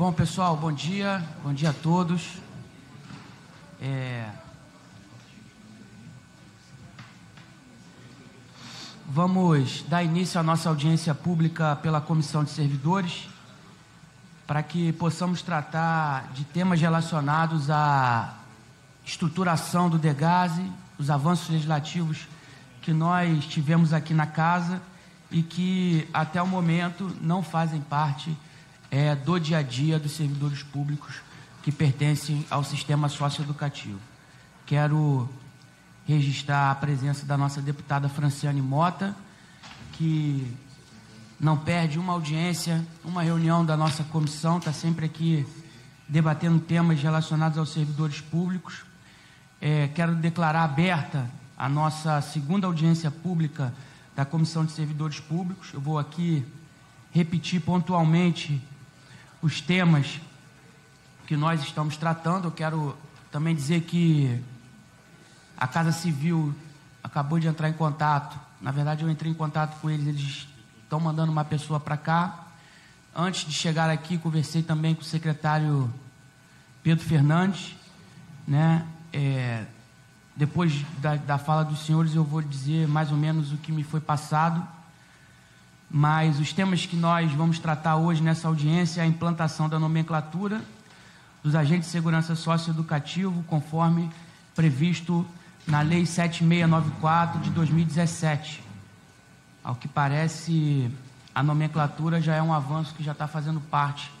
Bom, pessoal, bom dia. Bom dia a todos. É... Vamos dar início à nossa audiência pública pela Comissão de Servidores, para que possamos tratar de temas relacionados à estruturação do DEGASE, os avanços legislativos que nós tivemos aqui na casa e que até o momento não fazem parte é, do dia a dia dos servidores públicos que pertencem ao sistema socioeducativo. Quero registrar a presença da nossa deputada Franciane Mota, que não perde uma audiência, uma reunião da nossa comissão, está sempre aqui debatendo temas relacionados aos servidores públicos. É, quero declarar aberta a nossa segunda audiência pública da Comissão de Servidores Públicos. Eu vou aqui repetir pontualmente os temas que nós estamos tratando. Eu quero também dizer que a Casa Civil acabou de entrar em contato. Na verdade, eu entrei em contato com eles, eles estão mandando uma pessoa para cá. Antes de chegar aqui, conversei também com o secretário Pedro Fernandes. Né? É, depois da, da fala dos senhores, eu vou dizer mais ou menos o que me foi passado mas os temas que nós vamos tratar hoje nessa audiência é a implantação da nomenclatura dos agentes de segurança socioeducativo, conforme previsto na Lei 7694 de 2017. Ao que parece, a nomenclatura já é um avanço que já está fazendo parte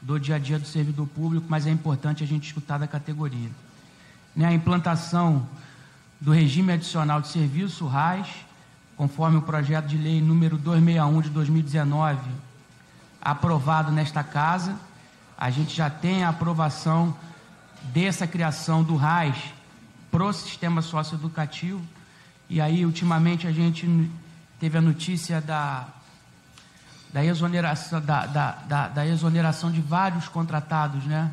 do dia a dia do servidor público, mas é importante a gente escutar da categoria. Né, a implantação do regime adicional de serviço, RAIS, conforme o projeto de lei número 261 de 2019, aprovado nesta casa. A gente já tem a aprovação dessa criação do RAIS para o sistema socioeducativo. E aí, ultimamente, a gente teve a notícia da, da, exoneração, da, da, da, da exoneração de vários contratados, né?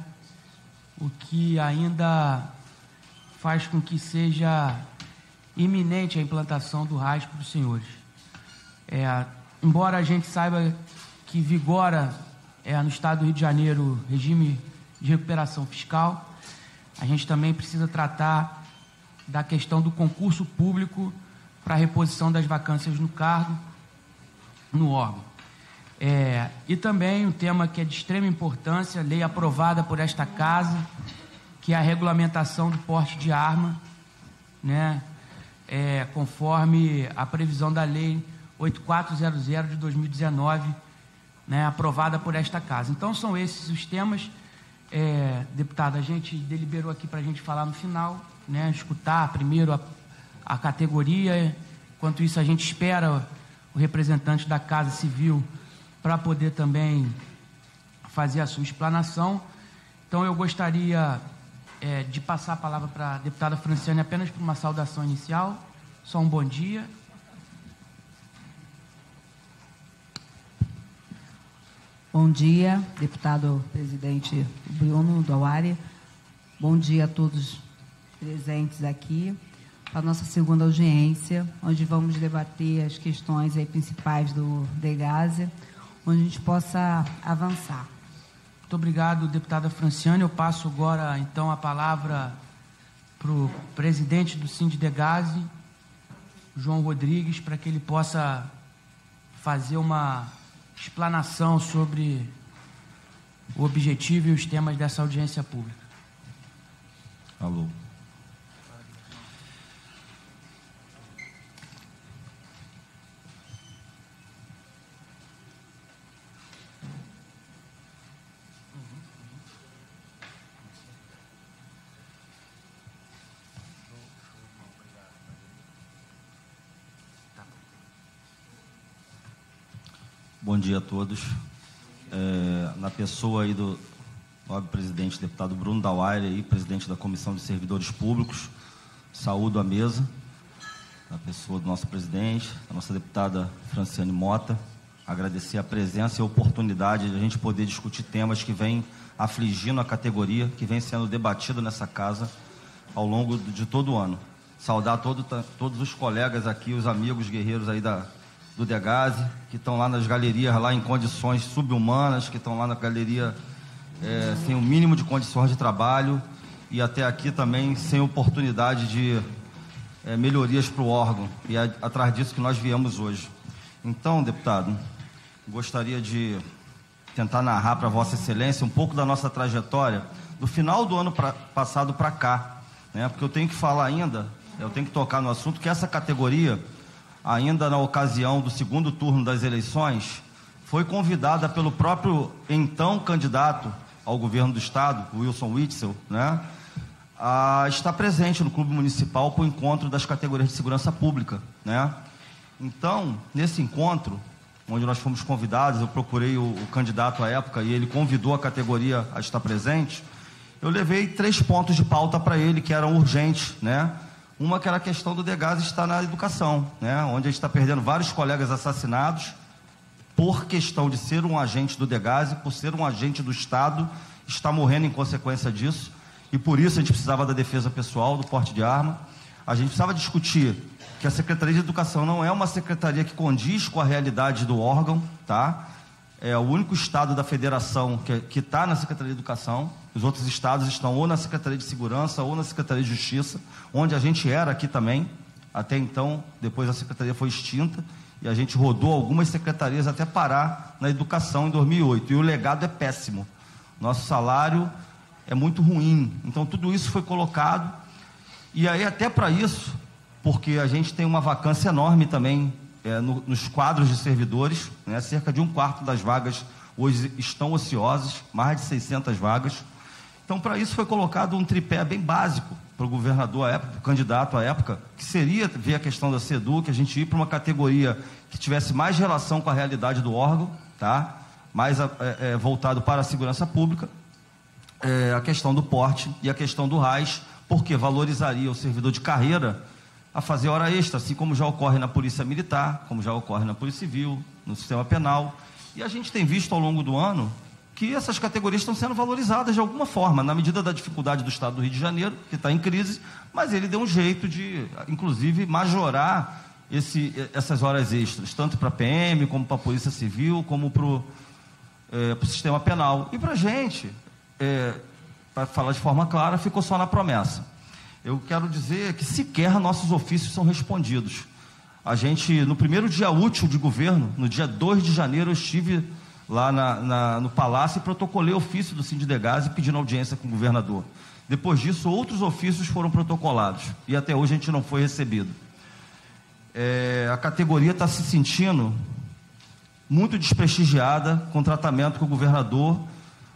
O que ainda faz com que seja iminente a implantação do RAS para os senhores. É, embora a gente saiba que vigora é, no estado do Rio de Janeiro regime de recuperação fiscal, a gente também precisa tratar da questão do concurso público para reposição das vacâncias no cargo, no órgão. É, e também um tema que é de extrema importância, lei aprovada por esta casa, que é a regulamentação do porte de arma, né, é, conforme a previsão da Lei 8400 de 2019, né, aprovada por esta casa. Então, são esses os temas. É, deputado, a gente deliberou aqui para a gente falar no final, né, escutar primeiro a, a categoria. Enquanto isso, a gente espera o representante da Casa Civil para poder também fazer a sua explanação. Então, eu gostaria é, de passar a palavra para a deputada Franciane apenas para uma saudação inicial. Só um bom dia. Bom dia, deputado presidente Bruno Dauari. Bom dia a todos presentes aqui para a nossa segunda audiência, onde vamos debater as questões aí principais do DEGASE, onde a gente possa avançar. Muito obrigado, deputada Franciane. Eu passo agora, então, a palavra para o presidente do Sindegase, João Rodrigues, para que ele possa fazer uma explanação sobre o objetivo e os temas dessa audiência pública. Alô. Bom dia a todos. É, na pessoa aí do nobre presidente, deputado Bruno Dauaire, aí, presidente da Comissão de Servidores Públicos, saúdo a mesa, na pessoa do nosso presidente, da nossa deputada Franciane Mota, agradecer a presença e a oportunidade de a gente poder discutir temas que vêm afligindo a categoria, que vem sendo debatido nessa casa ao longo de todo o ano. Saudar todo, todos os colegas aqui, os amigos guerreiros aí da, do Degase, que estão lá nas galerias, lá em condições subhumanas, que estão lá na galeria é, sem o mínimo de condições de trabalho e até aqui também sem oportunidade de é, melhorias para o órgão. E é atrás disso que nós viemos hoje. Então, deputado, gostaria de tentar narrar para Vossa Excelência um pouco da nossa trajetória do final do ano pra, passado para cá, né? Porque eu tenho que falar ainda, eu tenho que tocar no assunto que essa categoria, ainda na ocasião do segundo turno das eleições, foi convidada pelo próprio então candidato ao governo do estado, Wilson Witzel, né? A estar presente no clube municipal para o encontro das categorias de segurança pública, né? Então, nesse encontro, onde nós fomos convidados, eu procurei o, o, candidato à época e ele convidou a categoria a estar presente. Eu levei três pontos de pauta para ele que eram urgentes, né? Uma que era a questão do Degas estar na educação, né? Onde a gente está perdendo vários colegas assassinados por questão de ser um agente do Degas, por ser um agente do Estado, está morrendo em consequência disso. E por isso a gente precisava da defesa pessoal, do porte de arma. A gente precisava discutir que a Secretaria de Educação não é uma secretaria que condiz com a realidade do órgão, tá? É o único estado da federação que está na Secretaria de Educação. Os outros estados estão ou na Secretaria de Segurança ou na Secretaria de Justiça, onde a gente era aqui também. Até então, depois a secretaria foi extinta e a gente rodou algumas secretarias até parar na educação em 2008. E o legado é péssimo. Nosso salário é muito ruim. Então, tudo isso foi colocado. E aí, até para isso, porque a gente tem uma vacância enorme também é, no, nos quadros de servidores, né? cerca de um quarto das vagas hoje estão ociosas, mais de 600 vagas. Então, para isso foi colocado um tripé bem básico para o governador à época, para o candidato à época, que seria ver a questão da SEDU, que a gente ir para uma categoria que tivesse mais relação com a realidade do órgão, tá? mais é, é, voltado para a segurança pública, é, a questão do porte e a questão do RAIS, porque valorizaria o servidor de carreira a fazer hora extra, assim como já ocorre na Polícia Militar, como já ocorre na Polícia Civil, no sistema penal. E a gente tem visto ao longo do ano que essas categorias estão sendo valorizadas de alguma forma, na medida da dificuldade do Estado do Rio de Janeiro, que está em crise, mas ele deu um jeito de, inclusive, majorar esse, essas horas extras, tanto para a PM, como para a Polícia Civil, como para o é, sistema penal. E para a gente, é, para falar de forma clara, ficou só na promessa eu quero dizer que sequer nossos ofícios são respondidos. A gente, no primeiro dia útil de governo, no dia 2 de janeiro, eu estive lá na, na, no Palácio e protocolei ofício do Sindegás pedindo audiência com o governador. Depois disso, outros ofícios foram protocolados e até hoje a gente não foi recebido. É, a categoria está se sentindo muito desprestigiada com o tratamento que o governador,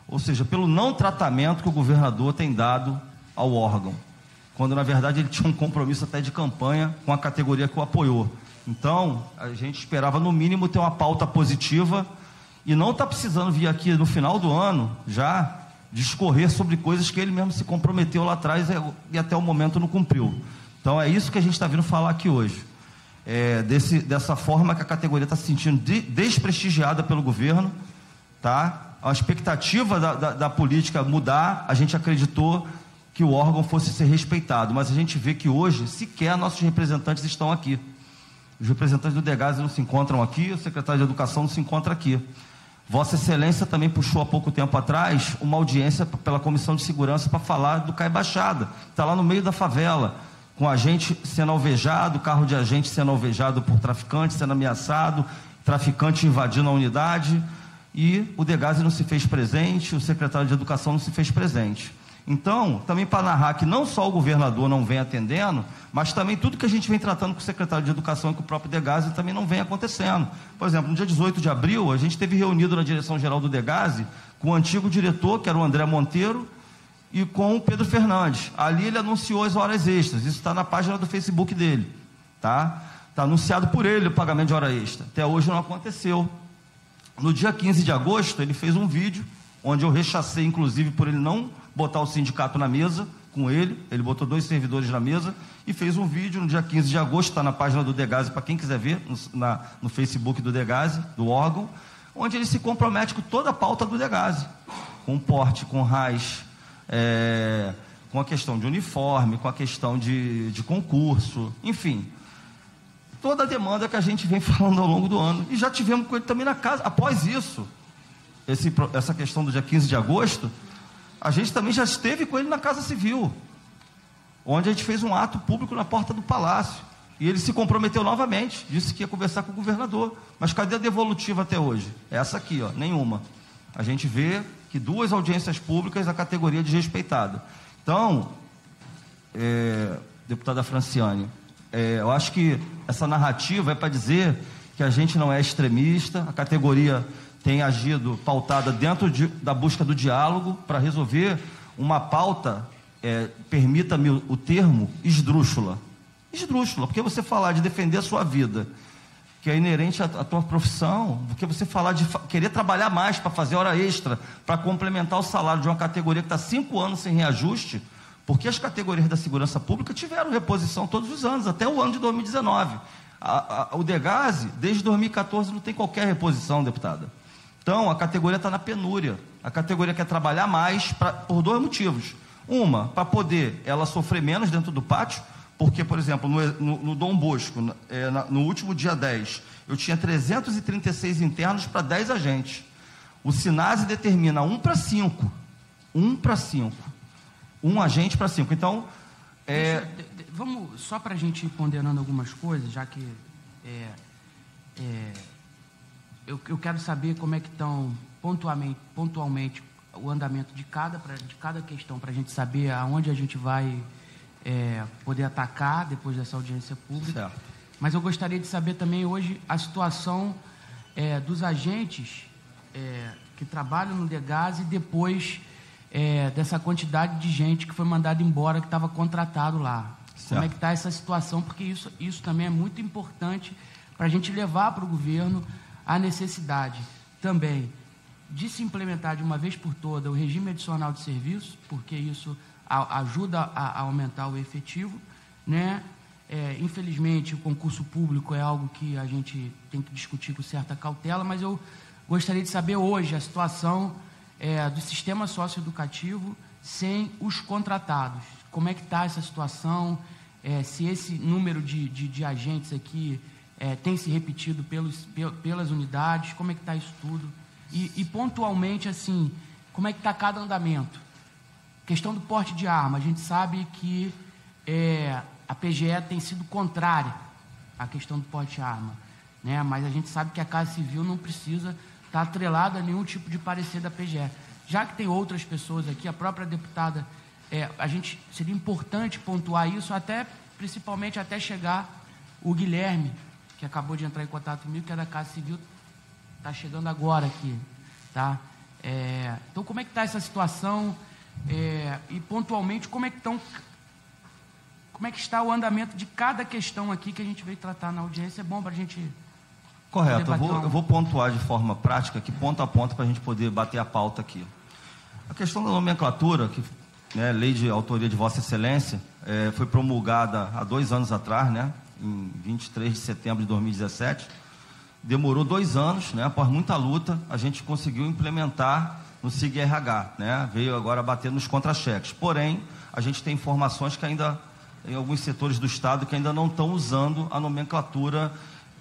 ou seja, pelo não tratamento que o governador tem dado ao órgão quando na verdade ele tinha um compromisso até de campanha com a categoria que o apoiou. Então, a gente esperava no mínimo ter uma pauta positiva e não está precisando vir aqui no final do ano já discorrer sobre coisas que ele mesmo se comprometeu lá atrás e até o momento não cumpriu. Então é isso que a gente está vindo falar aqui hoje. É, desse, dessa forma que a categoria está se sentindo de, desprestigiada pelo governo, tá? A expectativa da, da, da política mudar, a gente acreditou que o órgão fosse ser respeitado, mas a gente vê que hoje sequer nossos representantes estão aqui. Os representantes do DEGAS não se encontram aqui, o secretário de Educação não se encontra aqui. Vossa Excelência também puxou há pouco tempo atrás uma audiência pela Comissão de Segurança para falar do CAI Baixada, está lá no meio da favela, com a gente sendo alvejado, carro de agente sendo alvejado por traficante, sendo ameaçado, traficante invadindo a unidade, e o Degas não se fez presente, o secretário de Educação não se fez presente. Então, também para narrar que não só o governador não vem atendendo, mas também tudo que a gente vem tratando com o secretário de Educação e com o próprio Degase também não vem acontecendo. Por exemplo, no dia 18 de abril, a gente teve reunido na direção-geral do Degase com o antigo diretor, que era o André Monteiro, e com o Pedro Fernandes. Ali ele anunciou as horas extras, isso está na página do Facebook dele. Tá? Está anunciado por ele o pagamento de hora extra. Até hoje não aconteceu. No dia 15 de agosto, ele fez um vídeo, onde eu rechacei, inclusive, por ele não botar o sindicato na mesa com ele, ele botou dois servidores na mesa e fez um vídeo no dia 15 de agosto, está na página do Degase, para quem quiser ver, no, na, no Facebook do Degase, do órgão, onde ele se compromete com toda a pauta do Degase, com porte, com raiz, é, com a questão de uniforme, com a questão de, de concurso, enfim, toda a demanda que a gente vem falando ao longo do ano. E já tivemos com ele também na casa. Após isso, esse, essa questão do dia 15 de agosto, a gente também já esteve com ele na Casa Civil, onde a gente fez um ato público na porta do palácio. E ele se comprometeu novamente, disse que ia conversar com o governador. Mas cadê a devolutiva até hoje? Essa aqui, ó, nenhuma. A gente vê que duas audiências públicas a categoria desrespeitada. Então, é, deputada Franciane, é, eu acho que essa narrativa é para dizer que a gente não é extremista, a categoria tem agido pautada dentro de, da busca do diálogo para resolver uma pauta, é, permita-me o, termo, esdrúxula esdrúxula, porque você falar de defender a sua vida, que é inerente à, à tua profissão, porque você falar de fa querer trabalhar mais para fazer hora extra, para complementar o salário de uma categoria que está cinco anos sem reajuste, porque as categorias da segurança pública tiveram reposição todos os anos, até o ano de 2019. A, a, o Degase, desde 2014, não tem qualquer reposição, deputada. Então, a categoria está na penúria. A categoria quer trabalhar mais pra, por dois motivos. Uma, para poder ela sofrer menos dentro do pátio, porque, por exemplo, no, no, no Dom Bosco, no, é, no último dia 10, eu tinha 336 internos para 10 agentes. O Sinase determina 1 para 5. 1 para 5. Um agente para 5. Então. É... Deixa, de, de, vamos, só para a gente ir ponderando algumas coisas, já que. É, é, eu, eu, quero saber como é que estão pontualmente, pontualmente o andamento de cada, de cada questão, para a gente saber aonde a gente vai é, poder atacar depois dessa audiência pública. Certo. Mas eu gostaria de saber também hoje a situação é, dos agentes é, que trabalham no Degas e depois é, dessa quantidade de gente que foi mandada embora, que estava contratado lá. Certo. Como é que está essa situação? Porque isso, isso também é muito importante para a gente levar para o governo a necessidade também de se implementar de uma vez por toda o regime adicional de serviço, porque isso ajuda a, aumentar o efetivo, né? É, infelizmente, o concurso público é algo que a gente tem que discutir com certa cautela, mas eu gostaria de saber hoje a situação é, do sistema socioeducativo sem os contratados. Como é que está essa situação? É, se esse número de, de, de agentes aqui é, tem se repetido pelos, pelas unidades? Como é que está isso tudo? E, e pontualmente, assim, como é que está cada andamento? Questão do porte de arma, a gente sabe que é, a PGE tem sido contrária à questão do porte de arma, né? mas a gente sabe que a Casa Civil não precisa estar atrelada a nenhum tipo de parecer da PGE. Já que tem outras pessoas aqui, a própria deputada, é, a gente seria importante pontuar isso, até principalmente até chegar o Guilherme, que acabou de entrar em contato comigo, que é da Casa Civil, está chegando agora aqui. Tá? É, então, como é que está essa situação? É, e pontualmente como é que estão como é que está o andamento de cada questão aqui que a gente veio tratar na audiência. É bom para a gente. Correto, eu vou, eu vou, pontuar de forma prática, aqui ponto a ponto, para a gente poder bater a pauta aqui. A questão da nomenclatura, que né, lei de autoria de Vossa Excelência, é, foi promulgada há dois anos atrás, né, em 23 de setembro de 2017. Demorou dois anos, né, após muita luta, a gente conseguiu implementar no SIG-RH, né? veio agora bater nos contra-cheques. Porém, a gente tem informações que ainda, em alguns setores do Estado, que ainda não estão usando a nomenclatura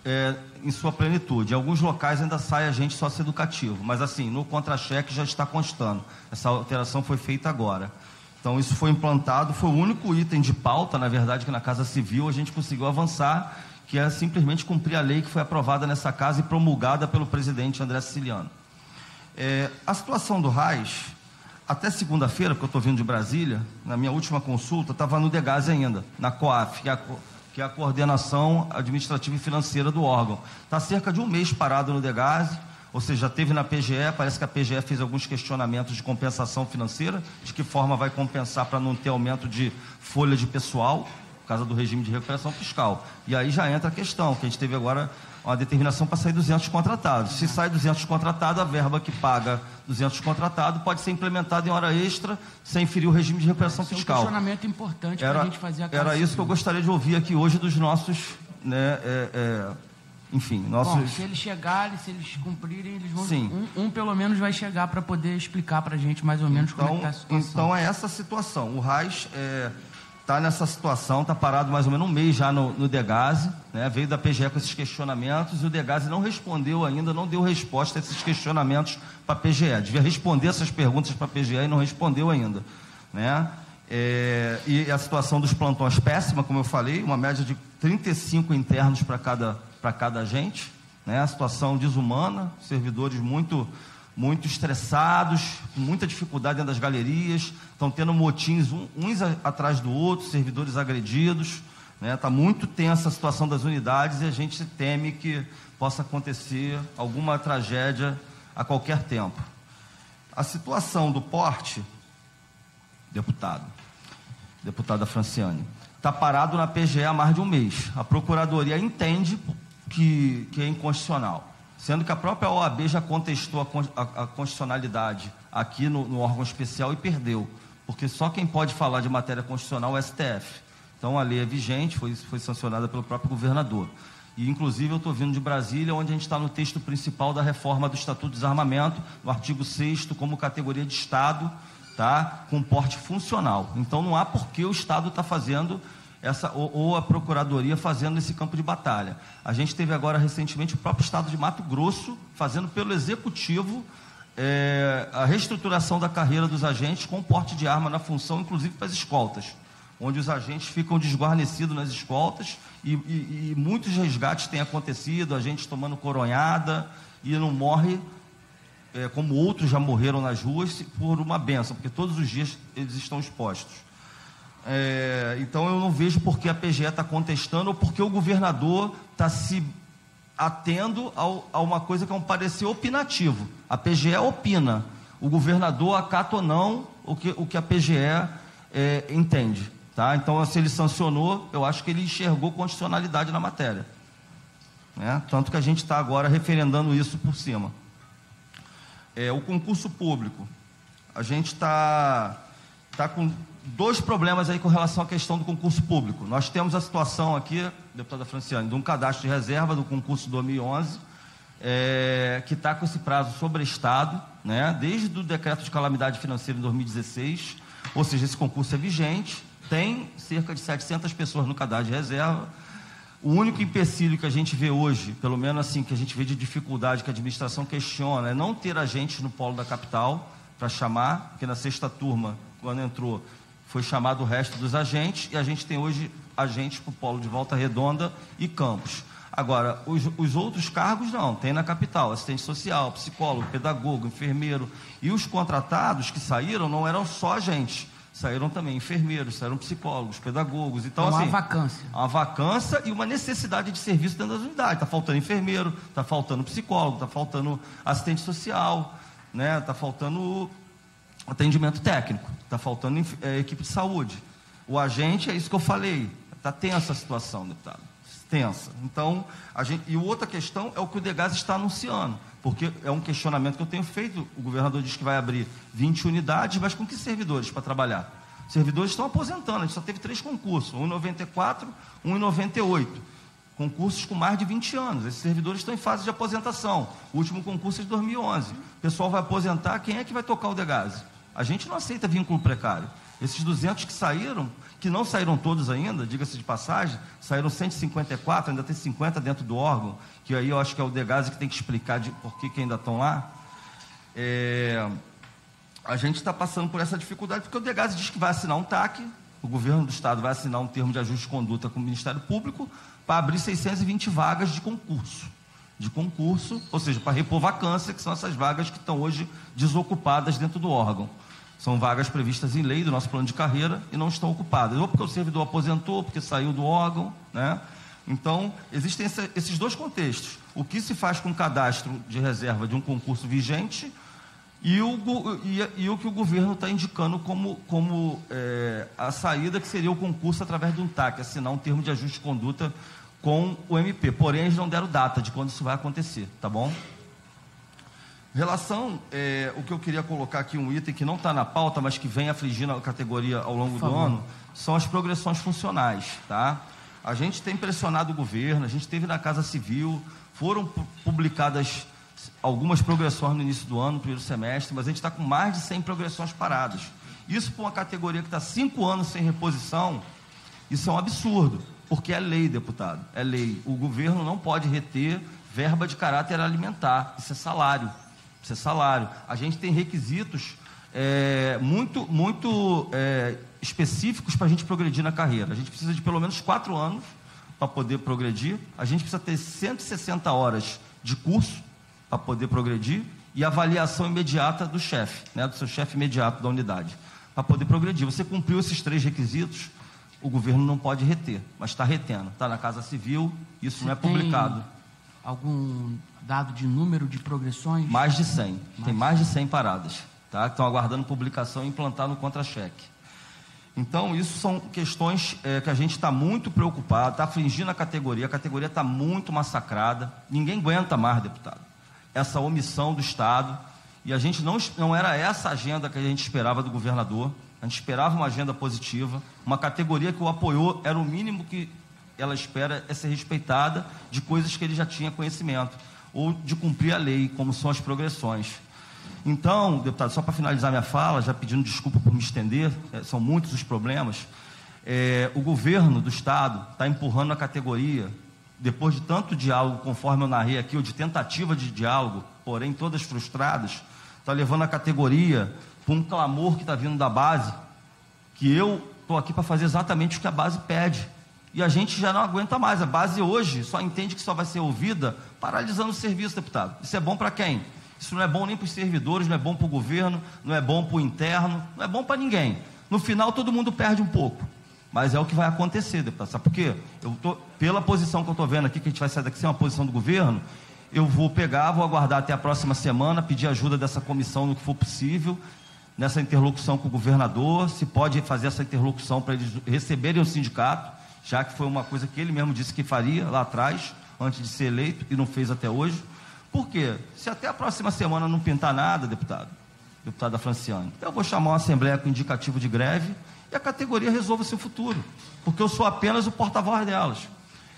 é, em sua plenitude. Em alguns locais ainda sai agente socioeducativo, mas assim, no contra-cheque já está constando. Essa alteração foi feita agora. Então, isso foi implantado, foi o único item de pauta, na verdade, que na Casa Civil a gente conseguiu avançar, que é simplesmente cumprir a lei que foi aprovada nessa casa e promulgada pelo presidente André Siciliano. É, a situação do RAIS, até segunda-feira, porque eu estou vindo de Brasília, na minha última consulta, estava no DEGAS ainda, na COAF, que é a, que é a coordenação administrativa e financeira do órgão. Está cerca de um mês parado no DEGAS, ou seja, já teve na PGE, parece que a PGE fez alguns questionamentos de compensação financeira, de que forma vai compensar para não ter aumento de folha de pessoal, por causa do regime de recuperação fiscal. E aí já entra a questão, que a gente teve agora uma determinação para sair 200 contratados. Se sai 200 contratados, a verba que paga 200 contratados pode ser implementada em hora extra, sem ferir o regime de recuperação Esse fiscal. É um questionamento importante para a gente fazer a Era isso que eu gostaria de ouvir aqui hoje dos nossos, né, é, é, enfim, nossos... Bom, se eles chegarem, se eles cumprirem, eles vão... Sim. Um, um pelo menos vai chegar para poder explicar para a gente mais ou menos então, como é está a situação. Então é essa situação. O RAIS é, está nessa situação, está parado mais ou menos um mês já no, no Degase, né? veio da PGE com esses questionamentos e o Degase não respondeu ainda, não deu resposta a esses questionamentos para a PGE. Devia responder essas perguntas para a PGE e não respondeu ainda. Né? É, e a situação dos plantões péssima, como eu falei, uma média de 35 internos para cada, cada agente, né? a situação desumana, servidores muito muito estressados, com muita dificuldade dentro das galerias, estão tendo motins uns atrás do outro, servidores agredidos. Está né? Muito tensa a situação das unidades e a gente teme que possa acontecer alguma tragédia a qualquer tempo. A situação do porte, deputado, deputada Franciane, está parado na PGE há mais de um mês. A Procuradoria entende que, que é inconstitucional sendo que a própria OAB já contestou a, a, a constitucionalidade aqui no, no, órgão especial e perdeu, porque só quem pode falar de matéria constitucional é o STF. Então a lei é vigente, foi, foi sancionada pelo próprio governador. E inclusive eu estou vindo de Brasília, onde a gente está no texto principal da reforma do Estatuto de Desarmamento, no artigo 6 como categoria de Estado, tá? com porte funcional. Então não há por que o Estado está fazendo essa, ou, ou, a Procuradoria fazendo esse campo de batalha. A gente teve agora recentemente o próprio Estado de Mato Grosso fazendo pelo Executivo é, a reestruturação da carreira dos agentes com porte de arma na função, inclusive para as escoltas, onde os agentes ficam desguarnecidos nas escoltas e, e, e muitos resgates têm acontecido, agentes tomando coronhada e não morre é, como outros já morreram nas ruas por uma benção, porque todos os dias eles estão expostos. É, então eu não vejo por que a PGE está contestando ou porque o governador está se atendo ao, a uma coisa que é um parecer opinativo. A PGE opina, o governador acata ou não o que, o que a PGE é, entende. Tá? Então, se ele sancionou, eu acho que ele enxergou constitucionalidade na matéria. Né? Tanto que a gente está agora referendando isso por cima. É, o concurso público. A gente está tá com dois problemas aí com relação à questão do concurso público. Nós temos a situação aqui, deputada Franciane, de um cadastro de reserva do concurso 2011, é, que está com esse prazo sobrestado, né, desde o decreto de calamidade financeira em 2016, ou seja, esse concurso é vigente, tem cerca de 700 pessoas no cadastro de reserva. O único empecilho que a gente vê hoje, pelo menos assim, que a gente vê de dificuldade que a administração questiona, é não ter agentes no polo da capital para chamar, porque na sexta turma, quando entrou, foi chamado o resto dos agentes e a gente tem hoje agentes para o polo de Volta Redonda e Campos. Agora, os, os, outros cargos não, tem na capital, assistente social, psicólogo, pedagogo, enfermeiro. E os contratados que saíram não eram só agentes, saíram também enfermeiros, saíram psicólogos, pedagogos. Então, é uma assim, vacância. Uma vacância e uma necessidade de serviço dentro das unidades. Está faltando enfermeiro, está faltando psicólogo, está faltando assistente social, está né? Tá faltando atendimento técnico, está faltando é, equipe de saúde. O agente, é isso que eu falei, está tensa a situação, deputado, tensa. Então, a gente, e outra questão é o que o Degas está anunciando, porque é um questionamento que eu tenho feito, o governador diz que vai abrir 20 unidades, mas com que servidores para trabalhar? Servidores estão aposentando, a gente só teve três concursos, um em 94, um em 98 concursos com mais de 20 anos. Esses servidores estão em fase de aposentação. O último concurso é de 2011. O pessoal vai aposentar, quem é que vai tocar o Degase? A gente não aceita vínculo precário. Esses 200 que saíram, que não saíram todos ainda, diga-se de passagem, saíram 154, ainda tem 50 dentro do órgão, que aí eu acho que é o Degase que tem que explicar de por que, que ainda estão lá. É, a gente está passando por essa dificuldade, porque o Degase diz que vai assinar um TAC, o governo do Estado vai assinar um termo de ajuste de conduta com o Ministério Público para abrir 620 vagas de concurso. De concurso, ou seja, para repor vacância, que são essas vagas que estão hoje desocupadas dentro do órgão. São vagas previstas em lei do nosso plano de carreira e não estão ocupadas. Ou porque o servidor aposentou, porque saiu do órgão, né? Então, existem esses dois contextos. O que se faz com o cadastro de reserva de um concurso vigente e o, e, e o que o governo está indicando como, como é, a saída, que seria o concurso através de um TAC, assinar um termo de ajuste de conduta com o MP. Porém, eles não deram data de quando isso vai acontecer, tá bom? Relação, é, o que eu queria colocar aqui, um item que não está na pauta, mas que vem afligindo a categoria ao longo do ano, são as progressões funcionais. Tá? A gente tem pressionado o governo, a gente teve na Casa Civil, foram publicadas algumas progressões no início do ano, no primeiro semestre, mas a gente está com mais de 100 progressões paradas. Isso para uma categoria que está cinco anos sem reposição, Isso é um absurdo, porque é lei, deputado, é lei. O governo não pode reter verba de caráter alimentar, isso é salário, isso é salário. A gente tem requisitos é, muito, muito é, específicos para a gente progredir na carreira. A gente precisa de pelo menos quatro anos para poder progredir, a gente precisa ter 160 horas de curso para poder progredir e avaliação imediata do chefe, né, do seu chefe imediato da unidade, para poder progredir. Você cumpriu esses três requisitos, o governo não pode reter, mas está retendo. Está na Casa Civil, isso Você não é publicado. algum dado de número de progressões? Mais de 100. Mais. Tem mais de 100 paradas, tá? que estão aguardando publicação e implantar no contra-cheque. Então, isso são questões é, que a gente está muito preocupado, está afligindo a categoria, a categoria está muito massacrada, ninguém aguenta mais, deputado, essa omissão do Estado, e a gente não, não era essa agenda que a gente esperava do governador, a gente esperava uma agenda positiva, uma categoria que o apoiou, era o mínimo que ela espera é ser respeitada de coisas que ele já tinha conhecimento, ou de cumprir a lei, como são as progressões. Então, deputado, só para finalizar minha fala, já pedindo desculpa por me estender, é, são muitos os problemas. É, o governo do Estado está empurrando a categoria, depois de tanto diálogo, conforme eu narrei aqui, ou de tentativa de diálogo, porém todas frustradas, está levando a categoria para um clamor que está vindo da base, que eu estou aqui para fazer exatamente o que a base pede. E a gente já não aguenta mais. A base hoje só entende que só vai ser ouvida paralisando o serviço, deputado. Isso é bom para quem? Isso não é bom nem para os servidores, não é bom para o governo, não é bom para o interno, não é bom para ninguém. No final, todo mundo perde um pouco. Mas é o que vai acontecer, deputado. Sabe por quê? Eu tô, pela posição que eu estou vendo aqui, que a gente vai sair daqui sem uma posição do governo, eu vou pegar, vou aguardar até a próxima semana, pedir ajuda dessa comissão no que for possível, nessa interlocução com o governador, se pode fazer essa interlocução para eles receberem o sindicato, já que foi uma coisa que ele mesmo disse que faria lá atrás, antes de ser eleito, e não fez até hoje. Por quê? Se até a próxima semana não pintar nada, deputado, deputada Franciane, eu vou chamar uma assembleia com indicativo de greve e a categoria resolva seu futuro, porque eu sou apenas o porta-voz delas.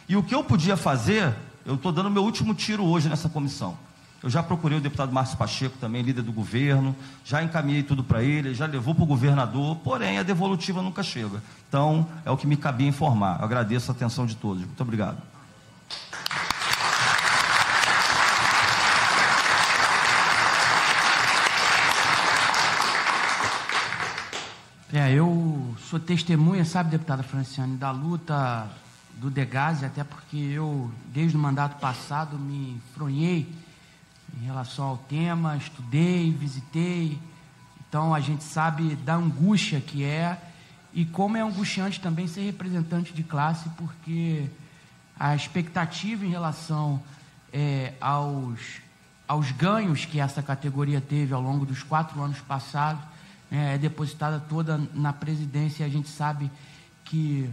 E o que eu podia fazer, eu estou dando meu último tiro hoje nessa comissão. Eu já procurei o deputado Márcio Pacheco, também líder do governo, já encaminhei tudo para ele, já levou para o governador, porém a devolutiva nunca chega. Então, é o que me cabia informar. Eu agradeço a atenção de todos. Muito obrigado. É, eu sou testemunha, sabe, deputada Franciane, da luta do Degase, até porque eu, desde o mandato passado, me fronhei relação ao tema, estudei, visitei. Então a gente sabe da angústia que é e como é angustiante também ser representante de classe, porque a expectativa em relação é, aos, aos ganhos que essa categoria teve ao longo dos quatro anos passados é, é depositada toda na presidência. E a gente sabe que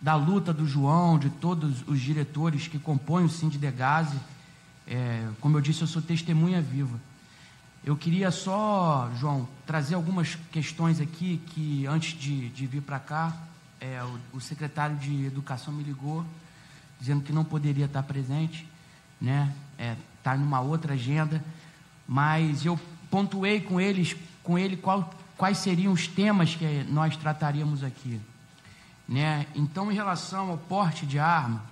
da luta do João, de todos os diretores que compõem o Sindegase, é, como eu disse, eu sou testemunha viva. Eu queria só, João, trazer algumas questões aqui que antes de, de vir para cá, é, o, o, secretário de Educação me ligou dizendo que não poderia estar presente, né? É, tá numa outra agenda, mas eu pontuei com eles, com ele qual quais seriam os temas que nós trataríamos aqui. Né? Então, em relação ao porte de arma,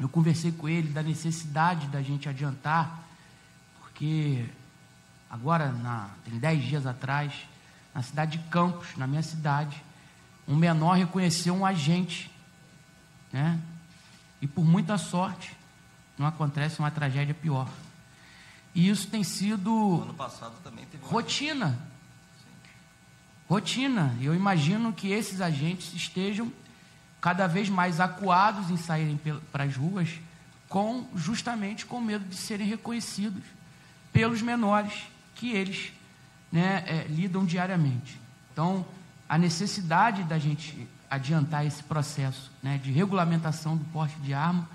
eu conversei com ele da necessidade da gente adiantar, porque agora, na, tem dez dias atrás, na cidade de Campos, na minha cidade, um menor reconheceu um agente, né? E por muita sorte, não acontece uma tragédia pior. E isso tem sido rotina rotina. Eu imagino que esses agentes estejam cada vez mais acuados em saírem para as ruas, com justamente com medo de serem reconhecidos pelos menores que eles né, é, lidam diariamente. Então, a necessidade da gente adiantar esse processo né, de regulamentação do porte de arma,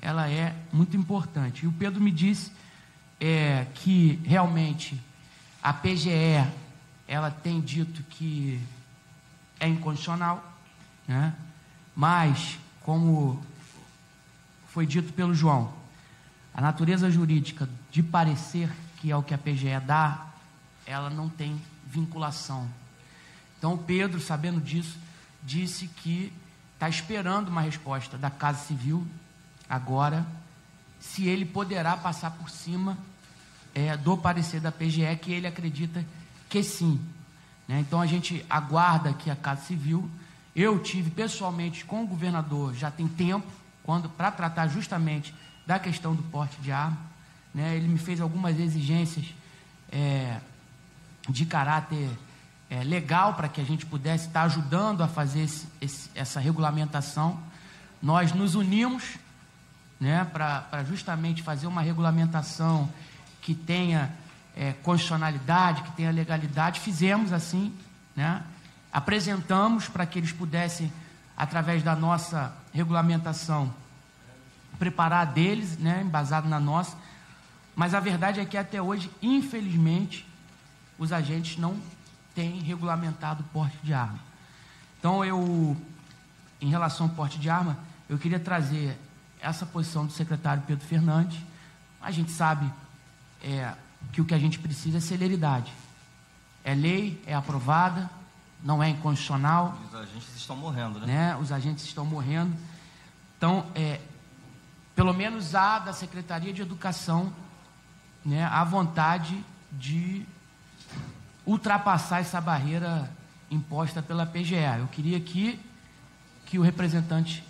ela é muito importante. E o Pedro me disse é, que realmente a PGE ela tem dito que é incondicional, né? Mas, como foi dito pelo João, a natureza jurídica de parecer, que é o que a PGE dá, ela não tem vinculação. Então, Pedro, sabendo disso, disse que está esperando uma resposta da Casa Civil agora, se ele poderá passar por cima é, do parecer da PGE, que ele acredita que sim. Né? Então a gente aguarda aqui a Casa Civil. Eu tive pessoalmente com o governador já tem tempo, quando para tratar justamente da questão do porte de arma. Né? Ele me fez algumas exigências é, de caráter é, legal para que a gente pudesse estar ajudando a fazer esse, esse, essa regulamentação. Nós nos unimos né, para justamente fazer uma regulamentação que tenha é, constitucionalidade, que tenha legalidade. Fizemos assim, né, apresentamos para que eles pudessem, através da nossa regulamentação, preparar deles, né, embasado na nossa. Mas a verdade é que até hoje, infelizmente, os agentes não têm regulamentado o porte de arma. Então, eu, em relação ao porte de arma, eu queria trazer essa posição do secretário Pedro Fernandes. A gente sabe é, que o que a gente precisa é celeridade. É lei, é aprovada, não é inconstitucional. Os agentes estão morrendo, né? né? Os agentes estão morrendo. Então, é, pelo menos há da Secretaria de Educação né, a vontade de ultrapassar essa barreira imposta pela PGE. Eu queria que, que o representante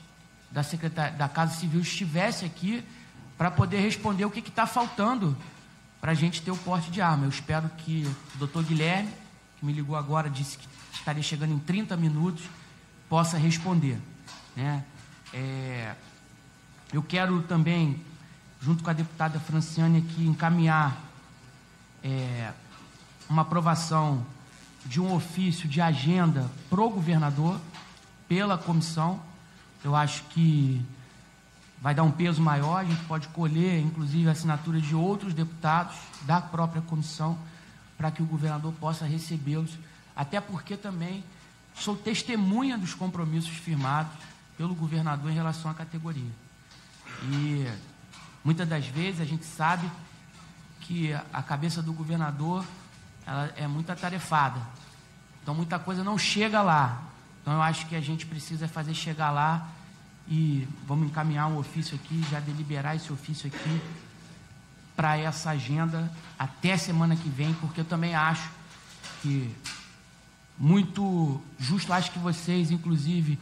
da, Secretaria, da Casa Civil estivesse aqui para poder responder o que está faltando para a gente ter o porte de arma. Eu espero que o doutor Guilherme, me ligou agora, disse que estaria chegando em 30 minutos, possa responder. Né? É, eu quero também, junto com a deputada Franciane aqui, encaminhar é, uma aprovação de um ofício de agenda para o governador, pela comissão. Eu acho que vai dar um peso maior, a gente pode colher, inclusive, a assinatura de outros deputados da própria comissão, para que o governador possa recebê-los, até porque também sou testemunha dos compromissos firmados pelo governador em relação à categoria. E muitas das vezes a gente sabe que a cabeça do governador ela é muito atarefada. Então muita coisa não chega lá. Então eu acho que a gente precisa fazer chegar lá e vamos encaminhar um ofício aqui, já deliberar esse ofício aqui para essa agenda até semana que vem, porque eu também acho que muito justo, acho que vocês, inclusive,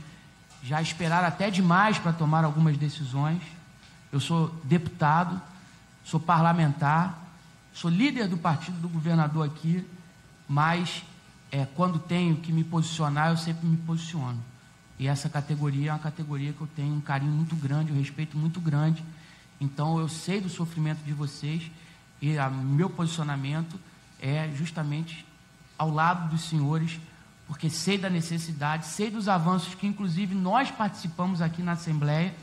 já esperaram até demais para tomar algumas decisões. Eu sou deputado, sou parlamentar, sou líder do partido do governador aqui, mas é, quando tenho que me posicionar, eu sempre me posiciono. E essa categoria é uma categoria que eu tenho um carinho muito grande, um respeito muito grande. Então eu sei do sofrimento de vocês e o meu posicionamento é justamente ao lado dos senhores, porque sei da necessidade, sei dos avanços que inclusive nós participamos aqui na Assembleia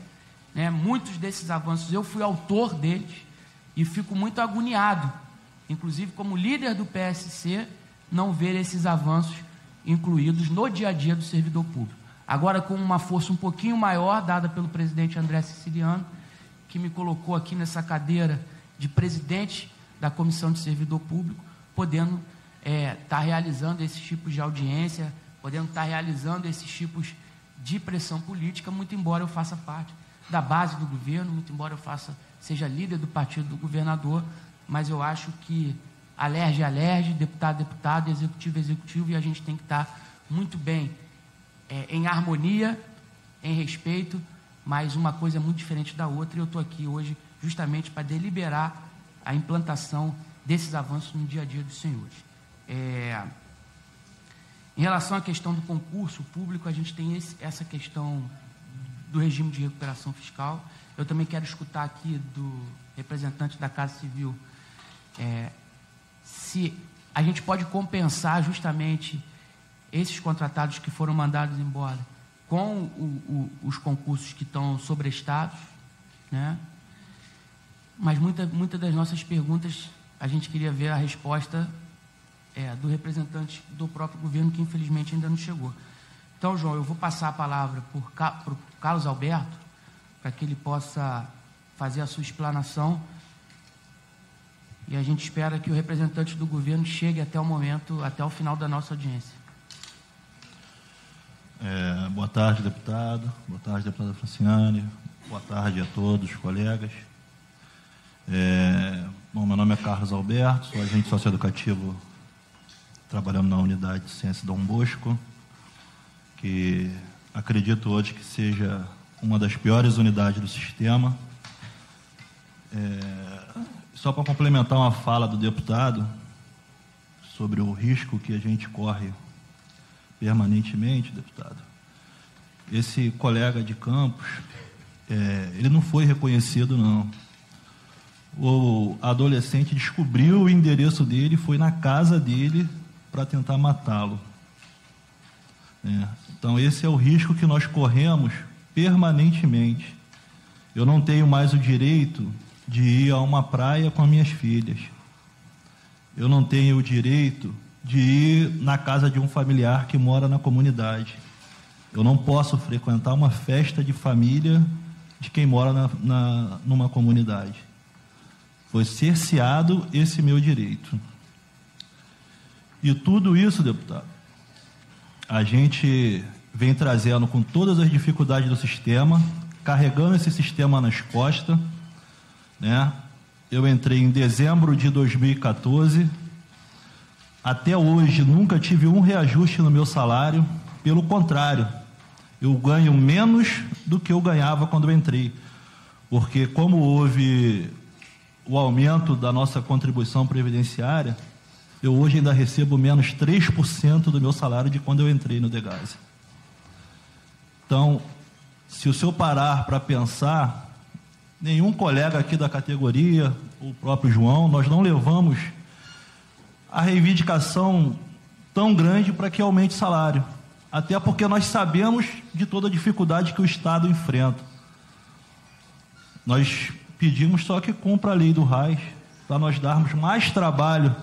né? Muitos desses avanços eu fui autor deles e fico muito agoniado, inclusive como líder do PSC, não ver esses avanços incluídos no dia a dia do servidor público. Agora, com uma força um pouquinho maior, dada pelo presidente André Siciliano, que me colocou aqui nessa cadeira de presidente da Comissão de Servidor Público, podendo estar é, tá realizando esses tipos de audiência, podendo estar tá realizando esses tipos de pressão política, muito embora eu faça parte da base do governo, muito embora eu faça, seja líder do partido do governador, mas eu acho que alerge, alerge, deputado, deputado, executivo, executivo, e a gente tem que estar muito bem é, em harmonia, em respeito, mas uma coisa é muito diferente da outra, e eu estou aqui hoje justamente para deliberar a implantação desses avanços no dia a dia dos senhores. É, em relação à questão do concurso público, a gente tem esse, essa questão do regime de recuperação fiscal. Eu também quero escutar aqui do representante da Casa Civil é, se a gente pode compensar justamente esses contratados que foram mandados embora com o, o, os concursos que estão sobrestados, né? Mas muitas muita das nossas perguntas a gente queria ver a resposta é, do representante do próprio governo que infelizmente ainda não chegou. Então, João, eu vou passar a palavra para o Carlos Alberto, para que ele possa fazer a sua explanação. E a gente espera que o representante do governo chegue até o momento, até o final da nossa audiência. É, boa tarde, deputado. Boa tarde, deputada Franciane. Boa tarde a todos, colegas. É, bom, meu nome é Carlos Alberto, sou agente socioeducativo trabalhando na unidade de ciência Dom Bosco, que acredito hoje que seja uma das piores unidades do sistema. É, só para complementar uma fala do deputado sobre o risco que a gente corre permanentemente, deputado, esse colega de Campos, é, ele não foi reconhecido, não. O adolescente descobriu o endereço dele, foi na casa dele para tentar matá-lo. É, então, esse é o risco que nós corremos permanentemente. Eu não tenho mais o direito de ir a uma praia com as minhas filhas. Eu não tenho o direito de ir na casa de um familiar que mora na comunidade. Eu não posso frequentar uma festa de família de quem mora na, na, numa comunidade. Foi cerceado esse meu direito. E tudo isso, deputado, a gente vem trazendo com todas as dificuldades do sistema, carregando esse sistema nas costas. Né? Eu entrei em dezembro de 2014. Até hoje nunca tive um reajuste no meu salário. Pelo contrário, eu ganho menos do que eu ganhava quando eu entrei. Porque como houve o aumento da nossa contribuição previdenciária, eu hoje ainda recebo menos 3% do meu salário de quando eu entrei no Degase. Então, se o senhor parar para pensar, nenhum colega aqui da categoria, o próprio João, nós não levamos a reivindicação tão grande para que aumente o salário. Até porque nós sabemos de toda a dificuldade que o Estado enfrenta. Nós pedimos só que cumpra a lei do RAIS, para nós darmos mais trabalho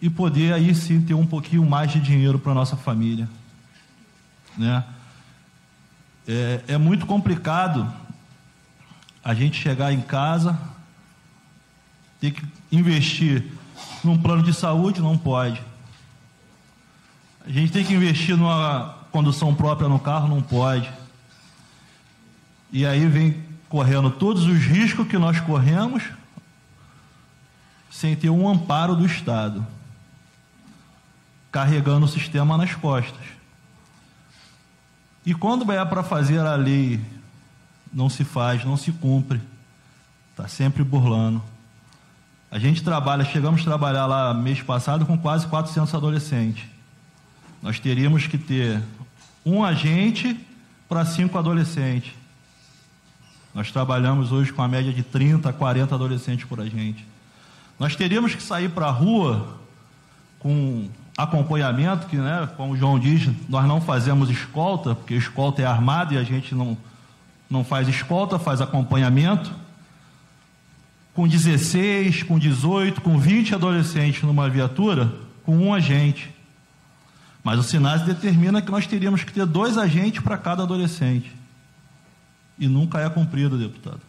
e poder aí sim ter um pouquinho mais de dinheiro para nossa família, né? É, é muito complicado a gente chegar em casa, ter que investir num plano de saúde, não pode. A gente tem que investir numa condução própria no carro, não pode. E aí vem correndo todos os riscos que nós corremos sem ter um amparo do Estado carregando o sistema nas costas. E quando é para fazer a lei, não se faz, não se cumpre, está sempre burlando. A gente trabalha, chegamos a trabalhar lá mês passado com quase 400 adolescentes. Nós teríamos que ter um agente para cinco adolescentes. Nós trabalhamos hoje com a média de 30, 40 adolescentes por agente. Nós teríamos que sair para a rua com acompanhamento, que, né, como o João diz, nós não fazemos escolta, porque escolta é armado e a gente não, não faz escolta, faz acompanhamento. Com 16, com 18, com 20 adolescentes numa viatura, com um agente. Mas o SINASE determina que nós teríamos que ter dois agentes para cada adolescente. E nunca é cumprido, deputado.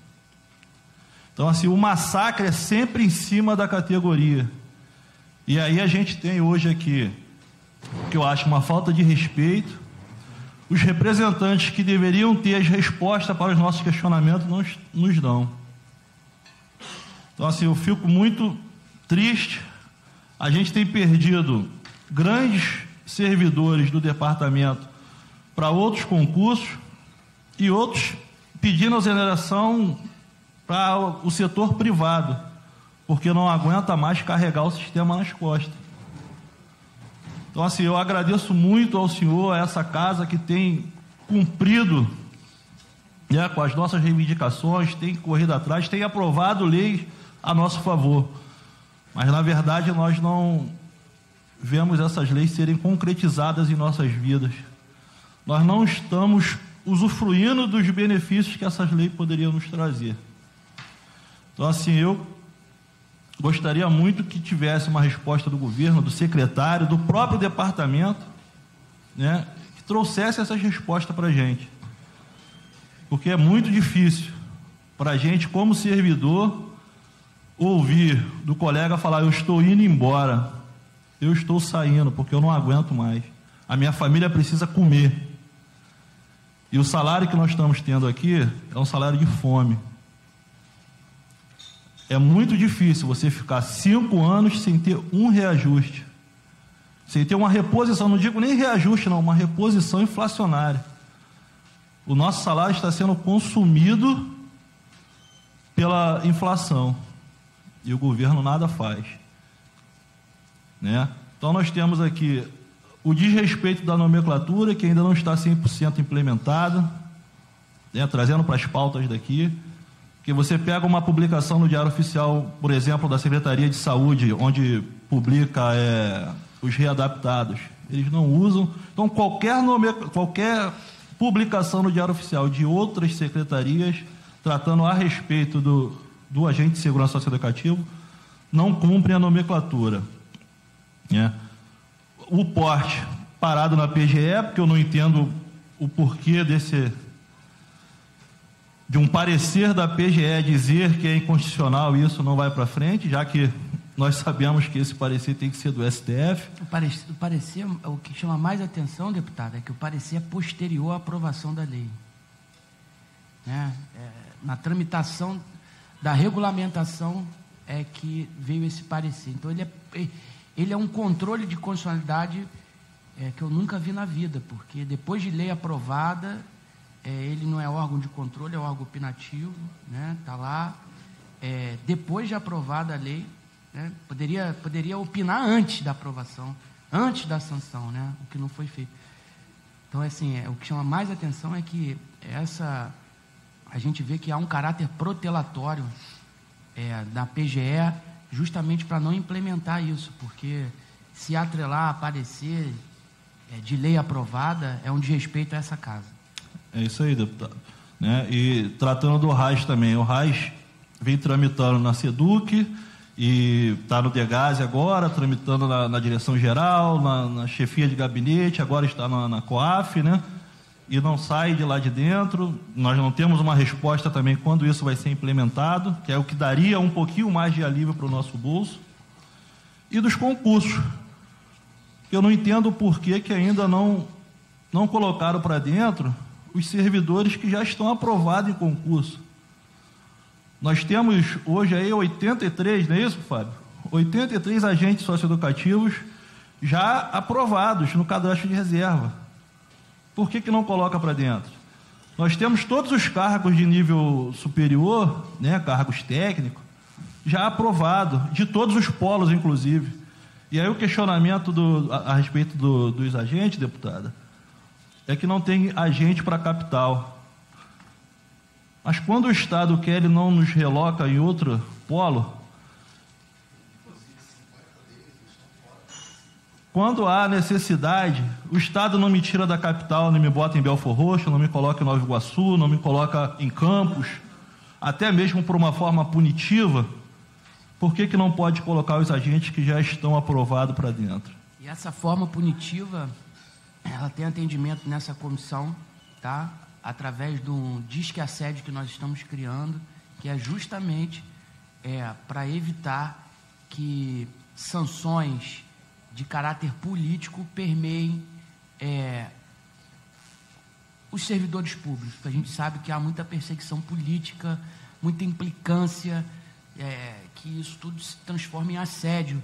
Então, assim, o massacre é sempre em cima da categoria. E aí a gente tem hoje aqui, que eu acho uma falta de respeito, os representantes que deveriam ter as respostas para os nossos questionamentos não nos dão. Então, assim, eu fico muito triste. A gente tem perdido grandes servidores do departamento para outros concursos e outros pedindo exoneração para o setor privado porque não aguenta mais carregar o sistema nas costas. Então, assim, eu agradeço muito ao senhor, a essa casa que tem cumprido né, com as nossas reivindicações, tem corrido atrás, tem aprovado leis a nosso favor. Mas, na verdade, nós não vemos essas leis serem concretizadas em nossas vidas. Nós não estamos usufruindo dos benefícios que essas leis poderiam nos trazer. Então, assim, eu Gostaria muito que tivesse uma resposta do governo, do secretário, do próprio departamento, né, que trouxesse essas respostas para a gente. Porque é muito difícil para a gente, como servidor, ouvir do colega falar: Eu estou indo embora, eu estou saindo, porque eu não aguento mais. A minha família precisa comer. E o salário que nós estamos tendo aqui é um salário de fome. É muito difícil você ficar cinco anos sem ter um reajuste, sem ter uma reposição, não digo nem reajuste, não, uma reposição inflacionária. O nosso salário está sendo consumido pela inflação e o governo nada faz. Né? Então nós temos aqui o desrespeito da nomenclatura, que ainda não está 100% implementada, né? trazendo para as pautas daqui, que você pega uma publicação no Diário Oficial, por exemplo, da Secretaria de Saúde, onde publica é, os readaptados, eles não usam. Então, qualquer, nome, qualquer publicação no Diário Oficial de outras secretarias tratando a respeito do, do agente de segurança socioeducativo não cumpre a nomenclatura. Né? O porte parado na PGE, porque eu não entendo o porquê desse de um parecer da PGE dizer que é inconstitucional e isso não vai para frente, já que nós sabemos que esse parecer tem que ser do STF. O parecer, o parecer, o que chama mais atenção, deputado, é que o parecer é posterior à aprovação da lei. Né? É, na tramitação da regulamentação é que veio esse parecer. Então, ele é, ele é um controle de constitucionalidade é, que eu nunca vi na vida, porque depois de lei aprovada, é, ele não é órgão de controle, é órgão opinativo, né? Está lá. É, depois de aprovada a lei, né? poderia, poderia opinar antes da aprovação, antes da sanção, né? o que não foi feito. Então, assim, é, o que chama mais atenção é que essa, a gente vê que há um caráter protelatório é, da PGE justamente para não implementar isso, porque se atrelar, aparecer é, de lei aprovada, é um desrespeito a essa casa. É isso aí, deputado. Né? E tratando do RAIS também, o RAIS vem tramitando na SEDUC e está no DEGASE agora, tramitando na, na direção geral, na, na, chefia de gabinete, agora está na, na COAF, né? E não sai de lá de dentro. Nós não temos uma resposta também quando isso vai ser implementado, que é o que daria um pouquinho mais de alívio para o nosso bolso. E dos concursos. Eu não entendo por que, que ainda não, não colocaram para dentro os servidores que já estão aprovados em concurso. Nós temos hoje aí 83, não é isso, Fábio? 83 agentes socioeducativos já aprovados no cadastro de reserva por que, que não coloca para dentro? Nós temos todos os cargos de nível superior, né, cargos técnicos, já aprovado, de todos os polos, inclusive. E aí o questionamento do, a, a, respeito do, dos agentes, deputada, é que não tem agente para capital. Mas quando o Estado quer, ele não nos reloca em outro polo, Quando há necessidade, o Estado não me tira da capital, não me bota em Belfor Roxo, não me coloca em Nova Iguaçu, não me coloca em Campos, até mesmo por uma forma punitiva. Por que, que não pode colocar os agentes que já estão aprovados para dentro? E essa forma punitiva, ela tem atendimento nessa comissão, tá? Através do disque assédio que nós estamos criando, que é justamente é, para evitar que sanções de caráter político permeiem é, os servidores públicos. A gente sabe que há muita perseguição política, muita implicância, é, que isso tudo se transforma em assédio.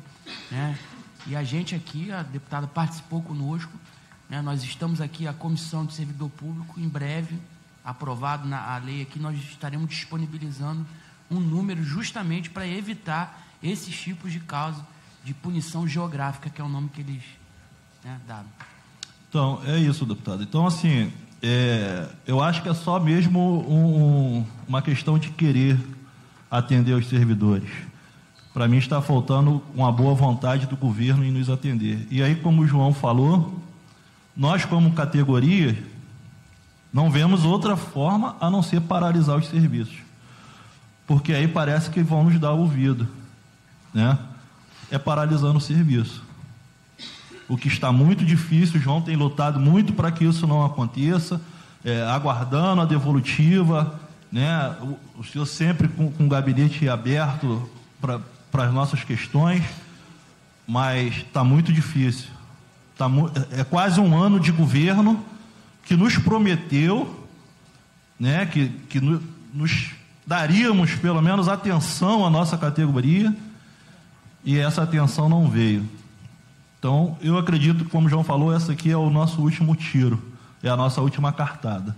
Né? E a gente aqui, a deputada participou conosco, né? nós estamos aqui, a Comissão de Servidor Público, em breve, aprovado na lei aqui, nós estaremos disponibilizando um número justamente para evitar esses tipos de causas de punição geográfica, que é o nome que eles né, daram. Então, é isso, deputado. Então, assim, é, eu acho que é só mesmo um, uma questão de querer atender os servidores. Para mim está faltando uma boa vontade do governo em nos atender. E aí, como o João falou, nós como categoria não vemos outra forma a não ser paralisar os serviços. Porque aí parece que vão nos dar ouvido, né? É paralisando o serviço. O que está muito difícil, João tem lutado muito para que isso não aconteça, é, aguardando a devolutiva, né? o, o senhor sempre com, com o gabinete aberto para as nossas questões, mas está muito difícil. tá, é quase um ano de governo que nos prometeu né, que, que nos daríamos pelo menos atenção à nossa categoria e essa atenção não veio. Então, eu acredito que, como o João falou, essa aqui é o nosso último tiro, é a nossa última cartada.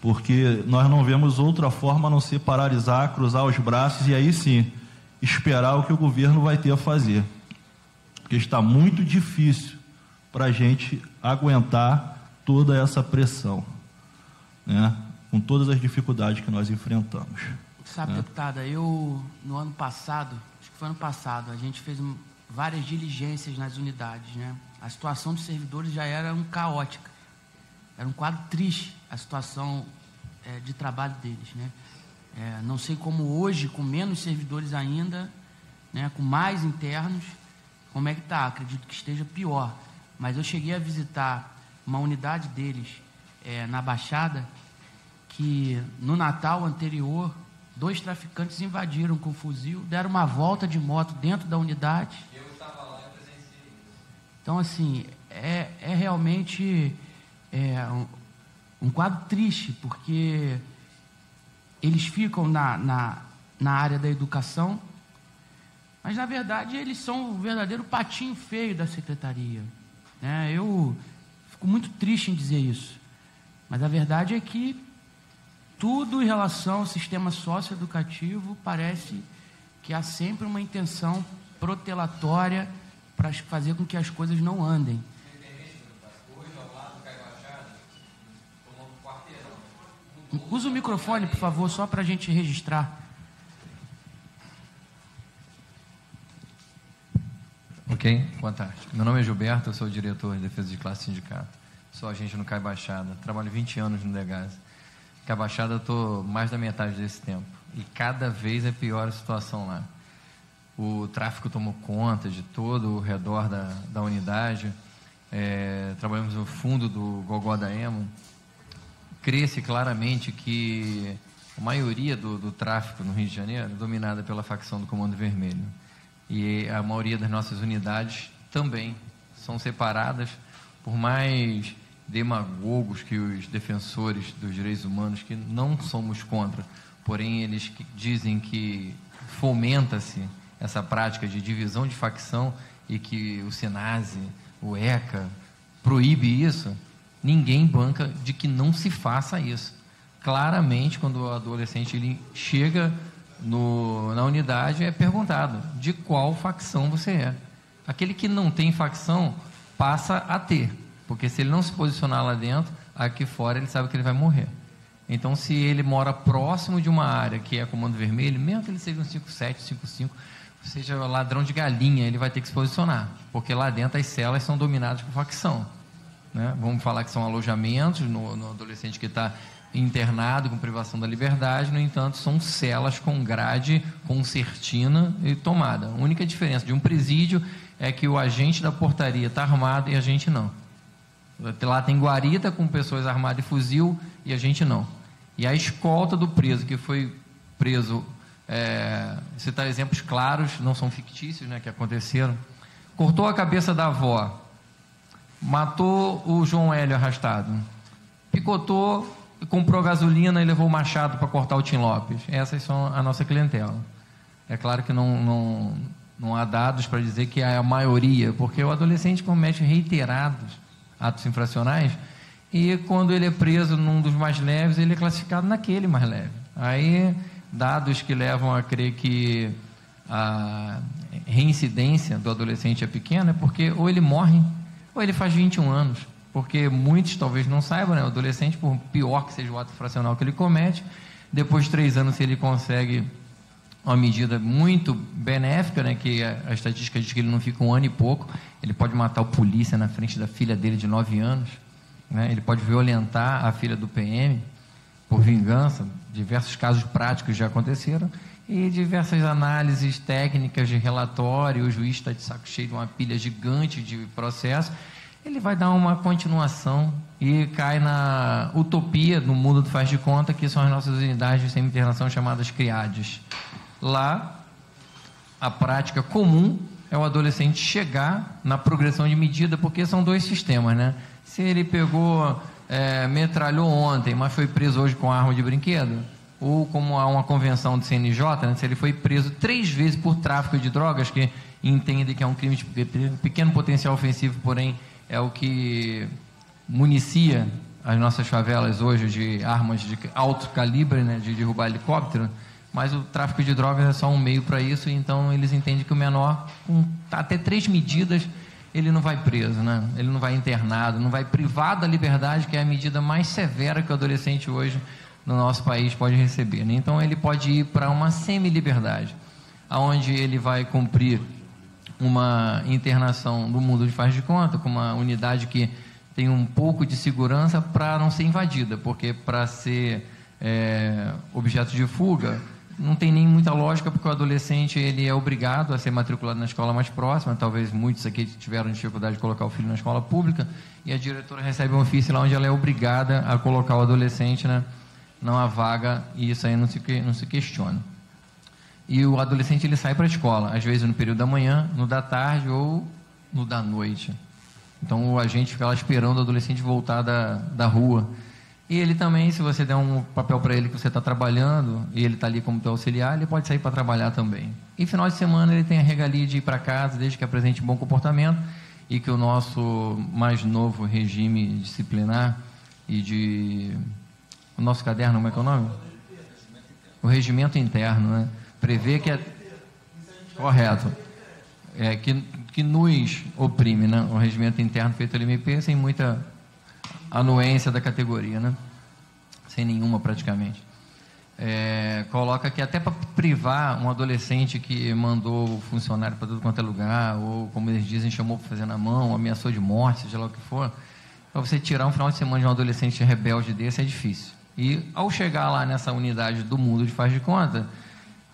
Porque nós não vemos outra forma a não ser paralisar, cruzar os braços e aí sim esperar o que o governo vai ter a fazer. Porque está muito difícil para a gente aguentar toda essa pressão. Né? com todas as dificuldades que nós enfrentamos. Sabe, né? deputada, eu, no ano passado, foi ano passado, a gente fez várias diligências nas unidades, né? A situação dos servidores já era um caótica. Era um quadro triste a situação é, de trabalho deles, né? É, não sei como hoje, com menos servidores ainda, né, com mais internos, como é que está? Acredito que esteja pior. Mas eu cheguei a visitar uma unidade deles é, na Baixada que no Natal anterior, dois traficantes invadiram com fuzil, deram uma volta de moto dentro da unidade. Eu estava lá e presenciei Então, assim, é, é realmente é, um, um, quadro triste, porque eles ficam na, na, na área da educação, mas, na verdade, eles são o verdadeiro patinho feio da secretaria. Né? Eu fico muito triste em dizer isso. Mas a verdade é que tudo em relação ao sistema socioeducativo parece que há sempre uma intenção protelatória para fazer com que as coisas não andem. Usa o microfone, por favor, só para a gente registrar. Ok, boa tarde. Meu nome é Gilberto, eu sou diretor de defesa de classe sindicato. Sou agente no CAI Baixada, trabalho 20 anos no Degás que a Baixada eu estou mais da metade desse tempo. E cada vez é pior a situação lá. O tráfico tomou conta de todo o redor da, da unidade. É, trabalhamos no fundo do Gogó da Emo. Cresce claramente que a maioria do, do tráfico no Rio de Janeiro é dominada pela facção do Comando Vermelho. E a maioria das nossas unidades também são separadas por mais demagogos que os defensores dos direitos humanos, que não somos contra, porém eles que dizem que fomenta-se essa prática de divisão de facção e que o Senase, o ECA, proíbe isso, ninguém banca de que não se faça isso. Claramente, quando o adolescente ele chega no, na unidade, é perguntado de qual facção você é. Aquele que não tem facção passa a ter. Porque se ele não se posicionar lá dentro, aqui fora ele sabe que ele vai morrer. Então, se ele mora próximo de uma área que é comando vermelho, mesmo que ele seja um 57, 55, seja ladrão de galinha, ele vai ter que se posicionar. Porque lá dentro as celas são dominadas por facção. Né? Vamos falar que são alojamentos no, no adolescente que está internado com privação da liberdade, no entanto, são celas com grade concertina e tomada. A única diferença de um presídio é que o agente da portaria está armado e a gente não. Lá tem guarita com pessoas armadas de fuzil e a gente não. E a escolta do preso, que foi preso, é, citar exemplos claros, não são fictícios, né, que aconteceram. Cortou a cabeça da avó, matou o João Hélio arrastado, picotou, comprou gasolina e levou o machado para cortar o Tim Lopes. Essas são a nossa clientela. É claro que não, não, não há dados para dizer que é a maioria, porque o adolescente comete reiterados atos infracionais, e quando ele é preso num dos mais leves, ele é classificado naquele mais leve. Aí, dados que levam a crer que a reincidência do adolescente é pequena, é porque ou ele morre, ou ele faz 21 anos. Porque muitos talvez não saibam, né? O adolescente, por pior que seja o ato infracional que ele comete, depois de três anos, se ele consegue uma medida muito benéfica, né, que a, a, estatística diz que ele não fica um ano e pouco, ele pode matar o polícia na frente da filha dele de 9 anos, né, ele pode violentar a filha do PM por vingança, diversos casos práticos já aconteceram, e diversas análises técnicas de relatório, o juiz está de saco cheio de uma pilha gigante de processo, ele vai dar uma continuação e cai na utopia no mundo do faz de conta, que são as nossas unidades de semi-internação chamadas CRIADES. Lá, a prática comum é o adolescente chegar na progressão de medida, porque são dois sistemas, né? Se ele pegou, é, metralhou ontem, mas foi preso hoje com arma de brinquedo, ou como há uma convenção do CNJ, né, se ele foi preso três vezes por tráfico de drogas, que entende que é um crime de pequeno potencial ofensivo, porém é o que municia as nossas favelas hoje de armas de alto calibre, né, de derrubar helicóptero, mas o tráfico de drogas é só um meio para isso, então eles entendem que o menor, com até três medidas, ele não vai preso, né? ele não vai internado, não vai privado da liberdade, que é a medida mais severa que o adolescente hoje no nosso país pode receber. Né? Então ele pode ir para uma semi-liberdade, aonde ele vai cumprir uma internação do mundo de faz de conta, com uma unidade que tem um pouco de segurança para não ser invadida, porque para ser é, objeto de fuga não tem nem muita lógica, porque o adolescente ele é obrigado a ser matriculado na escola mais próxima. Talvez muitos aqui tiveram dificuldade de colocar o filho na escola pública e a diretora recebe um ofício lá onde ela é obrigada a colocar o adolescente na, numa vaga e isso aí não se, não se questiona. E o adolescente ele sai para a escola, às vezes no período da manhã, no da tarde ou no da noite. Então a gente fica lá esperando o adolescente voltar da, da rua. E ele também, se você der um papel para ele que você está trabalhando e ele está ali como teu auxiliar, ele pode sair para trabalhar também. E final de semana ele tem a regalia de ir para casa, desde que apresente bom comportamento e que o nosso mais novo regime disciplinar e de. O nosso caderno, como é que é o nome? O regimento interno, né? Prevê que é. Correto. É, que que nos oprime, né? O regimento interno feito pelo MP sem muita anuência da categoria, né? Sem nenhuma praticamente. É, coloca que até para privar um adolescente que mandou o funcionário para tudo quanto é lugar, ou como eles dizem, chamou para fazer na mão, ameaçou de morte, seja lá o que for, para você tirar um final de semana de um adolescente rebelde desse é difícil. E ao chegar lá nessa unidade do mundo de faz de conta,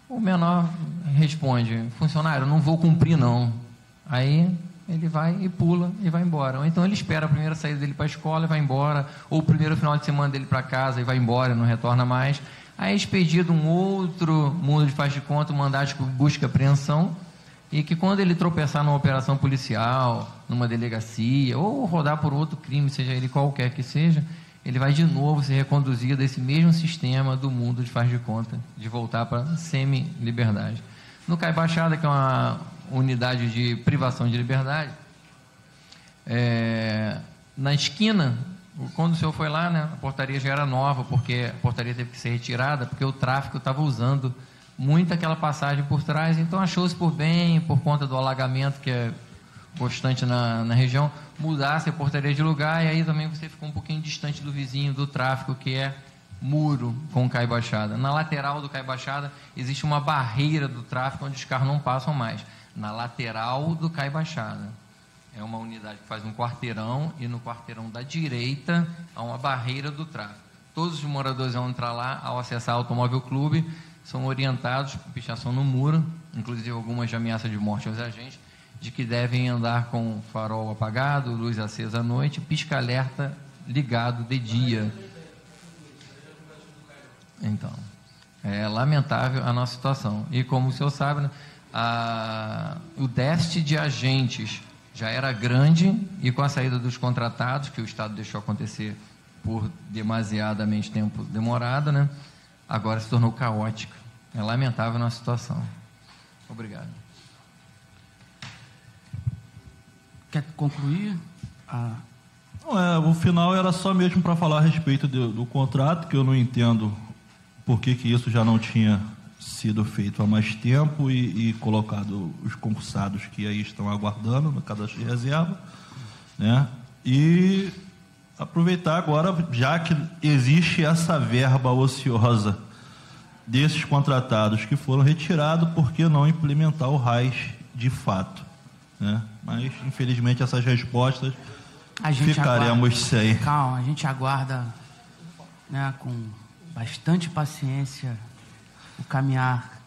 o menor responde: funcionário, não vou cumprir não. Aí ele vai e pula e vai embora. Ou então ele espera a primeira saída dele para a escola e vai embora, ou o primeiro final de semana dele para casa e vai embora, não retorna mais. Aí é expedido um outro mundo de faz de conta, um mandado de busca e apreensão, e que quando ele tropeçar numa operação policial, numa delegacia, ou rodar por outro crime, seja ele qualquer que seja, ele vai de novo ser reconduzido a esse mesmo sistema do mundo de faz de conta, de voltar para semi-liberdade. No Cai Baixada, que é uma unidade de privação de liberdade, é, na esquina, quando o senhor foi lá, né, a portaria já era nova, porque a portaria teve que ser retirada, porque o tráfico estava usando muito aquela passagem por trás, então achou-se por bem, por conta do alagamento que é constante na, na região, mudasse a portaria de lugar, e aí também você ficou um pouquinho distante do vizinho, do tráfico, que é muro com Cai Baixada. Na lateral do Cai Baixada existe uma barreira do tráfego onde os carros não passam mais na lateral do Cai Baixada. É uma unidade que faz um quarteirão e no quarteirão da direita há uma barreira do tráfego. Todos os moradores vão entrar lá ao acessar o Automóvel Clube, são orientados, pichação no muro, inclusive algumas de ameaça de morte aos agentes, de que devem andar com farol apagado, luz acesa à noite, pisca-alerta ligado de dia. Então, é lamentável a nossa situação. E como o senhor sabe, né, a, o déficit de agentes já era grande e com a saída dos contratados, que o Estado deixou acontecer por demasiadamente tempo demorado, né, agora se tornou caótica. É lamentável a nossa situação. Obrigado. Quer concluir? Ah. Não, é, o final era só mesmo para falar a respeito do, do, contrato, que eu não entendo por que, que isso já não tinha sido feito há mais tempo e, e, colocado os concursados que aí estão aguardando no cadastro de reserva, né? E aproveitar agora, já que existe essa verba ociosa desses contratados que foram retirados, por que não implementar o RAIS de fato? Né? Mas, infelizmente, essas respostas ficaremos aguarda, sem. Calma, a gente aguarda né, com bastante paciência o caminhar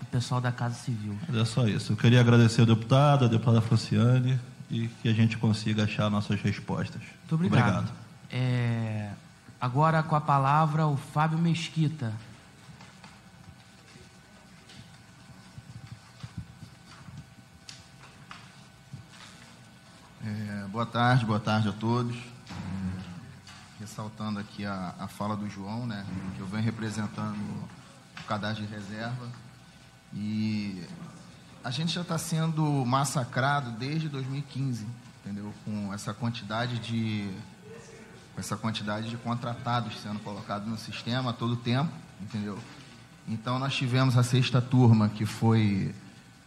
do pessoal da Casa Civil. É só isso. Eu queria agradecer ao deputado, a deputada Franciane, e que a gente consiga achar nossas respostas. Muito obrigado. obrigado. É, agora com a palavra o Fábio Mesquita. Boa tarde, boa tarde a todos. Ressaltando aqui a, a fala do João, né, que eu venho representando cadastro de reserva. E a gente já está sendo massacrado desde 2015, entendeu? Com essa quantidade de essa quantidade de contratados sendo colocados no sistema a todo tempo, entendeu? Então nós tivemos a sexta turma que foi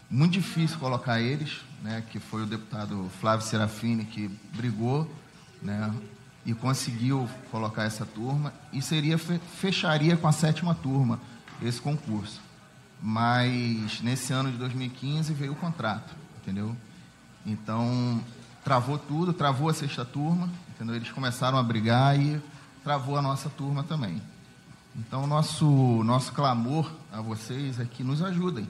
muito difícil colocar eles, né, que foi o deputado Flávio Serafini que brigou, né, e conseguiu colocar essa turma e seria fecharia com a sétima turma esse concurso. Mas nesse ano de 2015 veio o contrato, entendeu? Então travou tudo, travou a sexta turma, entendeu? Eles começaram a brigar e travou a nossa turma também. Então nosso nosso clamor a vocês é que nos ajudem,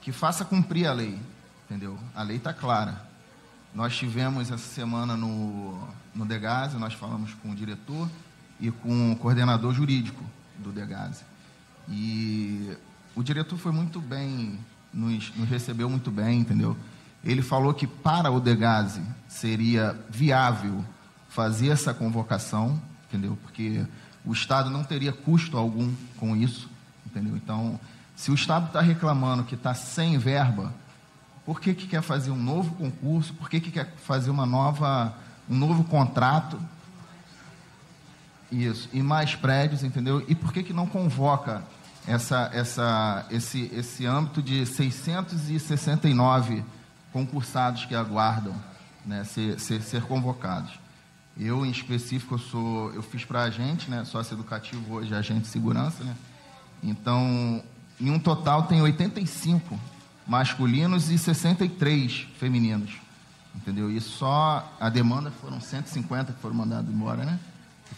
que faça cumprir a lei, entendeu? A lei está clara. Nós tivemos essa semana no, no Degase, nós falamos com o diretor e com o coordenador jurídico do Degase. E o diretor foi muito bem, nos, nos recebeu muito bem, entendeu? Ele falou que para o Degase seria viável fazer essa convocação, entendeu? Porque o Estado não teria custo algum com isso, entendeu? Então, se o Estado está reclamando que está sem verba, por que, que quer fazer um novo concurso? Por que, que quer fazer uma nova, um novo contrato? Isso, e mais prédios, entendeu? E por que, que não convoca essa, essa, esse, esse âmbito de 669 concursados que aguardam né, ser, ser, ser convocados? Eu, em específico, eu, sou, eu fiz para agente, né, sócio educativo hoje, agente de segurança. Né? Então, em um total, tem 85 masculinos e 63 femininos. Entendeu? E só a demanda foram 150 que foram mandados embora, né?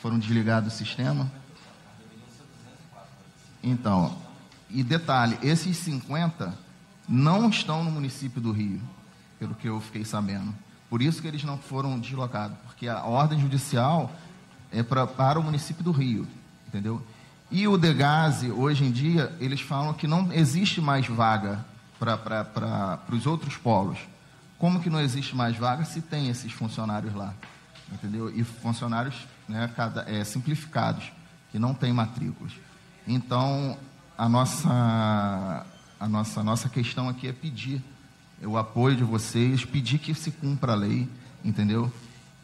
Foram desligados do sistema. Então, e detalhe, esses 50 não estão no município do Rio, pelo que eu fiquei sabendo. Por isso que eles não foram deslocados, porque a ordem judicial é pra, para o município do Rio, entendeu? E o Degase, hoje em dia, eles falam que não existe mais vaga para os outros polos. Como que não existe mais vaga se tem esses funcionários lá? Entendeu? E funcionários né, cada, é, simplificados, que não têm matrículas. Então, a nossa, a nossa, a nossa questão aqui é pedir o apoio de vocês, pedir que se cumpra a lei, entendeu?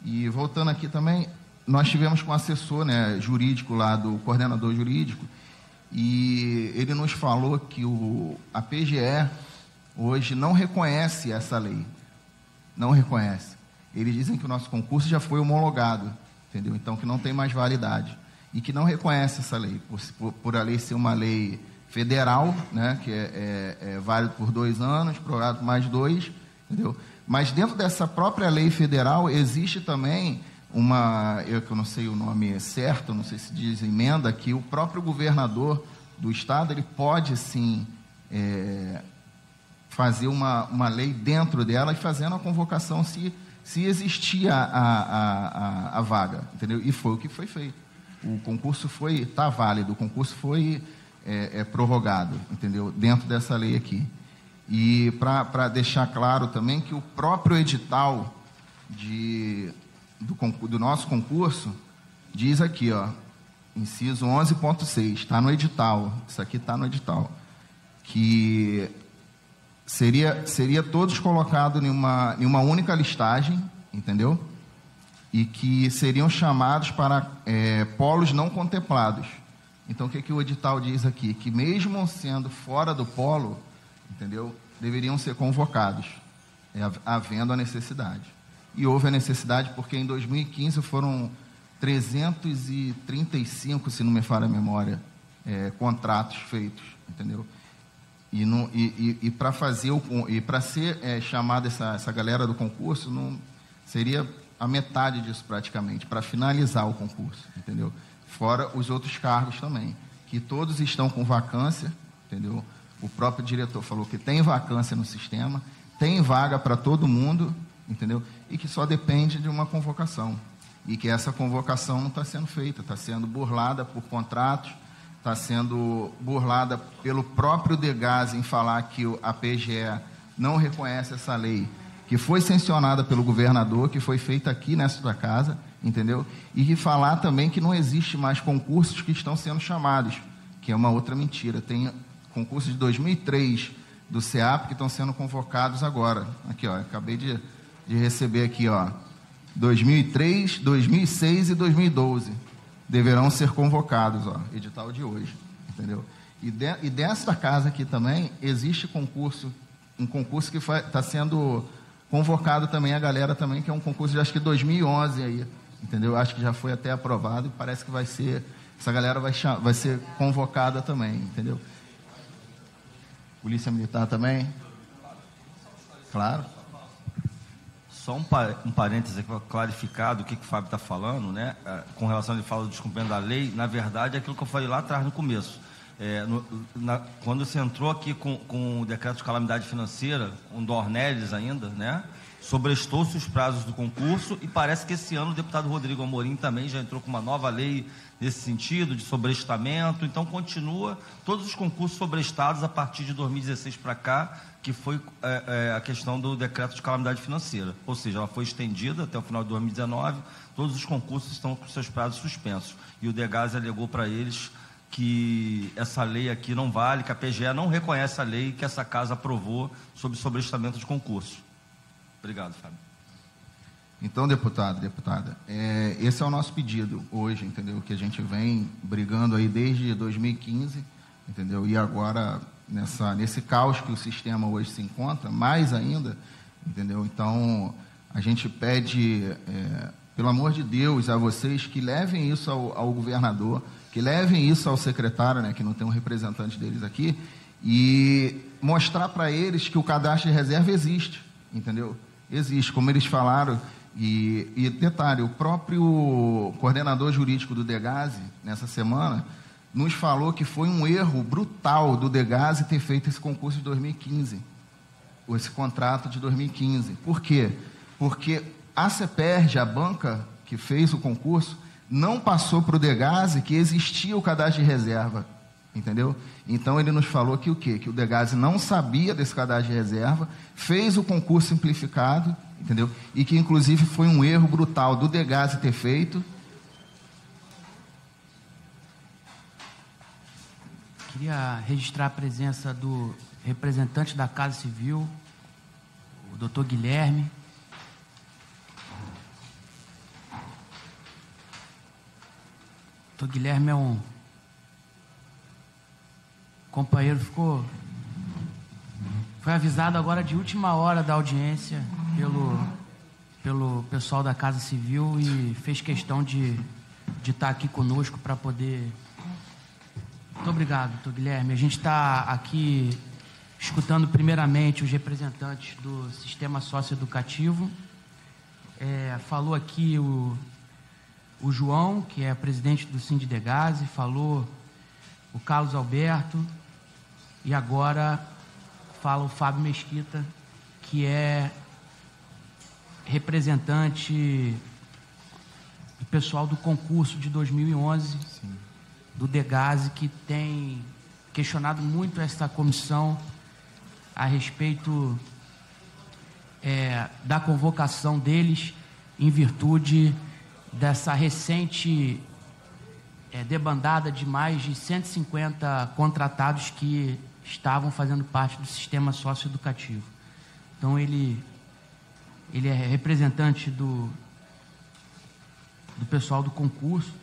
E voltando aqui também, nós tivemos com o assessor né, jurídico lá, do coordenador jurídico, e ele nos falou que o, a PGE hoje não reconhece essa lei. Não reconhece. Eles dizem que o nosso concurso já foi homologado, entendeu? Então que não tem mais validade. E que não reconhece essa lei, por, por, a lei ser uma lei federal, né, que é, é, é válido por dois anos, prorado mais dois, entendeu? Mas dentro dessa própria lei federal existe também uma, eu que não sei o nome certo, não sei se diz emenda, que o próprio governador do estado ele pode sim é, fazer uma, uma lei dentro dela e fazendo a convocação se, se existia a, a, a, a vaga, entendeu? E foi o que foi feito. O concurso foi, está válido, o concurso foi é, é, prorrogado, entendeu? Dentro dessa lei aqui. E para deixar claro também que o próprio edital de do, do nosso concurso diz aqui, ó, inciso 11.6, está no edital, isso aqui está no edital, que seria, seria todos colocados em uma, em uma única listagem, entendeu? E que seriam chamados para é, polos não contemplados. Então, o que, que o edital diz aqui? Que mesmo sendo fora do polo, entendeu? Deveriam ser convocados, é, havendo a necessidade. E houve a necessidade porque em 2015 foram 335, se não me falha a memória, é, contratos feitos, entendeu? E, e, e, para fazer o, e para ser é, chamada essa, essa galera do concurso, não seria a metade disso praticamente para finalizar o concurso, entendeu? Fora os outros cargos também, que todos estão com vacância, entendeu? O próprio diretor falou que tem vacância no sistema, tem vaga para todo mundo, entendeu? E que só depende de uma convocação. E que essa convocação não está sendo feita, está sendo burlada por contratos, está sendo burlada pelo próprio Degas em falar que a PGE não reconhece essa lei, que foi sancionada pelo governador, que foi feita aqui nesta casa, entendeu? E que falar também que não existe mais concursos que estão sendo chamados, que é uma outra mentira. Tem concursos de 2003 do CEAP que estão sendo convocados agora. Aqui, ó, acabei de, de receber aqui, ó, 2003, 2006 e 2012 deverão ser convocados, ó, edital de hoje, entendeu? E, de, e desta casa aqui também existe concurso, um concurso que está sendo convocado também a galera também, que é um concurso de acho que 2011 aí, entendeu? Acho que já foi até aprovado e parece que vai ser, essa galera vai, vai ser convocada também, entendeu? Polícia Militar também? Claro. Só um, um parêntese aqui para clarificar do que, que o Fábio está falando, né? É, com relação ele fala do descumprimento da lei, na verdade é aquilo que eu falei lá atrás no começo. É, no, na, quando você entrou aqui com, com, o decreto de calamidade financeira, um Dornelles ainda, né? Sobrestou-se os prazos do concurso e parece que esse ano o deputado Rodrigo Amorim também já entrou com uma nova lei nesse sentido, de sobrestamento. Então, continua todos os concursos sobrestados a partir de 2016 para cá, que foi é, é, a questão do decreto de calamidade financeira. Ou seja, ela foi estendida até o final de 2019, todos os concursos estão com seus prazos suspensos. E o Degas alegou para eles que essa lei aqui não vale, que a PGE não reconhece a lei que essa casa aprovou sobre sobrestamento de concurso. Obrigado, Fábio. Então, deputado, deputada, é, esse é o nosso pedido hoje, entendeu? Que a gente vem brigando aí desde 2015, entendeu? E agora, nessa, nesse caos que o sistema hoje se encontra, mais ainda, entendeu? Então, a gente pede, é, pelo amor de Deus, a vocês que levem isso ao, ao governador, que levem isso ao secretário, né, que não tem um representante deles aqui, e mostrar para eles que o cadastro de reserva existe, entendeu? existe, como eles falaram. E, e detalhe, o próprio coordenador jurídico do Degase, nessa semana, nos falou que foi um erro brutal do Degase ter feito esse concurso de 2015, esse contrato de 2015. Por quê? Porque a CEPERG, a banca que fez o concurso, não passou para o Degase que existia o cadastro de reserva, entendeu? Então ele nos falou que o quê? Que o Degase não sabia desse cadastro de reserva, fez o concurso simplificado, entendeu? E que inclusive foi um erro brutal do Degase ter feito. Queria registrar a presença do representante da Casa Civil, o doutor Guilherme. O doutor Guilherme é um companheiro ficou. Foi avisado agora de última hora da audiência pelo, pelo pessoal da Casa Civil e fez questão de, de estar aqui conosco para poder. Muito obrigado, doutor Guilherme. A gente está aqui escutando primeiramente os representantes do sistema socioeducativo. É, falou aqui o, o João, que é presidente do Sindegase, falou o Carlos Alberto, e agora fala o Fábio Mesquita, que é representante do pessoal do concurso de 2011 Sim. Do Degase, que tem questionado muito essa comissão a respeito é, da convocação deles em virtude dessa recente é, debandada de mais de 150 contratados que estavam fazendo parte do sistema socioeducativo. Então ele ele é representante do do pessoal do concurso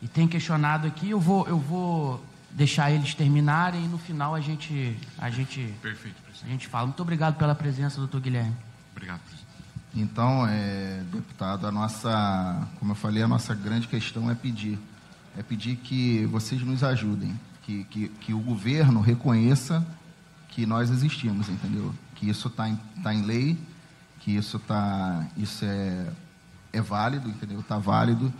e tem questionado aqui. Eu vou eu vou deixar eles terminarem e no final a gente a gente Perfeito, a gente fala. Muito obrigado pela presença, doutor Guilherme. Obrigado. Presidente. Então, é, deputado, a nossa, como eu falei, a nossa grande questão é pedir, é pedir que vocês nos ajudem, que, que, que o governo reconheça que nós existimos, entendeu? Que isso está em, tá em lei, que isso, tá, isso é, é válido, entendeu? Está válido.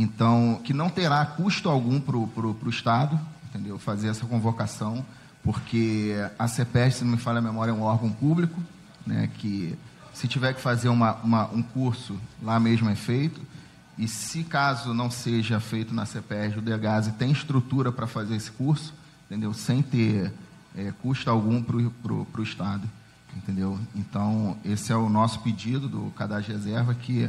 Então, que não terá custo algum para o Estado, entendeu? Fazer essa convocação, porque a CEPES, se não me falha a memória, é um órgão público, né? Que se tiver que fazer uma, uma, um curso, lá mesmo é feito. E se caso não seja feito na CEPERG, o DEGASE tem estrutura para fazer esse curso, entendeu? Sem ter é, custo algum para o Estado, entendeu? Então, esse é o nosso pedido do Cadastro de Reserva, que,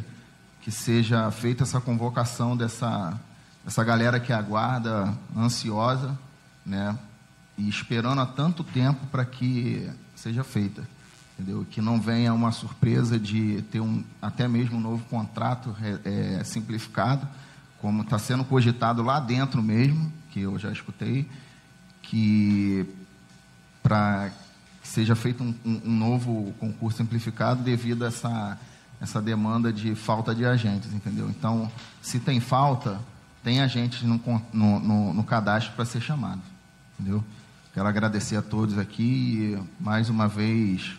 que seja feita essa convocação dessa, dessa galera que aguarda, ansiosa, né? E esperando há tanto tempo para que seja feita, entendeu? Que não venha uma surpresa de ter um, até mesmo um novo contrato é, simplificado, como está sendo cogitado lá dentro mesmo, que eu já escutei, que para que seja feito um, um, novo concurso simplificado devido a essa, essa demanda de falta de agentes, entendeu? Então, se tem falta, tem agentes no, no, no, no cadastro para ser chamado, entendeu? Quero agradecer a todos aqui e, mais uma vez,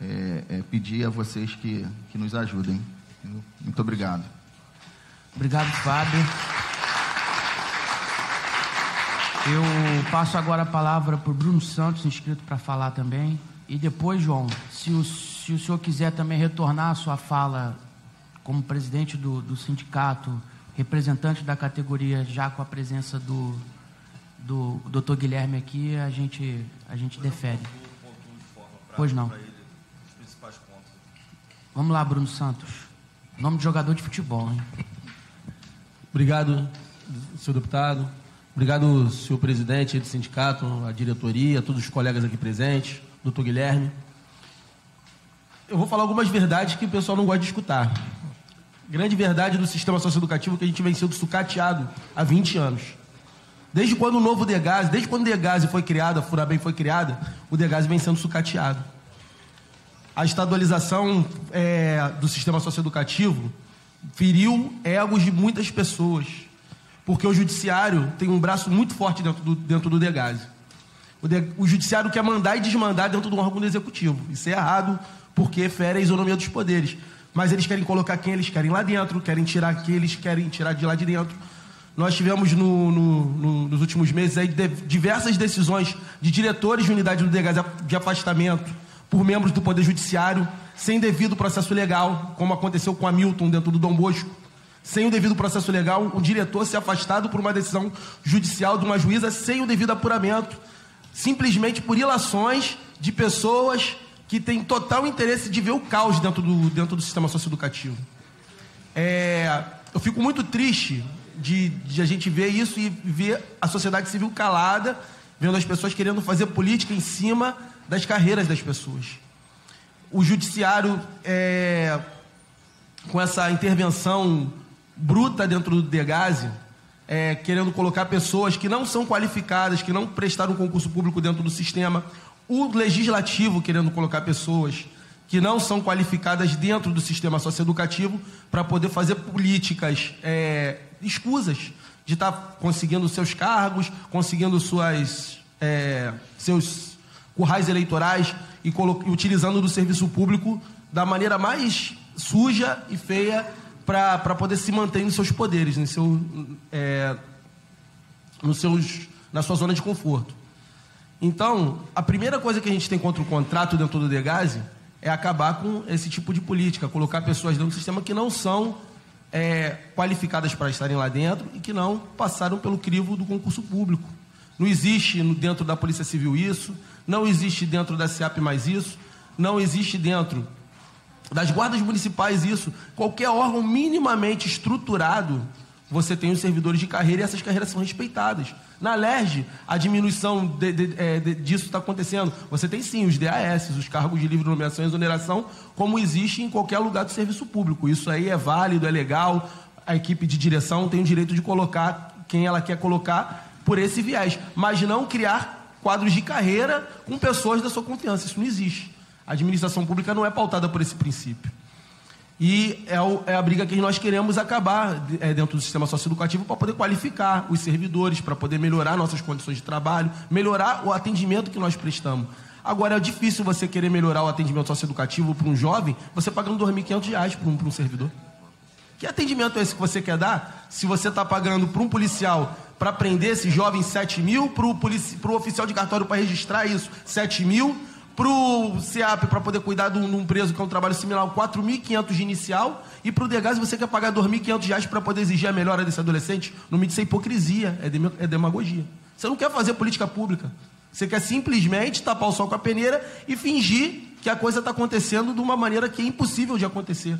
é, é, pedir a vocês que, que nos ajudem. Entendeu? Muito obrigado. Obrigado, Fábio. Eu passo agora a palavra para o Bruno Santos, inscrito para falar também. E depois, João, se o, se o senhor quiser também retornar a sua fala como presidente do, do sindicato, representante da categoria, já com a presença do, do doutor Guilherme aqui, a gente, a gente defere. Pois não. Vamos lá, Bruno Santos. Nome de jogador de futebol, hein? Obrigado, senhor deputado. Obrigado, senhor presidente do sindicato, a diretoria, todos os colegas aqui presentes, doutor Guilherme. Eu vou falar algumas verdades que o pessoal não gosta de escutar. Grande verdade do sistema socioeducativo é que a gente vem sendo sucateado há 20 anos. Desde quando o novo Degase, desde quando o Degase foi criado, a Furabem foi criada, o Degase vem sendo sucateado. A estadualização é, do sistema socioeducativo feriu egos de muitas pessoas porque o judiciário tem um braço muito forte dentro do, dentro do Degase. O, de, o judiciário quer mandar e desmandar dentro do órgão do executivo. Isso é errado, porque fere a isonomia dos poderes. Mas eles querem colocar quem eles querem lá dentro, querem tirar quem eles querem tirar de lá de dentro. Nós tivemos no, no, no, nos últimos meses aí diversas decisões de diretores de unidade do Degase de afastamento por membros do Poder Judiciário, sem devido processo legal, como aconteceu com a Milton dentro do Dom Bosco sem o devido processo legal, o diretor ser afastado por uma decisão judicial de uma juíza sem o devido apuramento, simplesmente por ilações de pessoas que têm total interesse de ver o caos dentro do, dentro do sistema socioeducativo. É, eu fico muito triste de, de a gente ver isso e ver a sociedade civil calada, vendo as pessoas querendo fazer política em cima das carreiras das pessoas. O judiciário, é, com essa intervenção bruta dentro do Degase, é, querendo colocar pessoas que não são qualificadas, que não prestaram concurso público dentro do sistema, o legislativo querendo colocar pessoas que não são qualificadas dentro do sistema socioeducativo para poder fazer políticas é, escusas de estar tá conseguindo seus cargos, conseguindo suas, é, seus currais eleitorais e utilizando do serviço público da maneira mais suja e feia para poder se manter em seus poderes, em seu, é, nos seus, na sua zona de conforto. Então, a primeira coisa que a gente tem contra o contrato dentro do Degase é acabar com esse tipo de política, colocar pessoas dentro do sistema que não são é, qualificadas para estarem lá dentro e que não passaram pelo crivo do concurso público. Não existe dentro da Polícia Civil isso, não existe dentro da SEAP mais isso, não existe dentro das guardas municipais isso. Qualquer órgão minimamente estruturado, você tem os servidores de carreira e essas carreiras são respeitadas. Na LERJ, a diminuição de, de, é, de, disso está acontecendo. Você tem sim os DAS, os cargos de livre nomeação e exoneração, como existe em qualquer lugar do serviço público. Isso aí é válido, é legal. A equipe de direção tem o direito de colocar quem ela quer colocar por esse viés, mas não criar quadros de carreira com pessoas da sua confiança. Isso não existe. A administração pública não é pautada por esse princípio. E é, o, é a briga que nós queremos acabar é, dentro do sistema socioeducativo para poder qualificar os servidores, para poder melhorar nossas condições de trabalho, melhorar o atendimento que nós prestamos. Agora, é difícil você querer melhorar o atendimento socioeducativo para um jovem, você pagando R$ 2.500 para um, um servidor. Que atendimento é esse que você quer dar se você está pagando para um policial para prender esse jovem 7 mil, para o oficial de cartório para registrar isso 7 mil, para o CEAP, para poder cuidar de um, preso que é um trabalho similar, 4.500 de inicial, e para o Degas você quer pagar 2.500 reais para poder exigir a melhora desse adolescente? Não me diz é hipocrisia, é, é demagogia. Você não quer fazer política pública. Você quer simplesmente tapar o sol com a peneira e fingir que a coisa está acontecendo de uma maneira que é impossível de acontecer.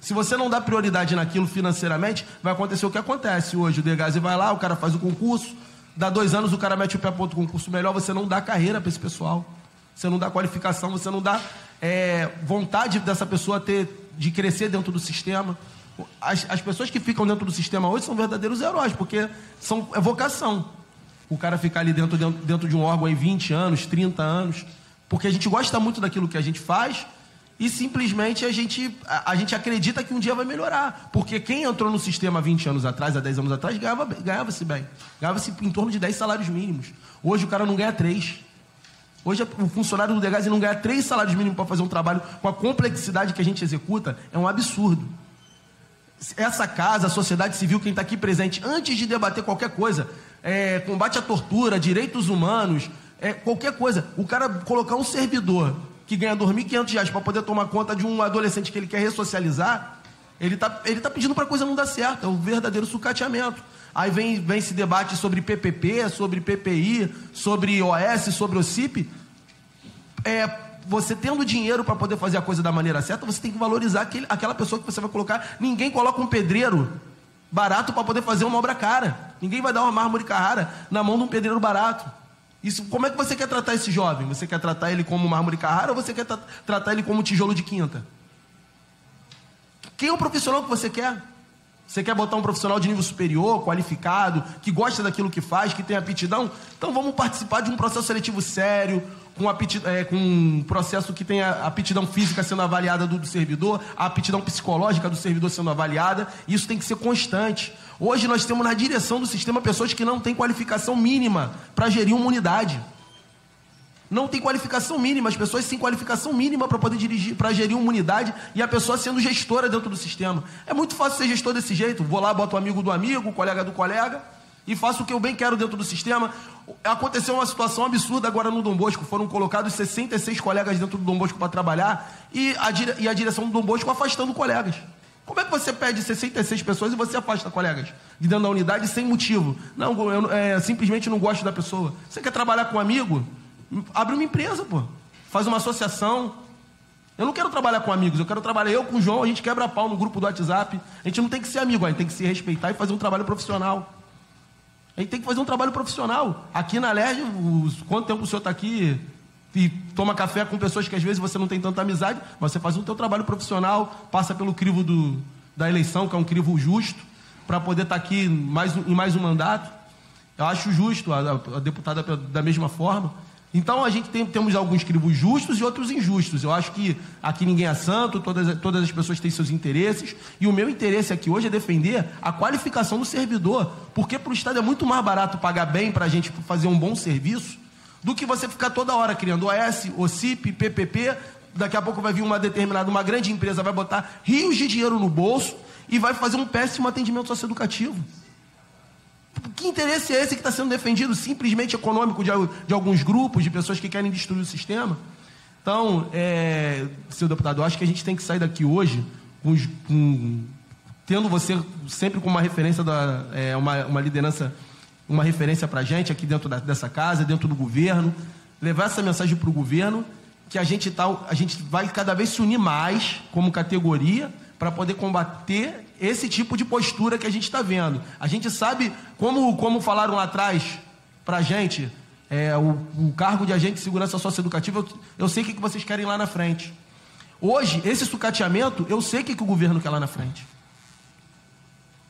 Se você não dá prioridade naquilo financeiramente, vai acontecer o que acontece hoje. O Degase vai lá, o cara faz o concurso, dá dois anos, o cara mete o pé para outro concurso melhor, você não dá carreira para esse pessoal. Você não dá qualificação, você não dá é, vontade dessa pessoa ter de crescer dentro do sistema. As, as pessoas que ficam dentro do sistema hoje são verdadeiros heróis, porque são, é vocação. O cara ficar ali dentro, dentro, dentro de um órgão aí 20 anos, 30 anos, porque a gente gosta muito daquilo que a gente faz e simplesmente a gente, a, a, gente acredita que um dia vai melhorar. Porque quem entrou no sistema 20 anos atrás, há 10 anos atrás, ganhava-se ganhava bem. Ganhava-se em torno de 10 salários mínimos. Hoje o cara não ganha 3. Hoje o funcionário do Degás não ganha 3 salários mínimos para fazer um trabalho com a complexidade que a gente executa. É um absurdo. Essa casa, a sociedade civil, quem está aqui presente, antes de debater qualquer coisa, é, combate à tortura, direitos humanos, é, qualquer coisa, o cara colocar um servidor que ganha R$ 2.500 para poder tomar conta de um adolescente que ele quer ressocializar, ele está ele tá pedindo para a coisa não dar certo, é um verdadeiro sucateamento. Aí vem, vem esse debate sobre PPP, sobre PPI, sobre OS, sobre OCIP. É, você tendo dinheiro para poder fazer a coisa da maneira certa, você tem que valorizar aquele, aquela pessoa que você vai colocar. Ninguém coloca um pedreiro barato para poder fazer uma obra cara. Ninguém vai dar uma mármore Carrara na mão de um pedreiro barato. Isso, como é que você quer tratar esse jovem? Você quer tratar ele como mármore Carrara ou você quer tra tratar ele como tijolo de quinta? Quem é o profissional que você quer? Você quer botar um profissional de nível superior, qualificado, que gosta daquilo que faz, que tem aptidão? Então vamos participar de um processo seletivo sério, com, é, com um processo que tenha a aptidão física sendo avaliada do, do, servidor, a aptidão psicológica do servidor sendo avaliada. Isso tem que ser constante. Hoje nós temos na direção do sistema pessoas que não têm qualificação mínima para gerir uma unidade. Não tem qualificação mínima, as pessoas sem qualificação mínima para poder dirigir, para gerir uma unidade e a pessoa sendo gestora dentro do sistema. É muito fácil ser gestor desse jeito. Vou lá, boto o amigo do amigo, o colega do colega e faço o que eu bem quero dentro do sistema. Aconteceu uma situação absurda agora no Dom Bosco. Foram colocados 66 colegas dentro do Dom Bosco para trabalhar e a, e a direção do Dom Bosco afastando colegas. Como é que você pede 66 pessoas e você afasta colegas de dentro da unidade sem motivo? Não, eu é, simplesmente não gosto da pessoa. Você quer trabalhar com um amigo? Abre uma empresa, pô. Faz uma associação. Eu não quero trabalhar com amigos, eu quero trabalhar eu com o João, a gente quebra pau no grupo do WhatsApp. A gente não tem que ser amigo, a gente tem que se respeitar e fazer um trabalho profissional. A gente tem que fazer um trabalho profissional. Aqui na LERJ, quanto tempo o senhor está aqui e toma café com pessoas que às vezes você não tem tanta amizade, você faz um teu trabalho profissional, passa pelo crivo do, da eleição, que é um crivo justo, para poder estar tá aqui mais, em mais um mandato. Eu acho justo, a, a deputada da mesma forma. Então a gente tem, temos alguns crivos justos e outros injustos. Eu acho que aqui ninguém é santo, todas, todas as pessoas têm seus interesses. E o meu interesse aqui hoje é defender a qualificação do servidor. Porque para o Estado é muito mais barato pagar bem para a gente fazer um bom serviço do que você ficar toda hora criando OS, OCIP, PPP. Daqui a pouco vai vir uma determinada, uma grande empresa, vai botar rios de dinheiro no bolso e vai fazer um péssimo atendimento socioeducativo. Que interesse é esse que está sendo defendido? Simplesmente econômico de, de, alguns grupos, de pessoas que querem destruir o sistema? Então, é, seu deputado, eu acho que a gente tem que sair daqui hoje com, com, tendo você sempre como uma referência, da, é, uma, uma liderança, uma referência para a gente aqui dentro da, dessa casa, dentro do governo, levar essa mensagem para o governo que a gente, tá, a gente vai cada vez se unir mais como categoria para poder combater esse tipo de postura que a gente está vendo. A gente sabe, como, como falaram lá atrás para a gente, é, o, o, cargo de agente de segurança socioeducativa, eu, eu sei o que, que vocês querem lá na frente. Hoje, esse sucateamento, eu sei o que, que o governo quer lá na frente.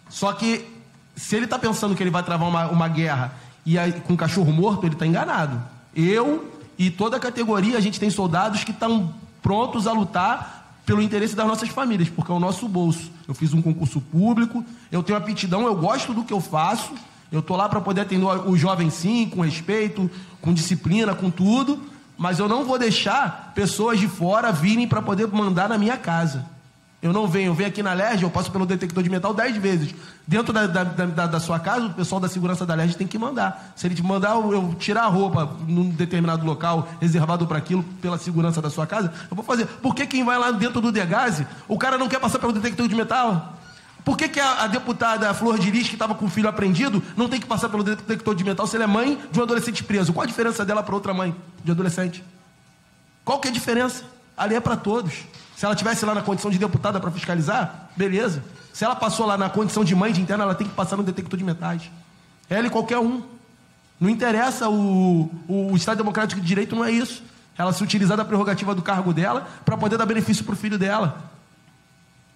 Só que, se ele está pensando que ele vai travar uma, uma guerra e aí, com cachorro morto, ele está enganado. Eu e toda a categoria, a gente tem soldados que estão prontos a lutar pelo interesse das nossas famílias, porque é o nosso bolso. Eu fiz um concurso público, eu tenho aptidão, eu gosto do que eu faço, eu estou lá para poder atender o jovem sim, com respeito, com disciplina, com tudo, mas eu não vou deixar pessoas de fora virem para poder mandar na minha casa. Eu não venho, eu venho aqui na LERJ, eu passo pelo detector de metal dez vezes. Dentro da, da, da, da, sua casa, o pessoal da segurança da LERJ tem que mandar. Se ele te mandar eu tirar a roupa num determinado local reservado para aquilo, pela segurança da sua casa, eu vou fazer. Por que quem vai lá dentro do Degase, o cara não quer passar pelo detector de metal? Por que, que a, a deputada Flor de Lis, que estava com o filho apreendido, não tem que passar pelo detector de metal se ela é mãe de um adolescente preso? Qual a diferença dela para outra mãe de adolescente? Qual que é a diferença? Ali é para todos. Se ela tivesse lá na condição de deputada para fiscalizar, beleza. Se ela passou lá na condição de mãe de interna, ela tem que passar no detector de metais. Ela e qualquer um. Não interessa o, o, Estado Democrático de Direito, não é isso. Ela se utilizar da prerrogativa do cargo dela para poder dar benefício para o filho dela.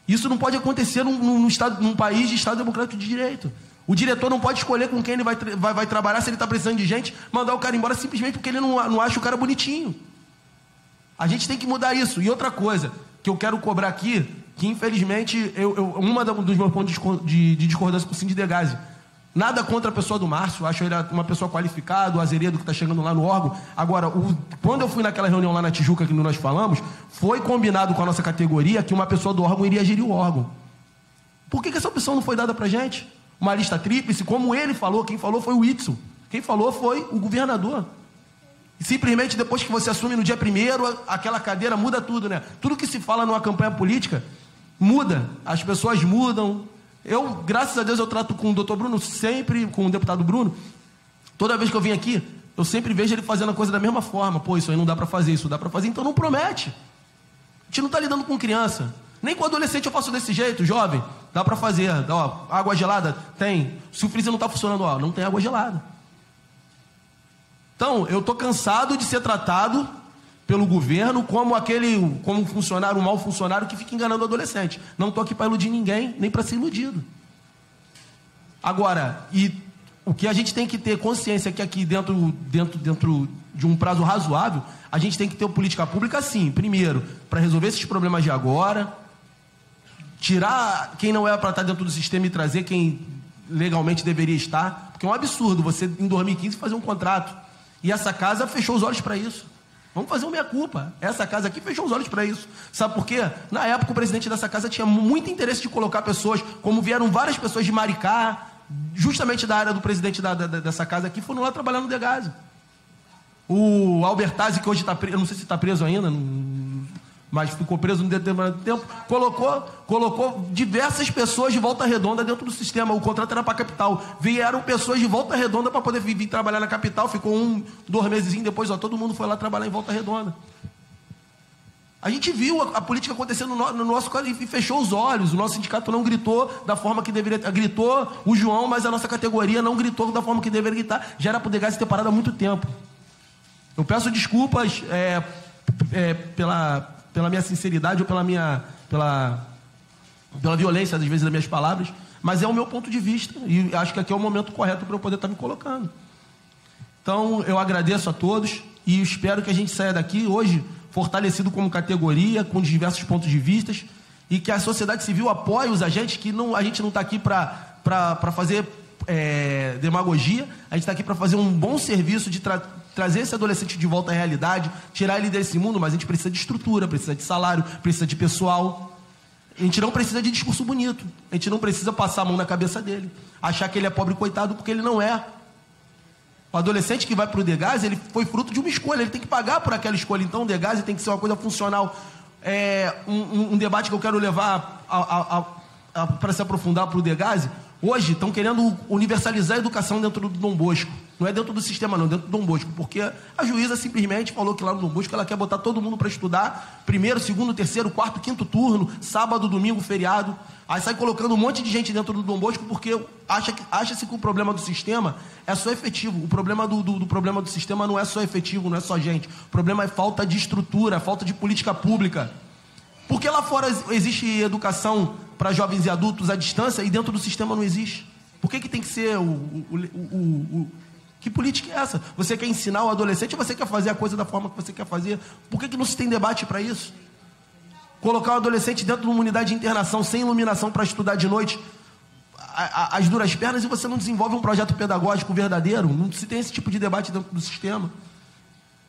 Isso não pode acontecer num, num, estado, num país de Estado Democrático de Direito. O diretor não pode escolher com quem ele vai, vai, vai trabalhar, se ele está precisando de gente, mandar o cara embora simplesmente porque ele não, não acha o cara bonitinho. A gente tem que mudar isso. E outra coisa que eu quero cobrar aqui, que infelizmente, eu, eu, uma dos meus pontos de, de discordância com o Cindy Degase, Nada contra a pessoa do Márcio, acho ele uma pessoa qualificada, o Azeredo que está chegando lá no órgão. Agora, o, quando eu fui naquela reunião lá na Tijuca que nós falamos, foi combinado com a nossa categoria que uma pessoa do órgão iria gerir o órgão. Por que, que essa opção não foi dada para gente? Uma lista tríplice, como ele falou, quem falou foi o Whitson. Quem falou foi o governador. E simplesmente depois que você assume no dia primeiro, aquela cadeira muda tudo, né? Tudo que se fala numa campanha política muda. As pessoas mudam, eu, graças a Deus, eu trato com o doutor Bruno sempre, com o deputado Bruno. Toda vez que eu vim aqui, eu sempre vejo ele fazendo a coisa da mesma forma. Pô, isso aí não dá para fazer, isso dá para fazer, então não promete. A gente não está lidando com criança. Nem com adolescente eu faço desse jeito, jovem. Dá para fazer. Ó, água gelada? Tem. Se o freezer não está funcionando, ó, não tem água gelada. Então, eu estou cansado de ser tratado pelo governo como aquele, como um funcionário, um mau funcionário que fica enganando o adolescente. Não estou aqui para iludir ninguém, nem para ser iludido. Agora, e o que a gente tem que ter consciência é que aqui dentro, dentro, dentro de um prazo razoável, a gente tem que ter política pública sim. Primeiro, para resolver esses problemas de agora, tirar quem não é para estar dentro do sistema e trazer quem legalmente deveria estar, porque é um absurdo você em 2015 fazer um contrato e essa casa fechou os olhos para isso. Vamos fazer uma meia-culpa. Essa casa aqui fechou os olhos para isso. Sabe por quê? Na época, o presidente dessa casa tinha muito interesse de colocar pessoas, como vieram várias pessoas de Maricá, justamente da área do presidente da, da, dessa casa aqui, foram lá trabalhar no Degase. O Albertazzi, que hoje está preso, não sei se está preso ainda, não, mas ficou preso um determinado tempo, colocou, colocou diversas pessoas de volta redonda dentro do sistema. O contrato era para a capital. Vieram pessoas de volta redonda para poder vir, trabalhar na capital. Ficou um, dois meses depois, ó, todo mundo foi lá trabalhar em volta redonda. A gente viu a, a política acontecendo no, no nosso e fechou os olhos. O nosso sindicato não gritou da forma que deveria. Gritou o João, mas a nossa categoria não gritou da forma que deveria gritar. Já era para o Degas ter parado há muito tempo. Eu peço desculpas é, é, pela pela minha sinceridade ou pela minha pela pela violência às vezes das minhas palavras, mas é o meu ponto de vista e acho que aqui é o momento correto para eu poder estar me colocando. Então, eu agradeço a todos e espero que a gente saia daqui hoje fortalecido como categoria, com diversos pontos de vista e que a sociedade civil apoie os agentes, que não, a gente não está aqui para fazer é, demagogia, a gente está aqui para fazer um bom serviço de trazer esse adolescente de volta à realidade, tirar ele desse mundo, mas a gente precisa de estrutura, precisa de salário, precisa de pessoal. A gente não precisa de discurso bonito. A gente não precisa passar a mão na cabeça dele. Achar que ele é pobre coitado porque ele não é. O adolescente que vai para o Degás, ele foi fruto de uma escolha. Ele tem que pagar por aquela escolha. Então o Degás tem que ser uma coisa funcional. É um, um, um debate que eu quero levar para se aprofundar para o Degás Hoje estão querendo universalizar a educação dentro do Dom Bosco. Não é dentro do sistema, não, dentro do Dom Bosco. Porque a juíza simplesmente falou que lá no Dom Bosco ela quer botar todo mundo para estudar primeiro, segundo, terceiro, quarto, quinto turno, sábado, domingo, feriado. Aí sai colocando um monte de gente dentro do Dom Bosco porque acha-se que, acha que o problema do sistema é só efetivo. O problema do, do, do, problema do sistema não é só efetivo, não é só gente. O problema é falta de estrutura, falta de política pública. Porque lá fora existe educação para jovens e adultos à distância e dentro do sistema não existe? Por que, que tem que ser o, o, o, o que política é essa? Você quer ensinar o adolescente ou você quer fazer a coisa da forma que você quer fazer? Por que, que não se tem debate para isso? Colocar o adolescente dentro de uma unidade de internação sem iluminação para estudar de noite, as duras pernas, e você não desenvolve um projeto pedagógico verdadeiro? Não se tem esse tipo de debate dentro do sistema.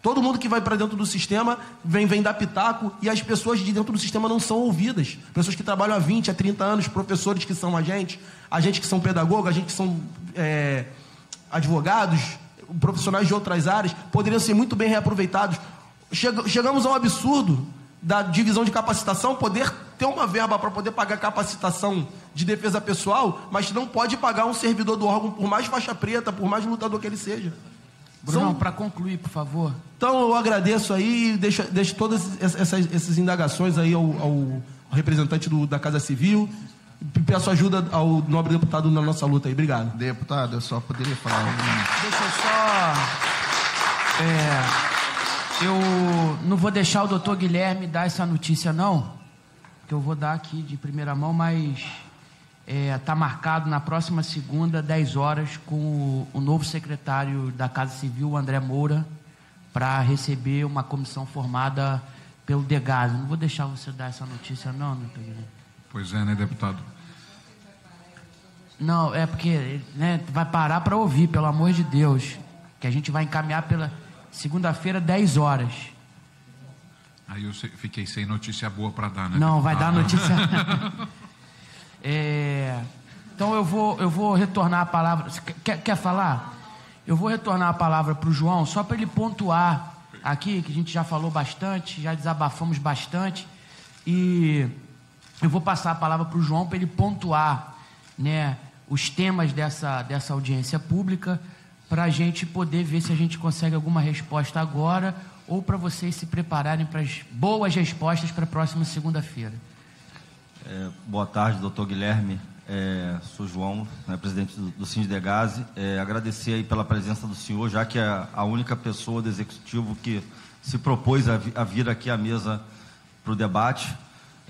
Todo mundo que vai para dentro do sistema vem, vem dar pitaco e as pessoas de dentro do sistema não são ouvidas. Pessoas que trabalham há 20, há 30 anos, professores que são agentes, agentes que são pedagogos, agentes que são é, advogados, profissionais de outras áreas, poderiam ser muito bem reaproveitados. Chegamos ao absurdo da divisão de capacitação, poder ter uma verba para poder pagar capacitação de defesa pessoal, mas não pode pagar um servidor do órgão, por mais faixa preta, por mais lutador que ele seja. Bruno, São- para concluir, por favor. Então eu agradeço aí e deixo, deixo todas essas, essas indagações aí ao, ao representante do- da Casa Civil. E Peço ajuda ao nobre deputado na nossa luta aí. Obrigado. Deputado, eu só poderia falar. Deixa eu só. é, eu não vou deixar o doutor Guilherme dar essa notícia, não, que eu vou dar aqui de primeira mão, mas está marcado na próxima segunda, 10 horas, com o, o novo secretário da Casa Civil, André Moura, para receber uma comissão formada pelo Degas. Não vou deixar você dar essa notícia, não, doutor Guilherme. Pois é, né, deputado? Não, é porque né, vai parar para ouvir, pelo amor de Deus. Que a gente vai encaminhar pela segunda-feira, 10 horas. Aí eu fiquei sem notícia boa para dar, né? Não, vai dar notícia. É, então eu vou, eu vou retornar a palavra. Quer, quer falar? Eu vou retornar a palavra para o João, só para ele pontuar aqui, que a gente já falou bastante, já desabafamos bastante. E eu vou passar a palavra para o João para ele pontuar né, os temas dessa, dessa audiência pública, para a gente poder ver se a gente consegue alguma resposta agora ou para vocês se prepararem para as boas respostas para a próxima segunda-feira. É, boa tarde, doutor Guilherme. É, sou João, né, presidente do, Sindegase. É, agradecer aí pela presença do senhor, já que é a única pessoa do executivo que se propôs a, a vir aqui à mesa para o debate.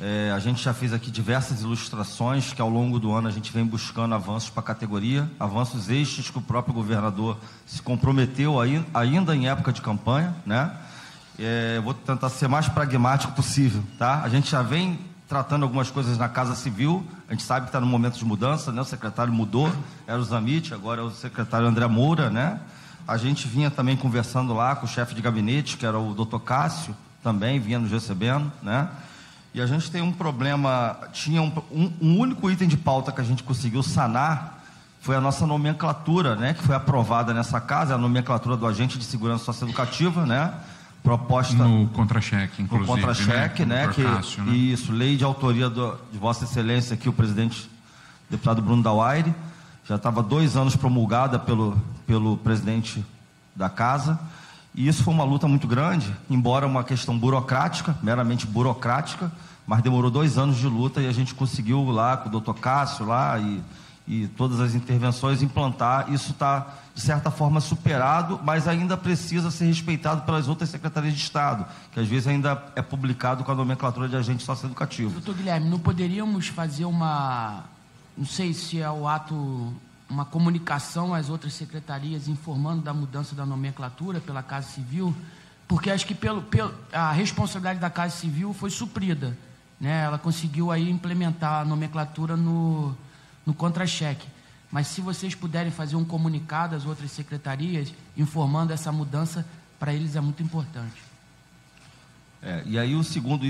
É, a gente já fez aqui diversas ilustrações que ao longo do ano a gente vem buscando avanços para a categoria, avanços estes que o próprio governador se comprometeu aí, ainda em época de campanha, né? É, vou tentar ser mais pragmático possível, tá? A gente já vem tratando algumas coisas na Casa Civil, a gente sabe que está no momento de mudança, né? O secretário mudou, era o Zamit, agora é o secretário André Moura, né? A gente vinha também conversando lá com o chefe de gabinete, que era o doutor Cássio, também vinha nos recebendo, né? E a gente tem um problema, tinha um, um- um único item de pauta que a gente conseguiu sanar, foi a nossa nomenclatura, né, que foi aprovada nessa casa, a nomenclatura do agente de segurança socioeducativa, né, proposta No contra-cheque, no inclusive. contra-cheque, né, Dr. que Cássio, né? isso, lei de autoria do- de Vossa Excelência aqui, o presidente, deputado Bruno Dawaire, já estava dois anos promulgada pelo pelo presidente da casa, e isso foi uma luta muito grande, embora uma questão burocrática, meramente burocrática, mas demorou dois anos de luta e a gente conseguiu lá com o doutor Cássio lá e, e todas as intervenções implantar. Isso está, de certa forma, superado, mas ainda precisa ser respeitado pelas outras secretarias de Estado, que às vezes ainda é publicado com a nomenclatura de agente socioeducativo. Doutor Guilherme, não poderíamos fazer uma, não sei se é o ato, uma comunicação às outras secretarias informando da mudança da nomenclatura pela Casa Civil? Porque acho que pelo, pelo, a responsabilidade da Casa Civil foi suprida. Né? Ela conseguiu aí implementar a nomenclatura no, no contra-cheque. Mas se vocês puderem fazer um comunicado às outras secretarias informando essa mudança, para eles é muito importante. É, e aí o segundo,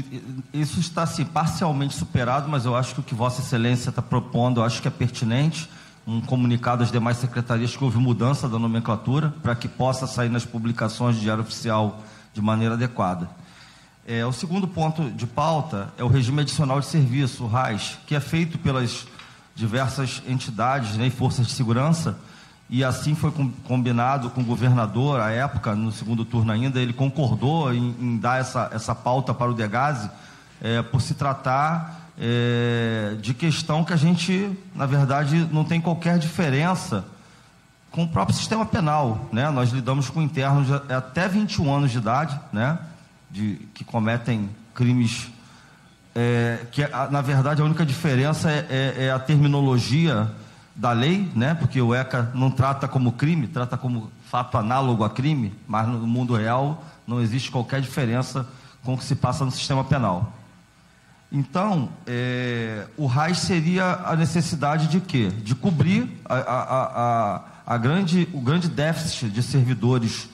isso está assim, parcialmente superado, mas eu acho que o que Vossa Excelência está propondo, eu acho que é pertinente, um comunicado às demais secretarias que houve mudança da nomenclatura, para que possa sair nas publicações de diário oficial de maneira adequada. É, o segundo ponto de pauta é o regime adicional de serviço, o RAIS, que é feito pelas diversas entidades né, e forças de segurança, e assim foi com- combinado com o governador, à época, no segundo turno ainda, ele concordou em, em dar essa, essa pauta para o Degase, é, por se tratar é, de questão que a gente, na verdade, não tem qualquer diferença com o próprio sistema penal, né? Nós lidamos com internos até 21 anos de idade, né? De, que cometem crimes é, que na verdade a única diferença é, é- é a terminologia da lei, né? Porque o ECA não trata como crime, trata como fato análogo a crime, mas no mundo real não existe qualquer diferença com o que se passa no sistema penal. Então, é, o RAIS seria a necessidade de quê? De cobrir a- a- a- a grande, o grande déficit de servidores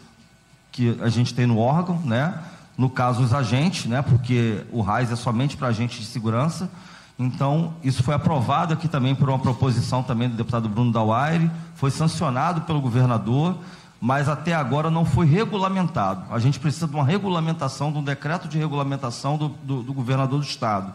que a gente tem no órgão, né? No caso, os agentes, né? Porque o RAIS é somente para agentes de segurança. Então, isso foi aprovado aqui também por uma proposição também do deputado Bruno Dawaire, foi sancionado pelo governador, mas até agora não foi regulamentado. A gente precisa de uma regulamentação, de um decreto de regulamentação do, do- do governador do Estado.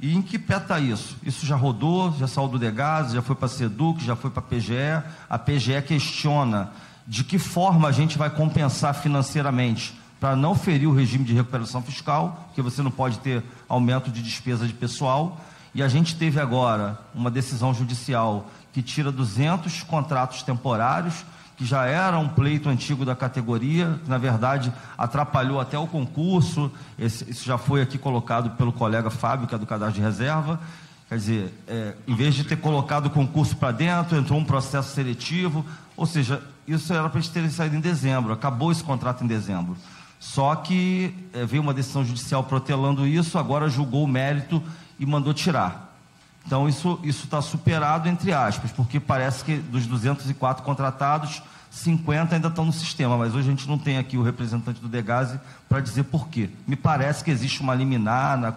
E em que pé está isso? Isso já rodou, já saiu do Degas, já foi para a SEDUC, já foi para a PGE. A PGE questiona de que forma a gente vai compensar financeiramente para não ferir o regime de recuperação fiscal, porque você não pode ter aumento de despesa de pessoal. E a gente teve agora uma decisão judicial que tira 200 contratos temporários, que já era um pleito antigo da categoria, que na verdade atrapalhou até o concurso. Esse, isso já foi aqui colocado pelo colega Fábio, que é do cadastro de reserva. Quer dizer, é, em vez de ter colocado o concurso para dentro, entrou um processo seletivo. Ou seja, isso era para a gente ter saído em dezembro, acabou esse contrato em dezembro. Só que é, veio uma decisão judicial protelando isso, agora julgou o mérito e mandou tirar. Então, isso está superado, entre aspas, porque parece que dos 204 contratados, 50 ainda estão no sistema, mas hoje a gente não tem aqui o representante do Degase para dizer por quê. Me parece que existe uma liminar na,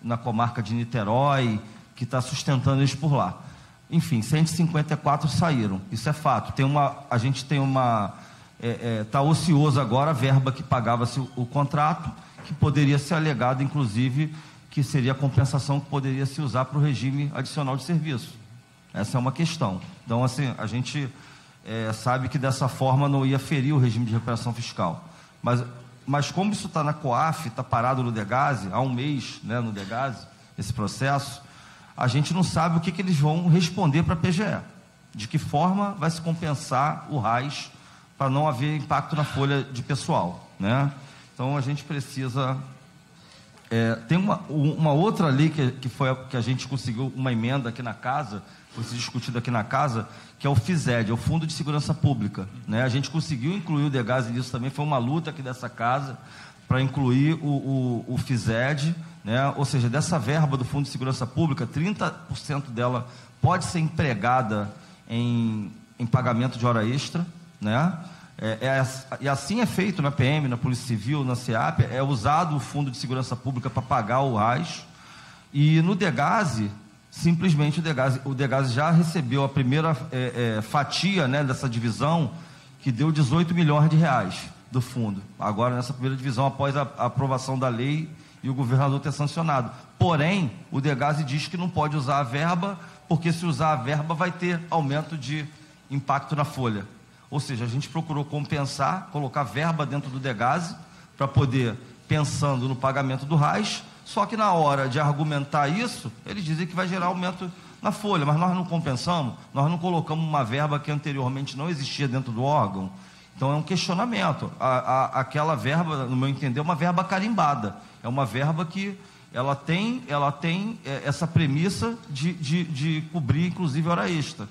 na comarca de Niterói que está sustentando eles por lá. Enfim, 154 saíram, isso é fato. Tem uma, a gente tem uma. Está é, é, tá ocioso agora a verba que pagava-se o, o contrato, que poderia ser alegado, inclusive, que seria a compensação que poderia se usar para o regime adicional de serviço. Essa é uma questão. Então, assim, a gente é, sabe que dessa forma não ia ferir o regime de recuperação fiscal. Mas, mas como isso está na COAF, está parado no Degase, há um mês né, no Degase, esse processo, a gente não sabe o que, que eles vão responder para a PGE. De que forma vai se compensar o RAIS para não haver impacto na folha de pessoal. Né? Então a gente precisa é, tem uma, uma outra lei que, que foi a, que a gente conseguiu uma emenda aqui na casa, foi discutido aqui na casa, que é o FISED, é o Fundo de Segurança Pública. Né? A gente conseguiu incluir o DEGAS nisso também, foi uma luta aqui dessa casa para incluir o, o, o FISED, né? ou seja, dessa verba do Fundo de Segurança Pública, 30% dela pode ser empregada em, em pagamento de hora extra, né? É, é, e assim é feito na PM, na Polícia Civil, na SEAP, é usado o Fundo de Segurança Pública para pagar o RAIS. E no Degase, simplesmente o Degase, o Degase já recebeu a primeira é, é, fatia né, dessa divisão, que deu 18 milhões de reais do fundo. Agora, nessa primeira divisão, após a, a aprovação da lei e o governador ter sancionado. Porém, o Degase diz que não pode usar a verba, porque se usar a verba vai ter aumento de impacto na folha. Ou seja, a gente procurou compensar, colocar verba dentro do Degase para poder, pensando no pagamento do RAIS, só que na hora de argumentar isso, eles dizem que vai gerar aumento na folha, mas nós não compensamos, nós não colocamos uma verba que anteriormente não existia dentro do órgão. Então é um questionamento. A, a, aquela verba, no meu entender, é uma verba carimbada. É uma verba que ela tem, ela tem é, essa premissa de, de, de cobrir, inclusive, hora extra.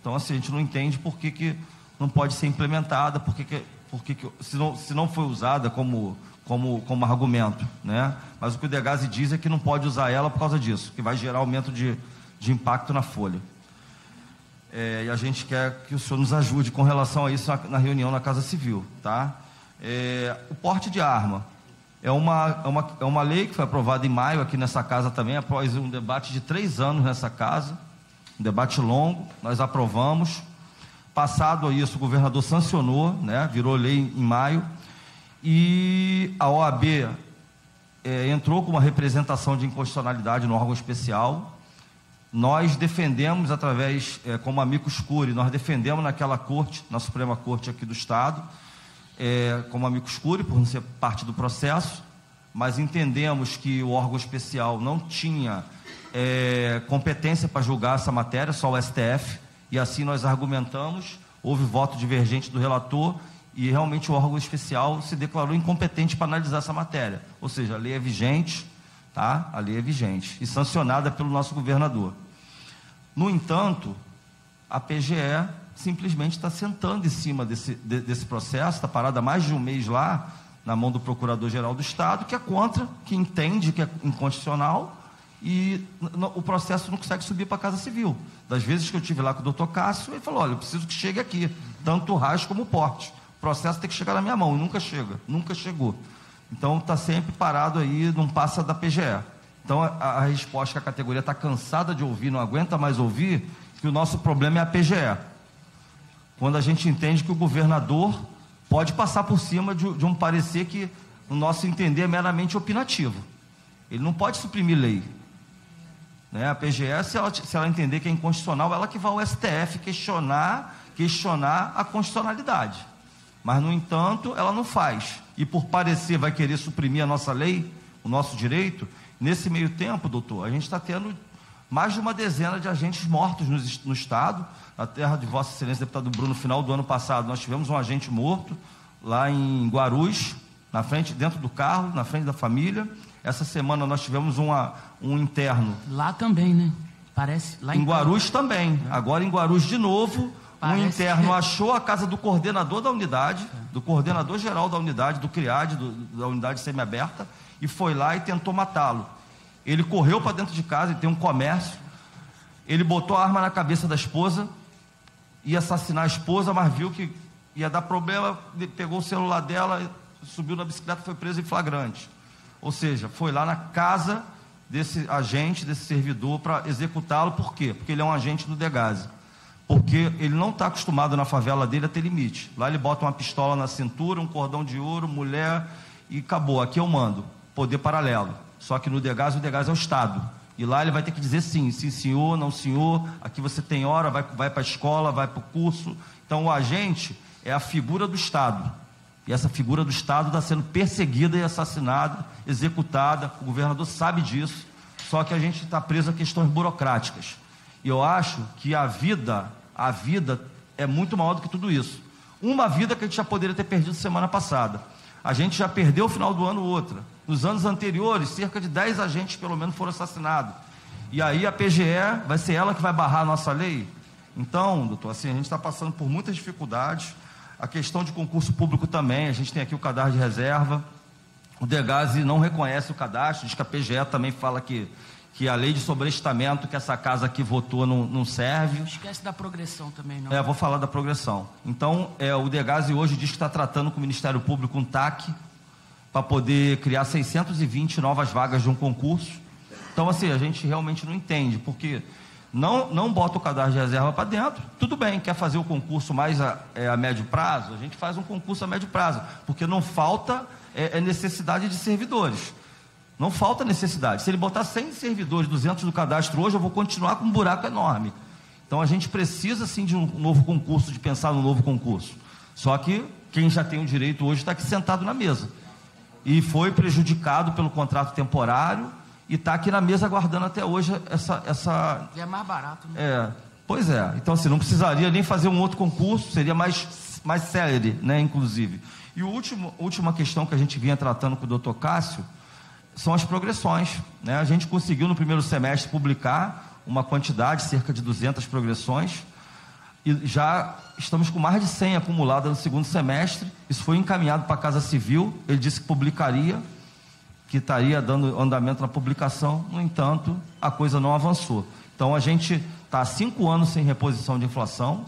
Então, assim, a gente não entende por que, que não pode ser implementada, porque, porque se, não, se não foi usada como, como, como argumento. Né? Mas o que o Degase diz é que não pode usar ela por causa disso, que vai gerar aumento de, de impacto na folha. É, e a gente quer que o senhor nos ajude com relação a isso na, na reunião na Casa Civil. Tá? É, o porte de arma é uma, é, uma, é uma lei que foi aprovada em maio aqui nessa casa também, após um debate de três anos nessa casa, um debate longo, nós aprovamos. Passado isso, o governador sancionou, né, virou lei em maio, e a OAB é, entrou com uma representação de inconstitucionalidade no órgão especial. Nós defendemos, através, é, como amicus curi, nós defendemos naquela corte, na Suprema Corte aqui do Estado, é, como amicus curi, por não ser parte do processo, mas entendemos que o órgão especial não tinha é, competência para julgar essa matéria, só o STF, e assim nós argumentamos, houve voto divergente do relator e realmente o órgão especial se declarou incompetente para analisar essa matéria. Ou seja, a lei é vigente, tá? A lei é vigente e sancionada pelo nosso governador. No entanto, a PGE simplesmente está sentando em cima desse, de, desse processo, está parada mais de um mês lá, na mão do Procurador-Geral do Estado, que é contra, que entende que é inconstitucional e o processo não consegue subir para a Casa Civil. Das vezes que eu tive lá com o doutor Cássio, ele falou: olha, eu preciso que chegue aqui, tanto o RAS como o porte. O processo tem que chegar na minha mão, e nunca chega, nunca chegou. Então está sempre parado aí, não passa da PGE. Então a, a resposta que a categoria está cansada de ouvir, não aguenta mais ouvir, que o nosso problema é a PGE. Quando a gente entende que o governador pode passar por cima de, de um parecer que, no nosso entender, é meramente opinativo. Ele não pode suprimir lei. Né? A PGE, se ela, se ela entender que é inconstitucional, ela que vai ao STF questionar, questionar a constitucionalidade. Mas, no entanto, ela não faz. E por parecer vai querer suprimir a nossa lei, o nosso direito. Nesse meio tempo, doutor, a gente está tendo mais de uma dezena de agentes mortos no, no Estado. Na terra de Vossa Excelência, deputado Bruno, no final do ano passado, nós tivemos um agente morto lá em Guarus, na frente, dentro do carro, na frente da família. Essa semana nós tivemos uma, um interno. Lá também, né? Parece. Lá em, em também. É. Agora em Guarus de novo. Parece um interno que... achou a casa do coordenador da unidade, do coordenador geral da unidade, do CRIAD, do, da unidade semiaberta, e foi lá e tentou matá-lo. Ele correu para dentro de casa, ele tem um comércio. Ele botou a arma na cabeça da esposa, ia assassinar a esposa, mas viu que ia dar problema, pegou o celular dela, subiu na bicicleta e foi preso em flagrante. Ou seja, foi lá na casa desse agente, desse servidor, para executá-lo. Por quê? Porque ele é um agente do Degase. Porque ele não está acostumado na favela dele a ter limite. Lá ele bota uma pistola na cintura, um cordão de ouro, mulher e acabou. Aqui eu mando. Poder paralelo. Só que no Degase, o Degase é o Estado. E lá ele vai ter que dizer sim, sim senhor, não senhor, aqui você tem hora, vai, vai para a escola, vai para o curso. Então o agente é a figura do Estado. E essa figura do Estado está sendo perseguida e assassinada, executada. O governador sabe disso. Só que a gente está preso a questões burocráticas. E eu acho que a vida, a vida é muito maior do que tudo isso. Uma vida que a gente já poderia ter perdido semana passada. A gente já perdeu o final do ano outra. Nos anos anteriores, cerca de 10 agentes pelo menos foram assassinados. E aí a PGE vai ser ela que vai barrar a nossa lei? Então, doutor, assim, a gente está passando por muitas dificuldades. A questão de concurso público também, a gente tem aqui o cadastro de reserva. O Degase não reconhece o cadastro, diz que a PGE também fala que, que a lei de sobrestamento que essa casa aqui votou não, não serve. Não esquece da progressão também, não. É, vou falar da progressão. Então, é, o Degase hoje diz que está tratando com o Ministério Público um TAC para poder criar 620 novas vagas de um concurso. Então, assim, a gente realmente não entende, porque não, não bota o cadastro de reserva para dentro. Tudo bem, quer fazer o concurso mais a, é, a, médio prazo? A gente faz um concurso a médio prazo, porque não falta é, é necessidade de servidores. Não falta necessidade. Se ele botar 100 servidores, 200 do cadastro hoje, eu vou continuar com um buraco enorme. Então a gente precisa sim de um novo concurso, de pensar no novo concurso. Só que quem já tem o direito hoje está aqui sentado na mesa. E foi prejudicado pelo contrato temporário e está aqui na mesa aguardando até hoje essa. essa... E é mais barato, né? É, pois é. Então, assim, não precisaria nem fazer um outro concurso, seria mais, mais célere, né, inclusive. E a última questão que a gente vinha tratando com o doutor Cássio são as progressões. Né? A gente conseguiu no primeiro semestre publicar uma quantidade, cerca de 200 progressões, e já estamos com mais de 100 acumuladas no segundo semestre. Isso foi encaminhado para a Casa Civil, ele disse que publicaria que estaria dando andamento na publicação, no entanto, a coisa não avançou. Então a gente está há cinco anos sem reposição de inflação,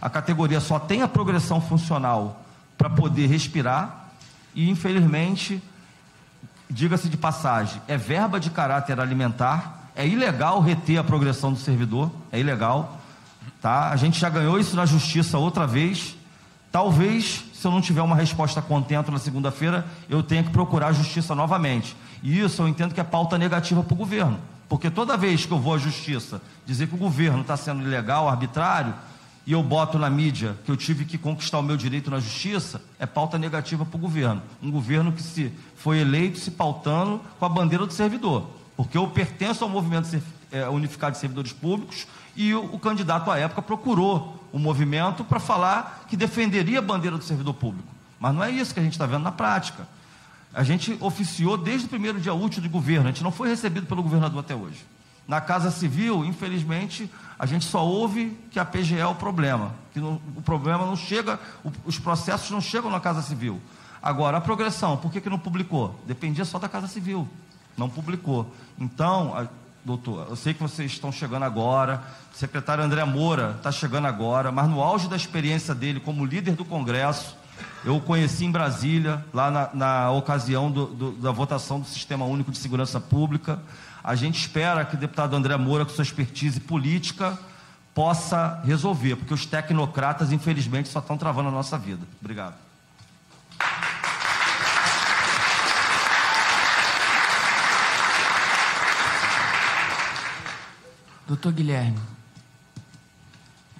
a categoria só tem a progressão funcional para poder respirar, e infelizmente, diga-se de passagem, é verba de caráter alimentar, é ilegal reter a progressão do servidor, é ilegal. Tá? A gente já ganhou isso na justiça outra vez. Talvez se eu não tiver uma resposta contento na segunda-feira, eu tenho que procurar a justiça novamente. E isso eu entendo que é pauta negativa para o governo. Porque toda vez que eu vou à justiça dizer que o governo está sendo ilegal, arbitrário, e eu boto na mídia que eu tive que conquistar o meu direito na justiça, é pauta negativa para o governo. Um governo que se foi eleito se pautando com a bandeira do servidor. Porque eu pertenço ao movimento é, unificado de servidores públicos e o, o candidato à época procurou o movimento para falar que defenderia a bandeira do servidor público. Mas não é isso que a gente está vendo na prática. A gente oficiou desde o primeiro dia útil de governo, a gente não foi recebido pelo governador até hoje. Na Casa Civil, infelizmente, a gente só ouve que a PGE é o problema, que não, o problema não chega, o, os processos não chegam na Casa Civil. Agora, a progressão, por que, que não publicou? Dependia só da Casa Civil, não publicou. Então, a, doutor, eu sei que vocês estão chegando agora, o secretário André Moura está chegando agora, mas no auge da experiência dele como líder do Congresso, eu o conheci em Brasília, lá na, na ocasião do, do, da votação do Sistema Único de Segurança Pública. A gente espera que o deputado André Moura, com sua expertise política, possa resolver, porque os tecnocratas, infelizmente, só estão travando a nossa vida. Obrigado. Doutor Guilherme,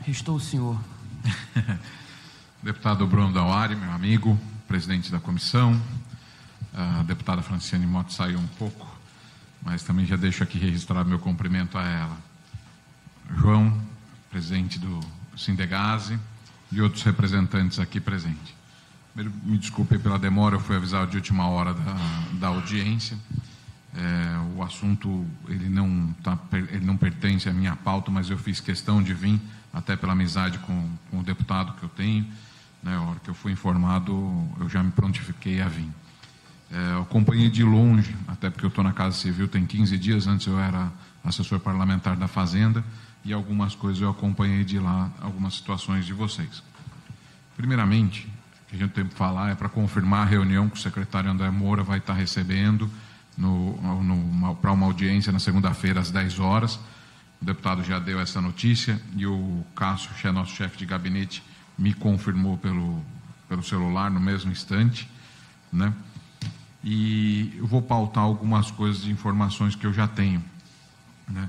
restou o senhor. Deputado Bruno Dauari, meu amigo, presidente da comissão. A deputada Franciane Mota saiu um pouco, mas também já deixo aqui registrado meu cumprimento a ela. João, presidente do Sindegase e outros representantes aqui presentes. Primeiro, me desculpe pela demora, eu fui avisado de última hora da, da audiência. É, o assunto ele não, tá, ele não pertence à minha pauta, mas eu fiz questão de vir, até pela amizade com, com o deputado que eu tenho. Né, a hora que eu fui informado, eu já me prontifiquei a vir. É, acompanhei de longe, até porque eu estou na Casa Civil tem 15 dias, antes eu era assessor parlamentar da Fazenda, e algumas coisas eu acompanhei de lá, algumas situações de vocês. Primeiramente, o que a gente tem que falar é para confirmar a reunião que o secretário André Moura vai estar recebendo no, no, para uma audiência na segunda-feira às 10 horas. O deputado já deu essa notícia e o Cássio, que é nosso chefe de gabinete, me confirmou pelo, pelo celular no mesmo instante, né? E eu vou pautar algumas coisas de informações que eu já tenho, né?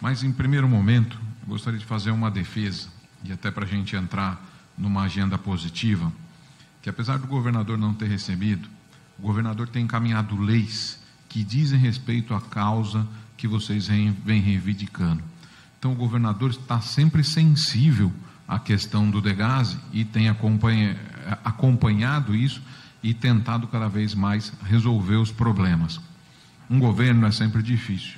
Mas, em primeiro momento, gostaria de fazer uma defesa, e até para a gente entrar numa agenda positiva, que apesar do governador não ter recebido, o governador tem encaminhado leis que dizem respeito à causa que vocês vêm reivindicando. Então, o governador está sempre sensível à questão do degase e tem acompanhado isso e tentado cada vez mais resolver os problemas. Um governo é sempre difícil.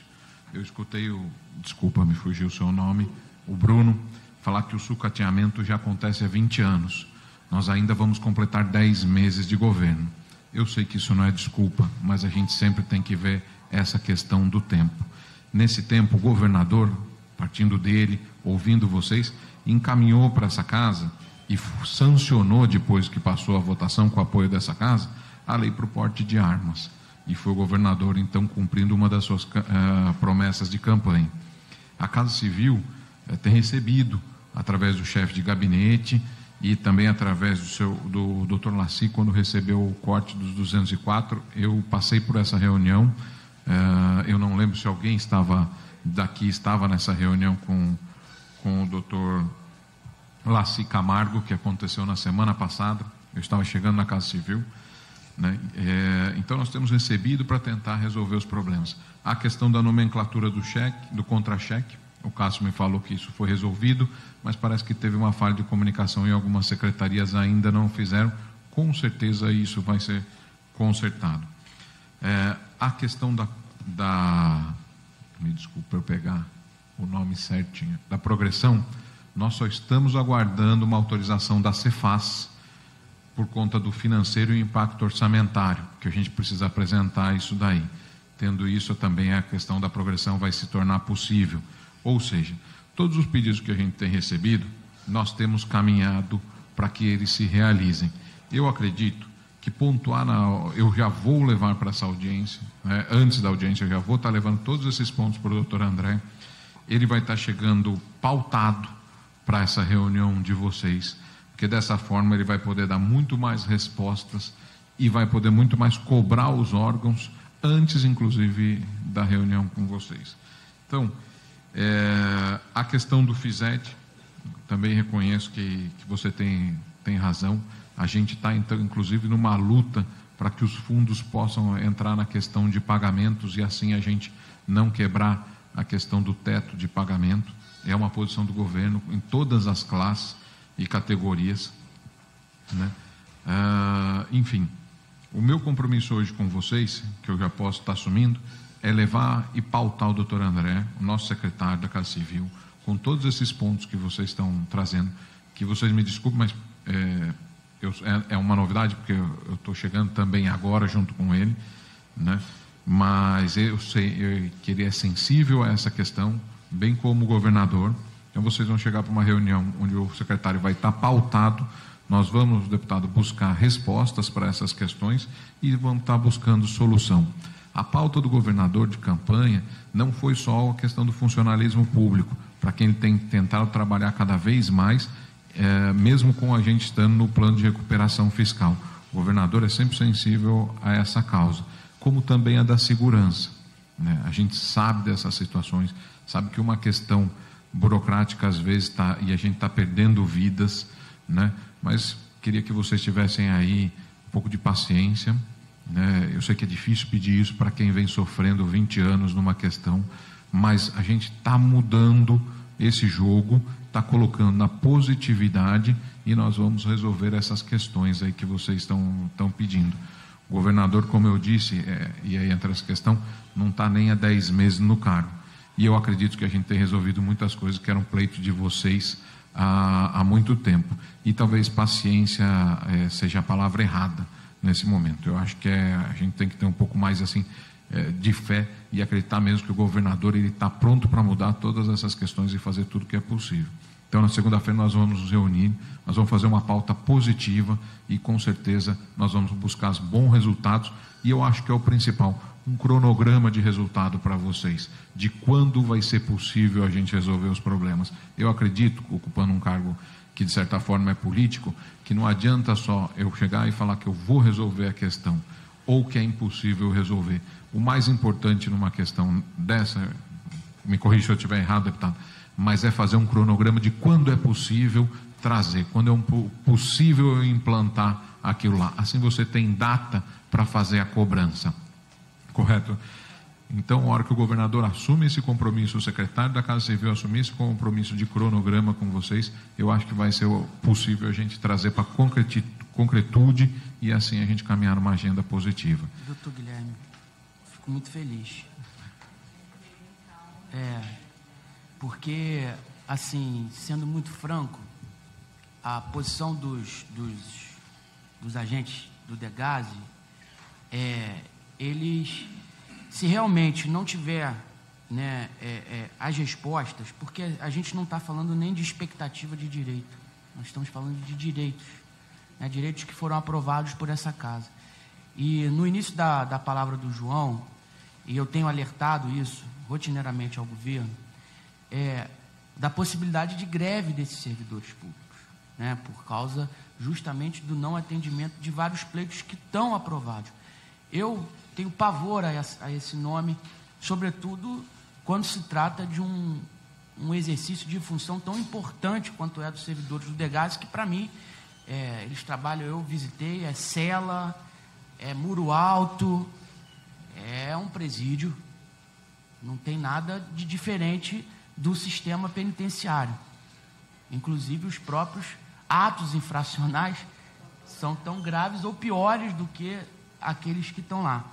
Eu escutei o desculpa, me fugiu o seu nome, o Bruno, falar que o sucateamento já acontece há 20 anos. Nós ainda vamos completar 10 meses de governo. Eu sei que isso não é desculpa, mas a gente sempre tem que ver essa questão do tempo. Nesse tempo, o governador, partindo dele, ouvindo vocês, encaminhou para essa casa e sancionou, depois que passou a votação com o apoio dessa casa, a lei para o porte de armas. E foi o governador, então, cumprindo uma das suas uh, promessas de campanha. A Casa Civil uh, tem recebido, através do chefe de gabinete e também através do, seu, do Dr. Laci, quando recebeu o corte dos 204, eu passei por essa reunião. Uh, eu não lembro se alguém estava daqui estava nessa reunião com, com o Dr. Laci Camargo, que aconteceu na semana passada. Eu estava chegando na Casa Civil. Né? É, então, nós temos recebido para tentar resolver os problemas. A questão da nomenclatura do cheque, do contra-cheque, o Cássio me falou que isso foi resolvido, mas parece que teve uma falha de comunicação e algumas secretarias ainda não fizeram. Com certeza isso vai ser consertado. É, a questão da, da. Me desculpe eu pegar o nome certinho. Da progressão, nós só estamos aguardando uma autorização da Cefaz por conta do financeiro e impacto orçamentário, que a gente precisa apresentar isso daí. Tendo isso, também a questão da progressão vai se tornar possível. Ou seja, todos os pedidos que a gente tem recebido, nós temos caminhado para que eles se realizem. Eu acredito que pontuar na. Eu já vou levar para essa audiência, né? antes da audiência, eu já vou estar levando todos esses pontos para o doutor André. Ele vai estar chegando pautado para essa reunião de vocês porque dessa forma ele vai poder dar muito mais respostas e vai poder muito mais cobrar os órgãos antes, inclusive, da reunião com vocês. Então, é, a questão do FISET, também reconheço que, que você tem, tem razão. A gente está, então, inclusive, numa luta para que os fundos possam entrar na questão de pagamentos e assim a gente não quebrar a questão do teto de pagamento. É uma posição do governo em todas as classes e categorias. Né? Ah, enfim, o meu compromisso hoje com vocês, que eu já posso estar assumindo, é levar e pautar o doutor André, o nosso secretário da Casa Civil, com todos esses pontos que vocês estão trazendo, que vocês me desculpem, mas é, eu, é, é uma novidade, porque eu estou chegando também agora junto com ele, né? mas eu sei eu, que ele é sensível a essa questão, bem como o governador, então vocês vão chegar para uma reunião onde o secretário vai estar pautado. Nós vamos, deputado, buscar respostas para essas questões e vamos estar buscando solução. A pauta do governador de campanha não foi só a questão do funcionalismo público, para quem tem tentado trabalhar cada vez mais, é, mesmo com a gente estando no plano de recuperação fiscal. O governador é sempre sensível a essa causa, como também a da segurança. Né? A gente sabe dessas situações, sabe que uma questão burocrática às vezes está e a gente está perdendo vidas, né? Mas queria que vocês tivessem aí um pouco de paciência, né? Eu sei que é difícil pedir isso para quem vem sofrendo 20 anos numa questão, mas a gente está mudando esse jogo, está colocando na positividade e nós vamos resolver essas questões aí que vocês estão, pedindo. O governador, como eu disse, é, e aí entra essa questão, não está nem há 10 meses no cargo. E eu acredito que a gente tem resolvido muitas coisas que eram pleito de vocês há, há muito tempo. E talvez paciência é, seja a palavra errada nesse momento. Eu acho que é, a gente tem que ter um pouco mais assim é, de fé e acreditar mesmo que o governador ele está pronto para mudar todas essas questões e fazer tudo o que é possível. Então, na segunda-feira, nós vamos nos reunir, nós vamos fazer uma pauta positiva e, com certeza, nós vamos buscar bons resultados. E eu acho que é o principal: um cronograma de resultado para vocês, de quando vai ser possível a gente resolver os problemas. Eu acredito, ocupando um cargo que, de certa forma, é político, que não adianta só eu chegar e falar que eu vou resolver a questão ou que é impossível resolver. O mais importante numa questão dessa, me corrija se eu estiver errado, deputado mas é fazer um cronograma de quando é possível trazer, quando é um, possível implantar aquilo lá. Assim você tem data para fazer a cobrança. Correto? Então, a hora que o governador assume esse compromisso, o secretário da Casa Civil assumir esse compromisso de cronograma com vocês, eu acho que vai ser possível a gente trazer para concretude e assim a gente caminhar numa agenda positiva. Doutor Guilherme, fico muito feliz. É, porque, assim, sendo muito franco, a posição dos, dos, dos agentes do Degase é eles, se realmente não tiver né, é, é, as respostas, porque a gente não está falando nem de expectativa de direito, nós estamos falando de direitos, né, direitos que foram aprovados por essa casa. E no início da, da palavra do João, e eu tenho alertado isso rotineiramente ao governo, é, da possibilidade de greve desses servidores públicos, né, por causa justamente do não atendimento de vários pleitos que estão aprovados. Eu tenho pavor a, esse nome, sobretudo quando se trata de um, um exercício de função tão importante quanto é dos servidores do Degas, que para mim, é, eles trabalham, eu visitei, é cela, é muro alto, é um presídio, não tem nada de diferente do sistema penitenciário. Inclusive, os próprios atos infracionais são tão graves ou piores do que aqueles que estão lá.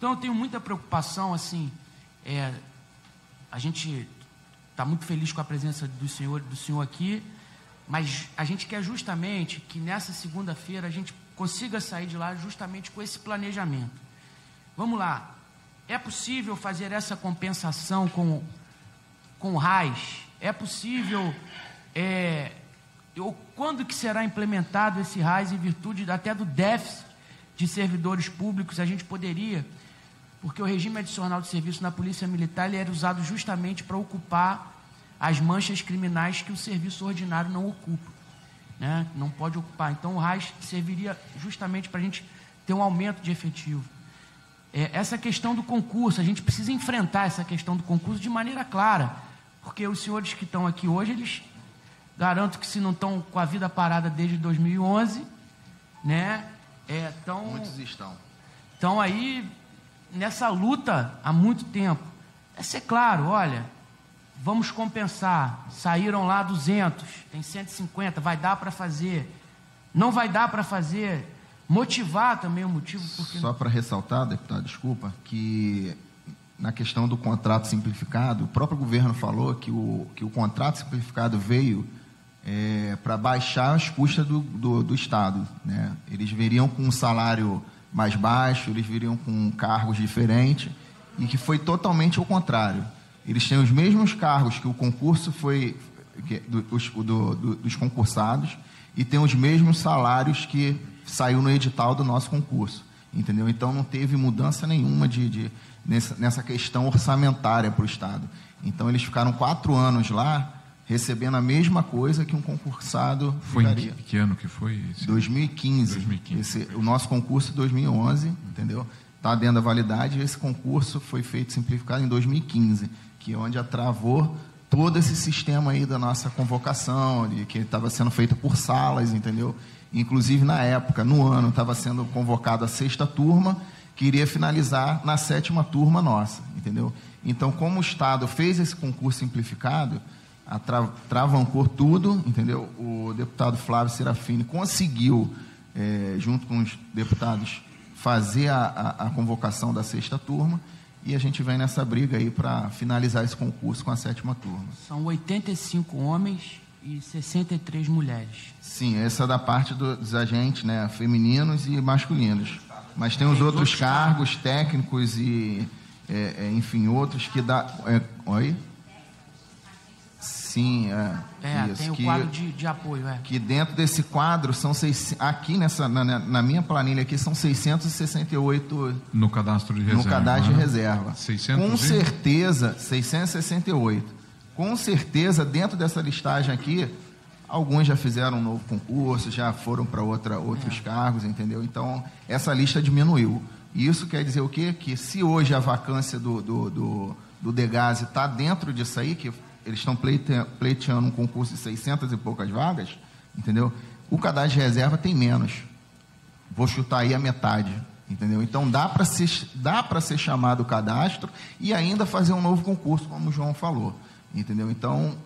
Então, eu tenho muita preocupação, assim, é, a gente está muito feliz com a presença do senhor, do senhor aqui, mas a gente quer justamente que nessa segunda-feira a gente consiga sair de lá justamente com esse planejamento. Vamos lá, é possível fazer essa compensação com com RAIS? É possível, é, ou quando que será implementado esse RAIS em virtude até do déficit de servidores públicos? A gente poderia, porque o regime adicional de serviço na Polícia Militar ele era usado justamente para ocupar as manchas criminais que o serviço ordinário não ocupa. Né? Não pode ocupar. Então, o RAIS serviria justamente para a gente ter um aumento de efetivo. É, essa questão do concurso, a gente precisa enfrentar essa questão do concurso de maneira clara porque os senhores que estão aqui hoje, eles garanto que se não estão com a vida parada desde 2011, né? É, tão, Muitos estão. Estão aí nessa luta há muito tempo. É ser claro, olha, vamos compensar. Saíram lá 200, tem 150, vai dar para fazer. Não vai dar para fazer. Motivar também o motivo. Porque... Só para ressaltar, deputado, desculpa, que na questão do contrato simplificado, o próprio governo falou que o, que o contrato simplificado veio é, para baixar as custas do, do, do Estado. Né? Eles viriam com um salário mais baixo, eles viriam com cargos diferentes, e que foi totalmente o contrário. Eles têm os mesmos cargos que o concurso foi, que, do, do, dos concursados, e têm os mesmos salários que saiu no edital do nosso concurso. Entendeu? Então não teve mudança nenhuma de, de nessa, nessa questão orçamentária para o Estado. Então, eles ficaram quatro anos lá recebendo a mesma coisa que um concursado foi ficaria. Em que, que ano que foi? Esse? 2015. 2015 esse, o nosso concurso 2011, entendeu? Está dentro da validade. Esse concurso foi feito simplificado em 2015. que é onde travou todo esse sistema aí da nossa convocação, de que estava sendo feito por salas, entendeu? Inclusive, na época, no ano, estava sendo convocada a sexta turma, que iria finalizar na sétima turma nossa, entendeu? Então, como o Estado fez esse concurso simplificado, tra travancou tudo, entendeu? O deputado Flávio Serafini conseguiu, é, junto com os deputados, fazer a, a, a convocação da sexta turma, e a gente vem nessa briga aí para finalizar esse concurso com a sétima turma. São 85 homens e 63 mulheres. Sim, essa é da parte dos agentes, né, femininos e masculinos. Mas tem os tem outros, outros cargos, cargos técnicos e, é, é, enfim, outros que dá. É, oi? Sim, é. É, isso, tem o que, quadro de, de apoio, é. Que dentro desse quadro são seis, aqui nessa na, na, minha planilha aqui são 668 no cadastro de reserva. No cadastro né? de reserva. 600 Com certeza, 668. Com certeza dentro dessa listagem aqui, alguns já fizeram um novo concurso, já foram para outra outros é. cargos, entendeu? Então, essa lista diminuiu. Isso quer dizer o quê? Que se hoje a vacância do, do, do, do Degase está dentro disso aí, que eles estão pleiteando um concurso de 600 e poucas vagas, entendeu? O cadastro de reserva tem menos. Vou chutar aí a metade, entendeu? Então dá para ser, dá ser chamado o cadastro e ainda fazer um novo concurso, como o João falou, entendeu? Então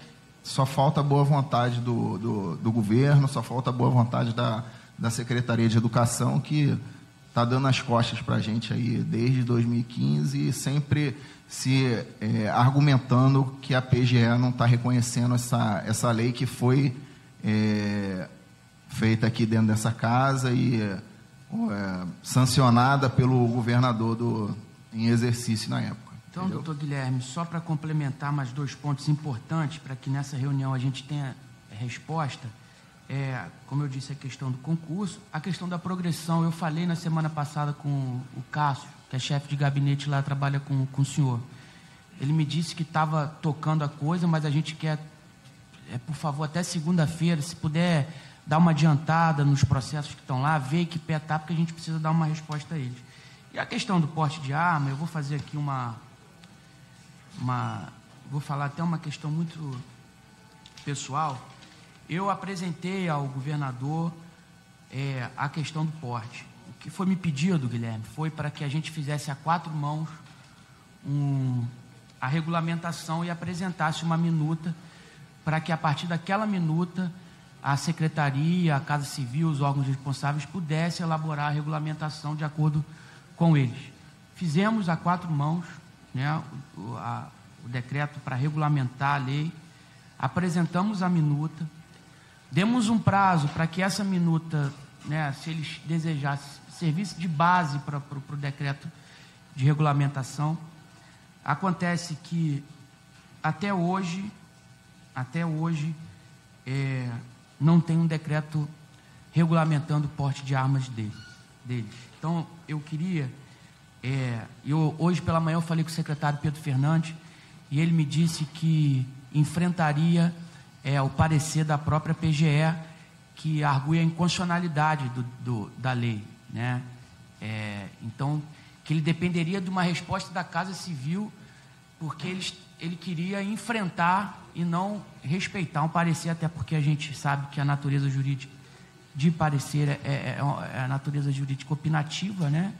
só falta boa vontade do, do, do governo, só falta boa vontade da, da Secretaria de Educação, que está dando as costas para a gente aí desde 2015 e sempre se é, argumentando que a PGE não está reconhecendo essa, essa lei que foi é, feita aqui dentro dessa casa e é, sancionada pelo governador do, em exercício na época. Então, entendeu? doutor Guilherme, só para complementar mais dois pontos importantes para que nessa reunião a gente tenha resposta, é, como eu disse, a questão do concurso, a questão da progressão. Eu falei na semana passada com o Cássio, que é chefe de gabinete lá, trabalha com, com o senhor. Ele me disse que estava tocando a coisa, mas a gente quer, é, por favor, até segunda-feira, se puder dar uma adiantada nos processos que estão lá, ver que pé está, porque a gente precisa dar uma resposta a eles. E a questão do porte de arma, eu vou fazer aqui uma, uma vou falar até uma questão muito pessoal. Eu apresentei ao governador é, a questão do porte. Que foi me pedido, Guilherme, foi para que a gente fizesse a quatro mãos um, a regulamentação e apresentasse uma minuta para que a partir daquela minuta a secretaria, a Casa Civil, os órgãos responsáveis pudessem elaborar a regulamentação de acordo com eles. Fizemos a quatro mãos né, o, a, o decreto para regulamentar a lei, apresentamos a minuta, demos um prazo para que essa minuta, né, se eles desejassem, serviço de base para o decreto de regulamentação. Acontece que até hoje, até hoje, é, não tem um decreto regulamentando o porte de armas dele, deles. Então, eu queria, é, eu, hoje pela manhã eu falei com o secretário Pedro Fernandes e ele me disse que enfrentaria é, o parecer da própria PGE que argui a inconstitucionalidade do, do, da lei. Né? É, então, que ele dependeria de uma resposta da Casa Civil, porque ele, ele queria enfrentar e não respeitar um parecer, até porque a gente sabe que a natureza jurídica de parecer é, é, é a natureza jurídica opinativa, né?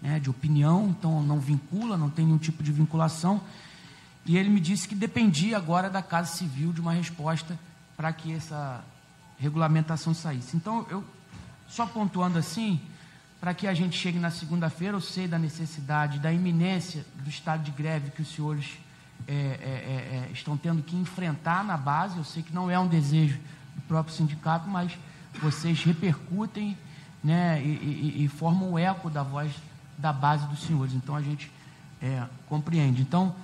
né? de opinião, então não vincula, não tem nenhum tipo de vinculação. E ele me disse que dependia agora da Casa Civil de uma resposta para que essa regulamentação saísse. Então, eu só pontuando assim, para que a gente chegue na segunda-feira, eu sei da necessidade, da iminência do estado de greve que os senhores é, é, é, é, estão tendo que enfrentar na base. Eu sei que não é um desejo do próprio sindicato, mas vocês repercutem né, e, e, e formam o eco da voz da base dos senhores. Então a gente é, compreende. Então,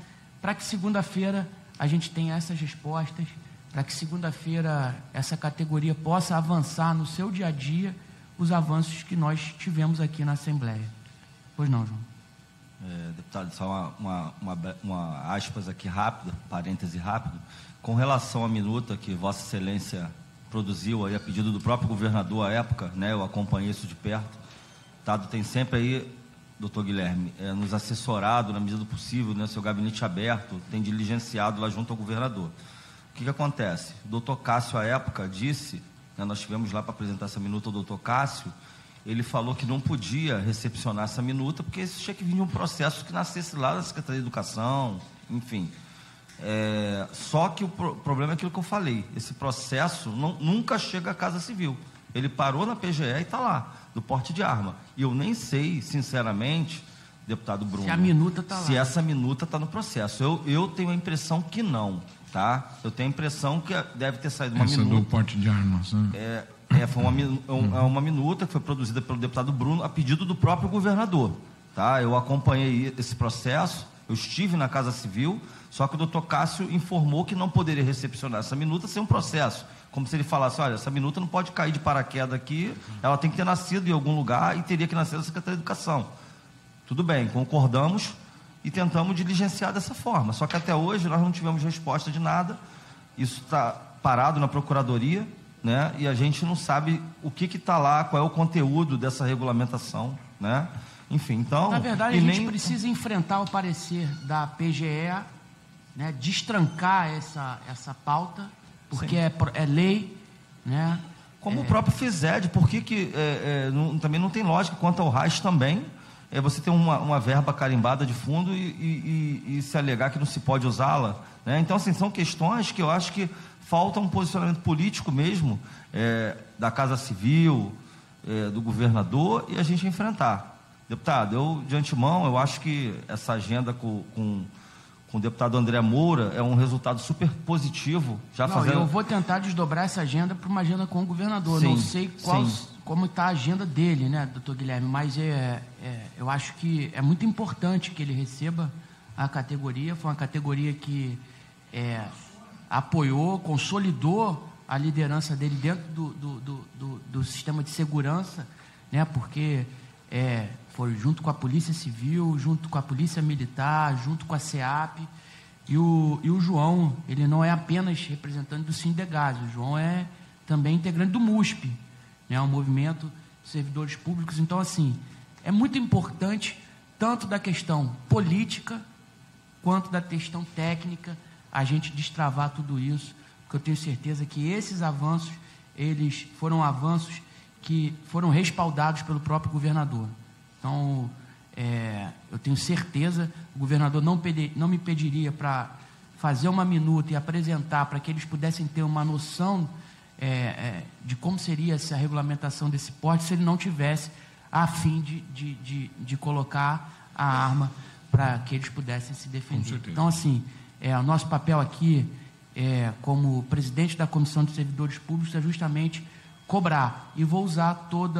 para que segunda-feira a gente tenha essas respostas, para que segunda-feira essa categoria possa avançar no seu dia a dia os avanços que nós tivemos aqui na Assembleia. Pois não, João? É, deputado, só uma, uma, uma, uma, aspas aqui rápida, parêntese rápido. Com relação à minuta que Vossa Excelência produziu aí a pedido do próprio governador à época, né, eu acompanhei isso de perto. O Estado tem sempre aí doutor Guilherme, é, nos assessorado na medida do possível, né, seu gabinete aberto, tem diligenciado lá junto ao governador. O que, que acontece? O doutor Cássio, à época, disse, né, nós tivemos lá para apresentar essa minuta ao doutor Cássio, ele falou que não podia recepcionar essa minuta, porque isso tinha que vir de um processo que nascesse lá da Secretaria de Educação, enfim. É, só que o pro, problema é aquilo que eu falei: esse processo não, nunca chega à Casa Civil. Ele parou na PGE e está lá, do porte de arma. E eu nem sei, sinceramente, deputado Bruno, se a minuta está lá. Se essa minuta está no processo. Eu, eu tenho a impressão que não, tá? Eu tenho a impressão que deve ter saído uma Essa minuta. do porte de armas, né? É, é, foi uma, mi- um- é uma minuta que foi produzida pelo deputado Bruno a pedido do próprio governador. Tá? Eu acompanhei esse processo, eu estive na Casa Civil, só que o doutor Cássio informou que não poderia recepcionar essa minuta sem um processo. Como se ele falasse, olha, essa minuta não pode cair de paraquedas aqui, ela tem que ter nascido em algum lugar e teria que nascer na Secretaria de Educação. Tudo bem, concordamos e tentamos diligenciar dessa forma. Só que até hoje nós não tivemos resposta de nada. Isso está parado na Procuradoria, né? E a gente não sabe o que está lá, qual é o conteúdo dessa regulamentação, né? Enfim, então. Na verdade, a gente nem- precisa enfrentar o parecer da PGE, né, destrancar essa, essa pauta, porque é, é lei, né? Como o próprio FISED, por que, que é, é, não- também não tem lógica quanto ao RAIS também? É você ter uma, uma verba carimbada de fundo e, e- e- e se alegar que não se pode usá-la. Né? Então, assim, são questões que eu acho que falta um posicionamento político mesmo é, da Casa Civil, é, do governador e a gente enfrentar. Deputado, eu, de antemão, eu acho que essa agenda com, com, com o deputado André Moura é um resultado super positivo. Já Não, fazendo... eu vou tentar desdobrar essa agenda para uma agenda com o governador. Sim, Não sei qual, como está a agenda dele, né, doutor Guilherme, mas é, é, eu acho que é muito importante que ele receba a categoria. Foi uma categoria que é, apoiou, consolidou a liderança dele dentro do, do, do, do- do sistema de segurança, né, porque é, foi junto com a Polícia Civil, junto com a Polícia Militar, junto com a SEAP. E o, e o João, ele não é apenas representante do Sindegás, o João é também integrante do MUSP, né, o Movimento de Servidores Públicos. Então, assim, é muito importante, tanto da questão política, quanto da questão técnica, a gente destravar tudo isso, porque eu tenho certeza que esses avanços, eles foram avanços que foram respaldados pelo próprio governador. Então, é, eu tenho certeza, o governador não, pedi- não me pediria para fazer uma minuta e apresentar para que eles pudessem ter uma noção é, é, de como seria essa regulamentação desse porte se ele não tivesse a fim de, de, de, de colocar a arma para que eles pudessem se defender. Então, assim, é, o nosso papel aqui, é, como presidente da Comissão de Servidores Públicos, é justamente cobrar. E vou usar todo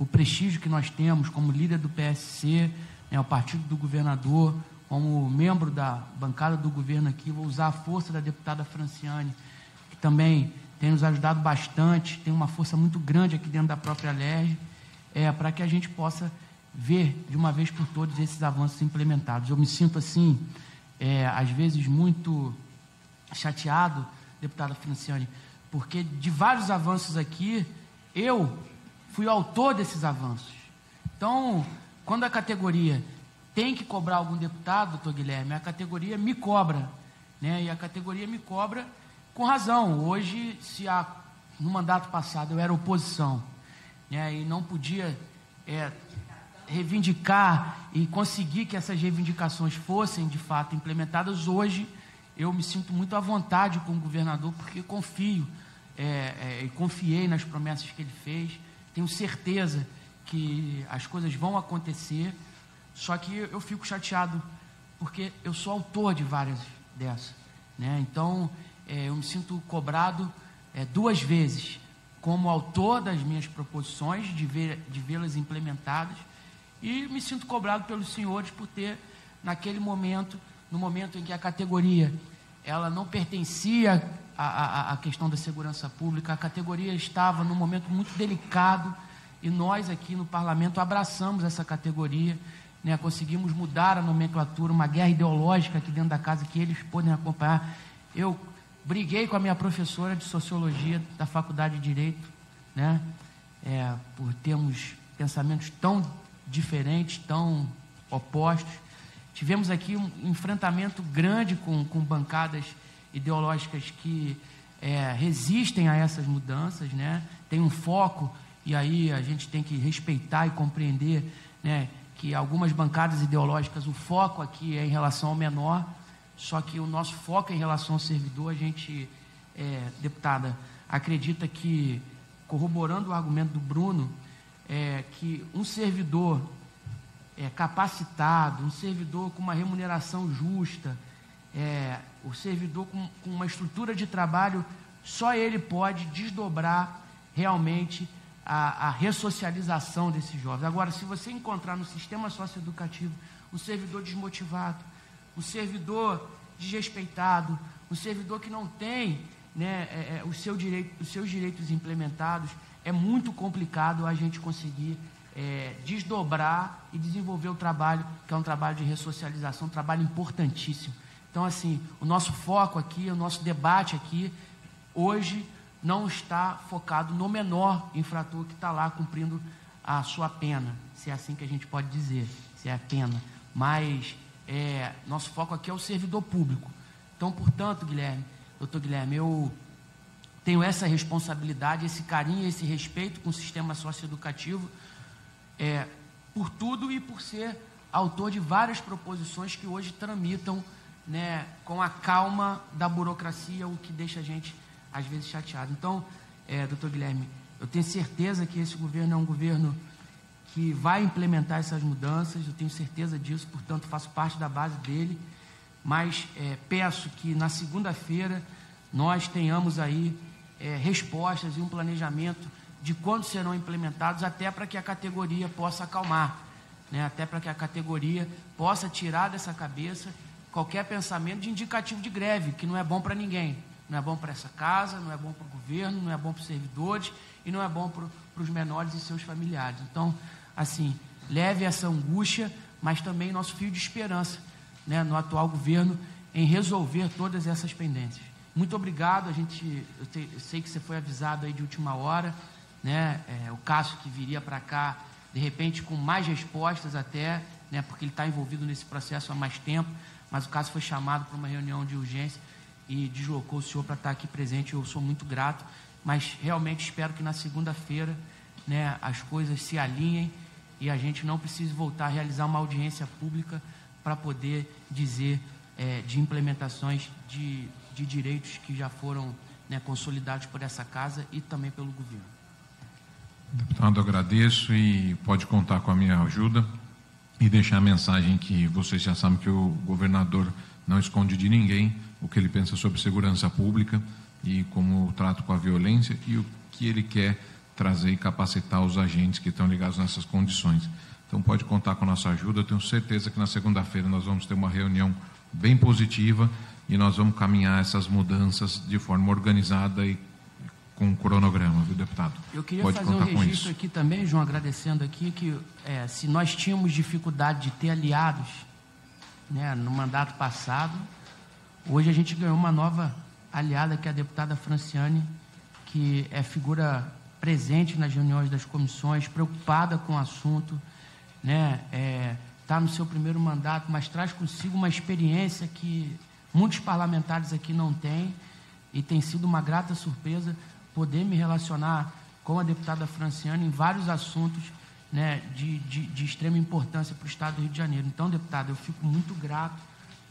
o prestígio que nós temos como líder do PSC, né, o partido do governador, como membro da bancada do governo aqui, vou usar a força da deputada Franciane, que também tem nos ajudado bastante, tem uma força muito grande aqui dentro da própria LERJ, é, para que a gente possa ver de uma vez por todas esses avanços implementados. Eu me sinto assim, é, às vezes muito chateado, deputada Franciane, porque de vários avanços aqui, eu fui o autor desses avanços. Então, quando a categoria tem que cobrar algum deputado, doutor Guilherme, a categoria me cobra. Né? E a categoria me cobra com razão. Hoje, se a, no mandato passado eu era oposição né? e não podia é, reivindicar e conseguir que essas reivindicações fossem de fato implementadas, hoje eu me sinto muito à vontade com o governador, porque confio é, é, e confiei nas promessas que ele fez. Tenho certeza que as coisas vão acontecer, só que eu fico chateado porque eu sou autor de várias dessas. Né? Então, é, eu me sinto cobrado é, duas vezes, como autor das minhas proposições, de ver- de vê-las implementadas, e me sinto cobrado pelos senhores por ter, naquele momento, no momento em que a categoria ela não pertencia à, à, à questão da segurança pública, a categoria estava num momento muito delicado e nós aqui no parlamento abraçamos essa categoria, né, conseguimos mudar a nomenclatura, uma guerra ideológica aqui dentro da casa que eles podem acompanhar. Eu briguei com a minha professora de sociologia da Faculdade de Direito, né, é, por termos pensamentos tão diferentes, tão opostos. Tivemos aqui um enfrentamento grande com, com bancadas ideológicas que é, resistem a essas mudanças, né? tem um foco, e aí a gente tem que respeitar e compreender né, que algumas bancadas ideológicas, o foco aqui é em relação ao menor, só que o nosso foco é em relação ao servidor, a gente, é, deputada, acredita que, corroborando o argumento do Bruno, é, que um servidor é, capacitado, um servidor com uma remuneração justa, é, o servidor com, com uma estrutura de trabalho, só ele pode desdobrar realmente a, a, ressocialização desses jovens. Agora, se você encontrar no sistema socioeducativo um servidor desmotivado, um servidor desrespeitado, um servidor que não tem né, é, é, o seu direito, os seus direitos implementados, é muito complicado a gente conseguir é, desdobrar e desenvolver o trabalho, que é um trabalho de ressocialização, um trabalho importantíssimo. Então, assim, o nosso foco aqui, o nosso debate aqui, hoje, não está focado no menor infrator que está lá cumprindo a sua pena, se é assim que a gente pode dizer, se é a pena. Mas é, nosso foco aqui é o servidor público. Então, portanto, Guilherme, doutor Guilherme, eu tenho essa responsabilidade, esse carinho, esse respeito com o sistema socioeducativo, é, por tudo e por ser autor de várias proposições que hoje tramitam né, com a calma da burocracia, o que deixa a gente às vezes chateado. Então, é, doutor Guilherme, eu tenho certeza que esse governo é um governo que vai implementar essas mudanças, eu tenho certeza disso, portanto, faço parte da base dele, mas é, peço que na segunda-feira nós tenhamos aí é, respostas e um planejamento de quando serão implementados, até para que a categoria possa acalmar, né? até para que a categoria possa tirar dessa cabeça qualquer pensamento de indicativo de greve, que não é bom para ninguém. Não é bom para essa casa, não é bom para o governo, não é bom para os servidores e não é bom para os menores e seus familiares. Então, assim, leve essa angústia, mas também nosso fio de esperança né, no atual governo em resolver todas essas pendências. Muito obrigado, a gente, eu, te, eu sei que você foi avisado aí de última hora, né, é, o Cássio que viria para cá, de repente com mais respostas até, né, porque ele está envolvido nesse processo há mais tempo, mas o Cássio foi chamado para uma reunião de urgência e deslocou o senhor para estar aqui presente. Eu sou muito grato, mas realmente espero que na segunda-feira né, as coisas se alinhem e a gente não precise voltar a realizar uma audiência pública para poder dizer é, de implementações de, de direitos que já foram né, consolidados por essa casa e também pelo governo. Deputado, agradeço e pode contar com a minha ajuda e deixar a mensagem que vocês já sabem que o governador não esconde de ninguém o que ele pensa sobre segurança pública e como trato com a violência e o que ele quer trazer e capacitar os agentes que estão ligados nessas condições. Então pode contar com a nossa ajuda. Eu tenho certeza que na segunda-feira nós vamos ter uma reunião bem positiva e nós vamos caminhar essas mudanças de forma organizada e com um cronograma, viu, deputado? Eu queria Pode fazer um registro aqui também, João, agradecendo aqui que é, se nós tínhamos dificuldade de ter aliados né, no mandato passado, Hoje a gente ganhou uma nova aliada, que é a deputada Franciane, que é figura presente nas reuniões das comissões, preocupada com o assunto, né? Está é, no seu primeiro mandato, mas traz consigo uma experiência que muitos parlamentares aqui não têm e tem sido uma grata surpresa poder me relacionar com a deputada Franciane em vários assuntos né, de, de, de extrema importância para o Estado do Rio de Janeiro. Então, deputada, eu fico muito grato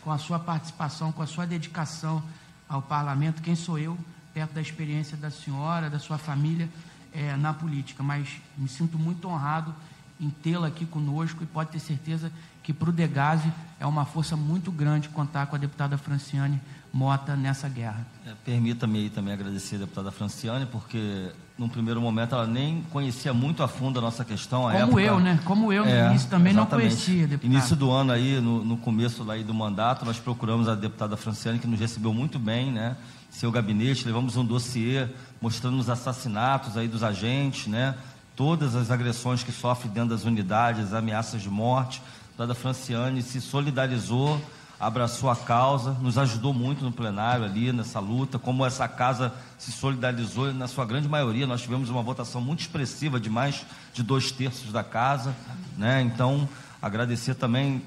com a sua participação, com a sua dedicação ao parlamento. Quem sou eu, perto da experiência da senhora, da sua família é, na política, mas me sinto muito honrado em tê-la aqui conosco e pode ter certeza que para o Degase é uma força muito grande contar com a deputada Franciane Mota nessa guerra. É, Permita-me aí também agradecer a deputada Franciane, porque num primeiro momento ela nem conhecia muito a fundo a nossa questão. Como época, eu, né? Como eu no é, início também exatamente. não conhecia, deputada. Início do ano aí, no, no começo lá do mandato, nós procuramos a deputada Franciane, que nos recebeu muito bem, né? Seu gabinete, levamos um dossiê mostrando os assassinatos aí dos agentes, né? todas as agressões que sofre dentro das unidades, ameaças de morte. A deputada Franciane se solidarizou, abraçou a causa, nos ajudou muito no plenário ali, nessa luta, como essa casa se solidarizou na sua grande maioria. Nós tivemos uma votação muito expressiva de mais de dois terços da casa. Né? Então, agradecer também,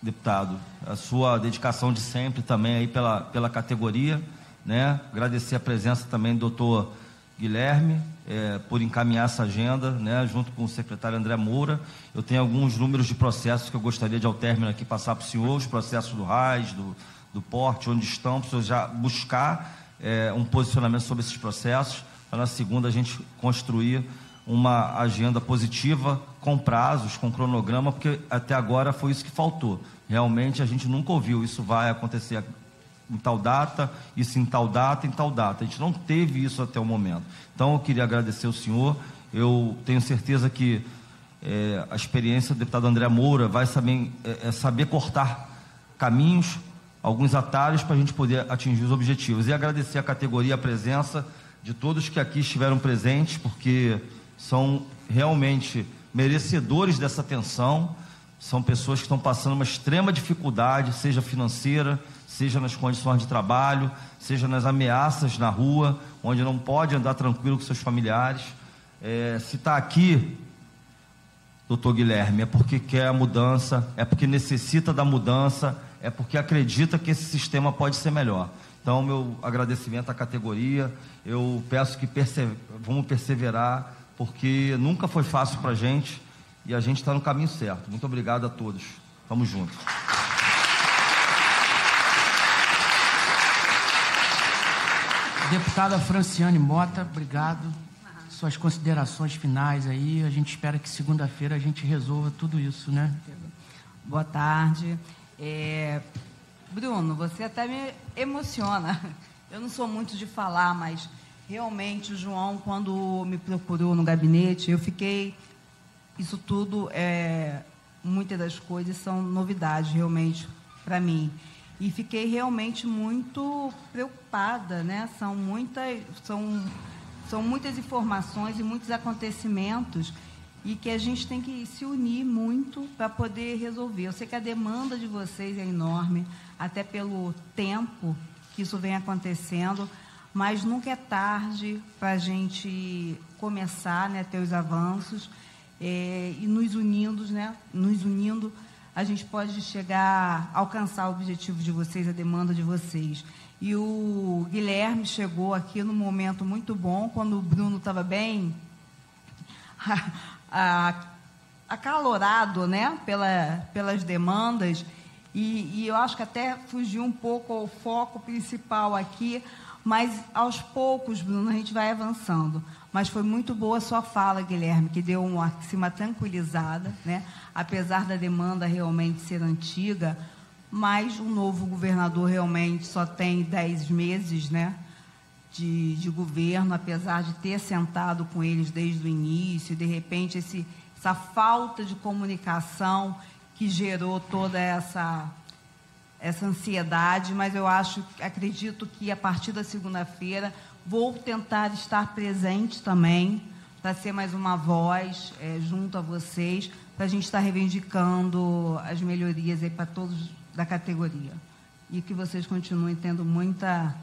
deputado, a sua dedicação de sempre também aí pela, pela categoria. Né? Agradecer a presença também do doutor Guilherme, é, por encaminhar essa agenda, né, junto com o secretário André Moura. Eu tenho alguns números de processos que eu gostaria de, ao término aqui, passar para o senhor, os processos do RAIS, do, do porte, onde estão, para o senhor já buscar é, um posicionamento sobre esses processos, para na segunda a gente construir uma agenda positiva, com prazos, com cronograma, porque até agora foi isso que faltou. Realmente a gente nunca ouviu, isso vai acontecer em tal data, isso em tal data, em tal data. A gente não teve isso até o momento. Então, eu queria agradecer ao senhor. Eu tenho certeza que é, a experiência do deputado André Moura vai saber, é, saber cortar caminhos, alguns atalhos para a gente poder atingir os objetivos. E agradecer a categoria, a presença de todos que aqui estiveram presentes, porque são realmente merecedores dessa atenção. São pessoas que estão passando uma extrema dificuldade, seja financeira, seja nas condições de trabalho, seja nas ameaças na rua, onde não pode andar tranquilo com seus familiares. É, se está aqui, doutor Guilherme, é porque quer a mudança, é porque necessita da mudança, é porque acredita que esse sistema pode ser melhor. Então, meu agradecimento à categoria, eu peço que vamos perseverar, porque nunca foi fácil para a gente e a gente está no caminho certo. Muito obrigado a todos. Vamos juntos. Deputada Franciane Mota, obrigado. Suas considerações finais aí. A gente espera que segunda-feira a gente resolva tudo isso, né? Boa tarde. É... Bruno, você até me emociona. Eu não sou muito de falar, mas realmente o João, quando me procurou no gabinete, eu fiquei. Isso tudo, é... muitas das coisas são novidades realmente para mim e fiquei realmente muito preocupada, né? São muitas, são, são muitas informações e muitos acontecimentos e que a gente tem que se unir muito para poder resolver. Eu sei que a demanda de vocês é enorme, até pelo tempo que isso vem acontecendo, mas nunca é tarde para a gente começar, né, ter os avanços é, e nos unindo, né, nos unindo a gente pode chegar, alcançar o objetivo de vocês, a demanda de vocês. E o Guilherme chegou aqui num momento muito bom, quando o Bruno estava bem acalorado né, Pela, pelas demandas. E, e, eu acho que até fugiu um pouco ao foco principal aqui, mas aos poucos, Bruno, a gente vai avançando. Mas foi muito boa a sua fala, Guilherme, que deu uma, uma tranquilizada, né? apesar da demanda realmente ser antiga, mas o novo governador realmente só tem dez meses né? de, de governo, apesar de ter sentado com eles desde o início, de repente esse, essa falta de comunicação que gerou toda essa essa ansiedade, mas eu acho, acredito que a partir da segunda-feira vou tentar estar presente também para ser mais uma voz é, junto a vocês, para a gente estar reivindicando as melhorias aí para todos da categoria e que vocês continuem tendo muita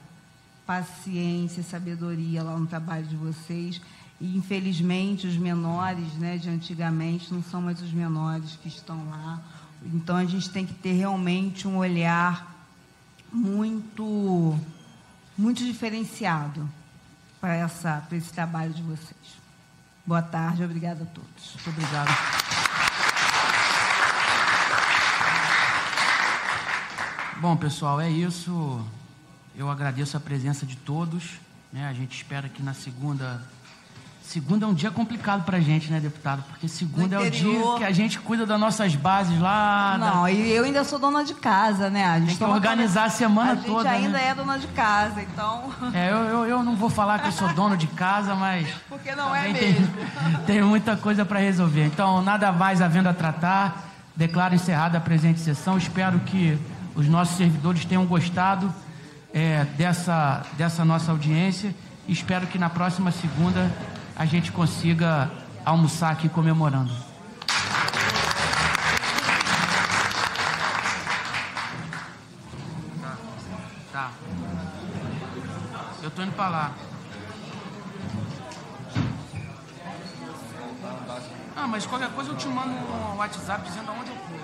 paciência e sabedoria lá no trabalho de vocês. E, infelizmente, os menores né, de antigamente não são mais os menores que estão lá. Então a gente tem que ter realmente um olhar muito, muito diferenciado para essa para esse trabalho de vocês. Boa tarde, obrigada a todos. Muito obrigado. Bom, pessoal, é isso. Eu agradeço a presença de todos. Né? A gente espera que na segunda Segunda é um dia complicado pra gente, né, deputado? Porque segunda é o dia que a gente cuida das nossas bases lá. Não, da... e eu ainda sou dona de casa, né? A gente Tem que organizar a semana a toda. A gente ainda né? é dona de casa, então. É, eu, eu, eu, não vou falar que eu sou dono de casa, mas. Porque não é mesmo. Tem, tem muita coisa para resolver. Então, nada mais havendo a tratar. Declaro encerrada a presente sessão. Espero que os nossos servidores tenham gostado é, dessa, dessa nossa audiência. Espero que na próxima segunda a gente consiga almoçar aqui comemorando. Tá. tá. Eu tô indo para lá. Ah, mas qualquer coisa eu te mando um WhatsApp dizendo aonde eu tô.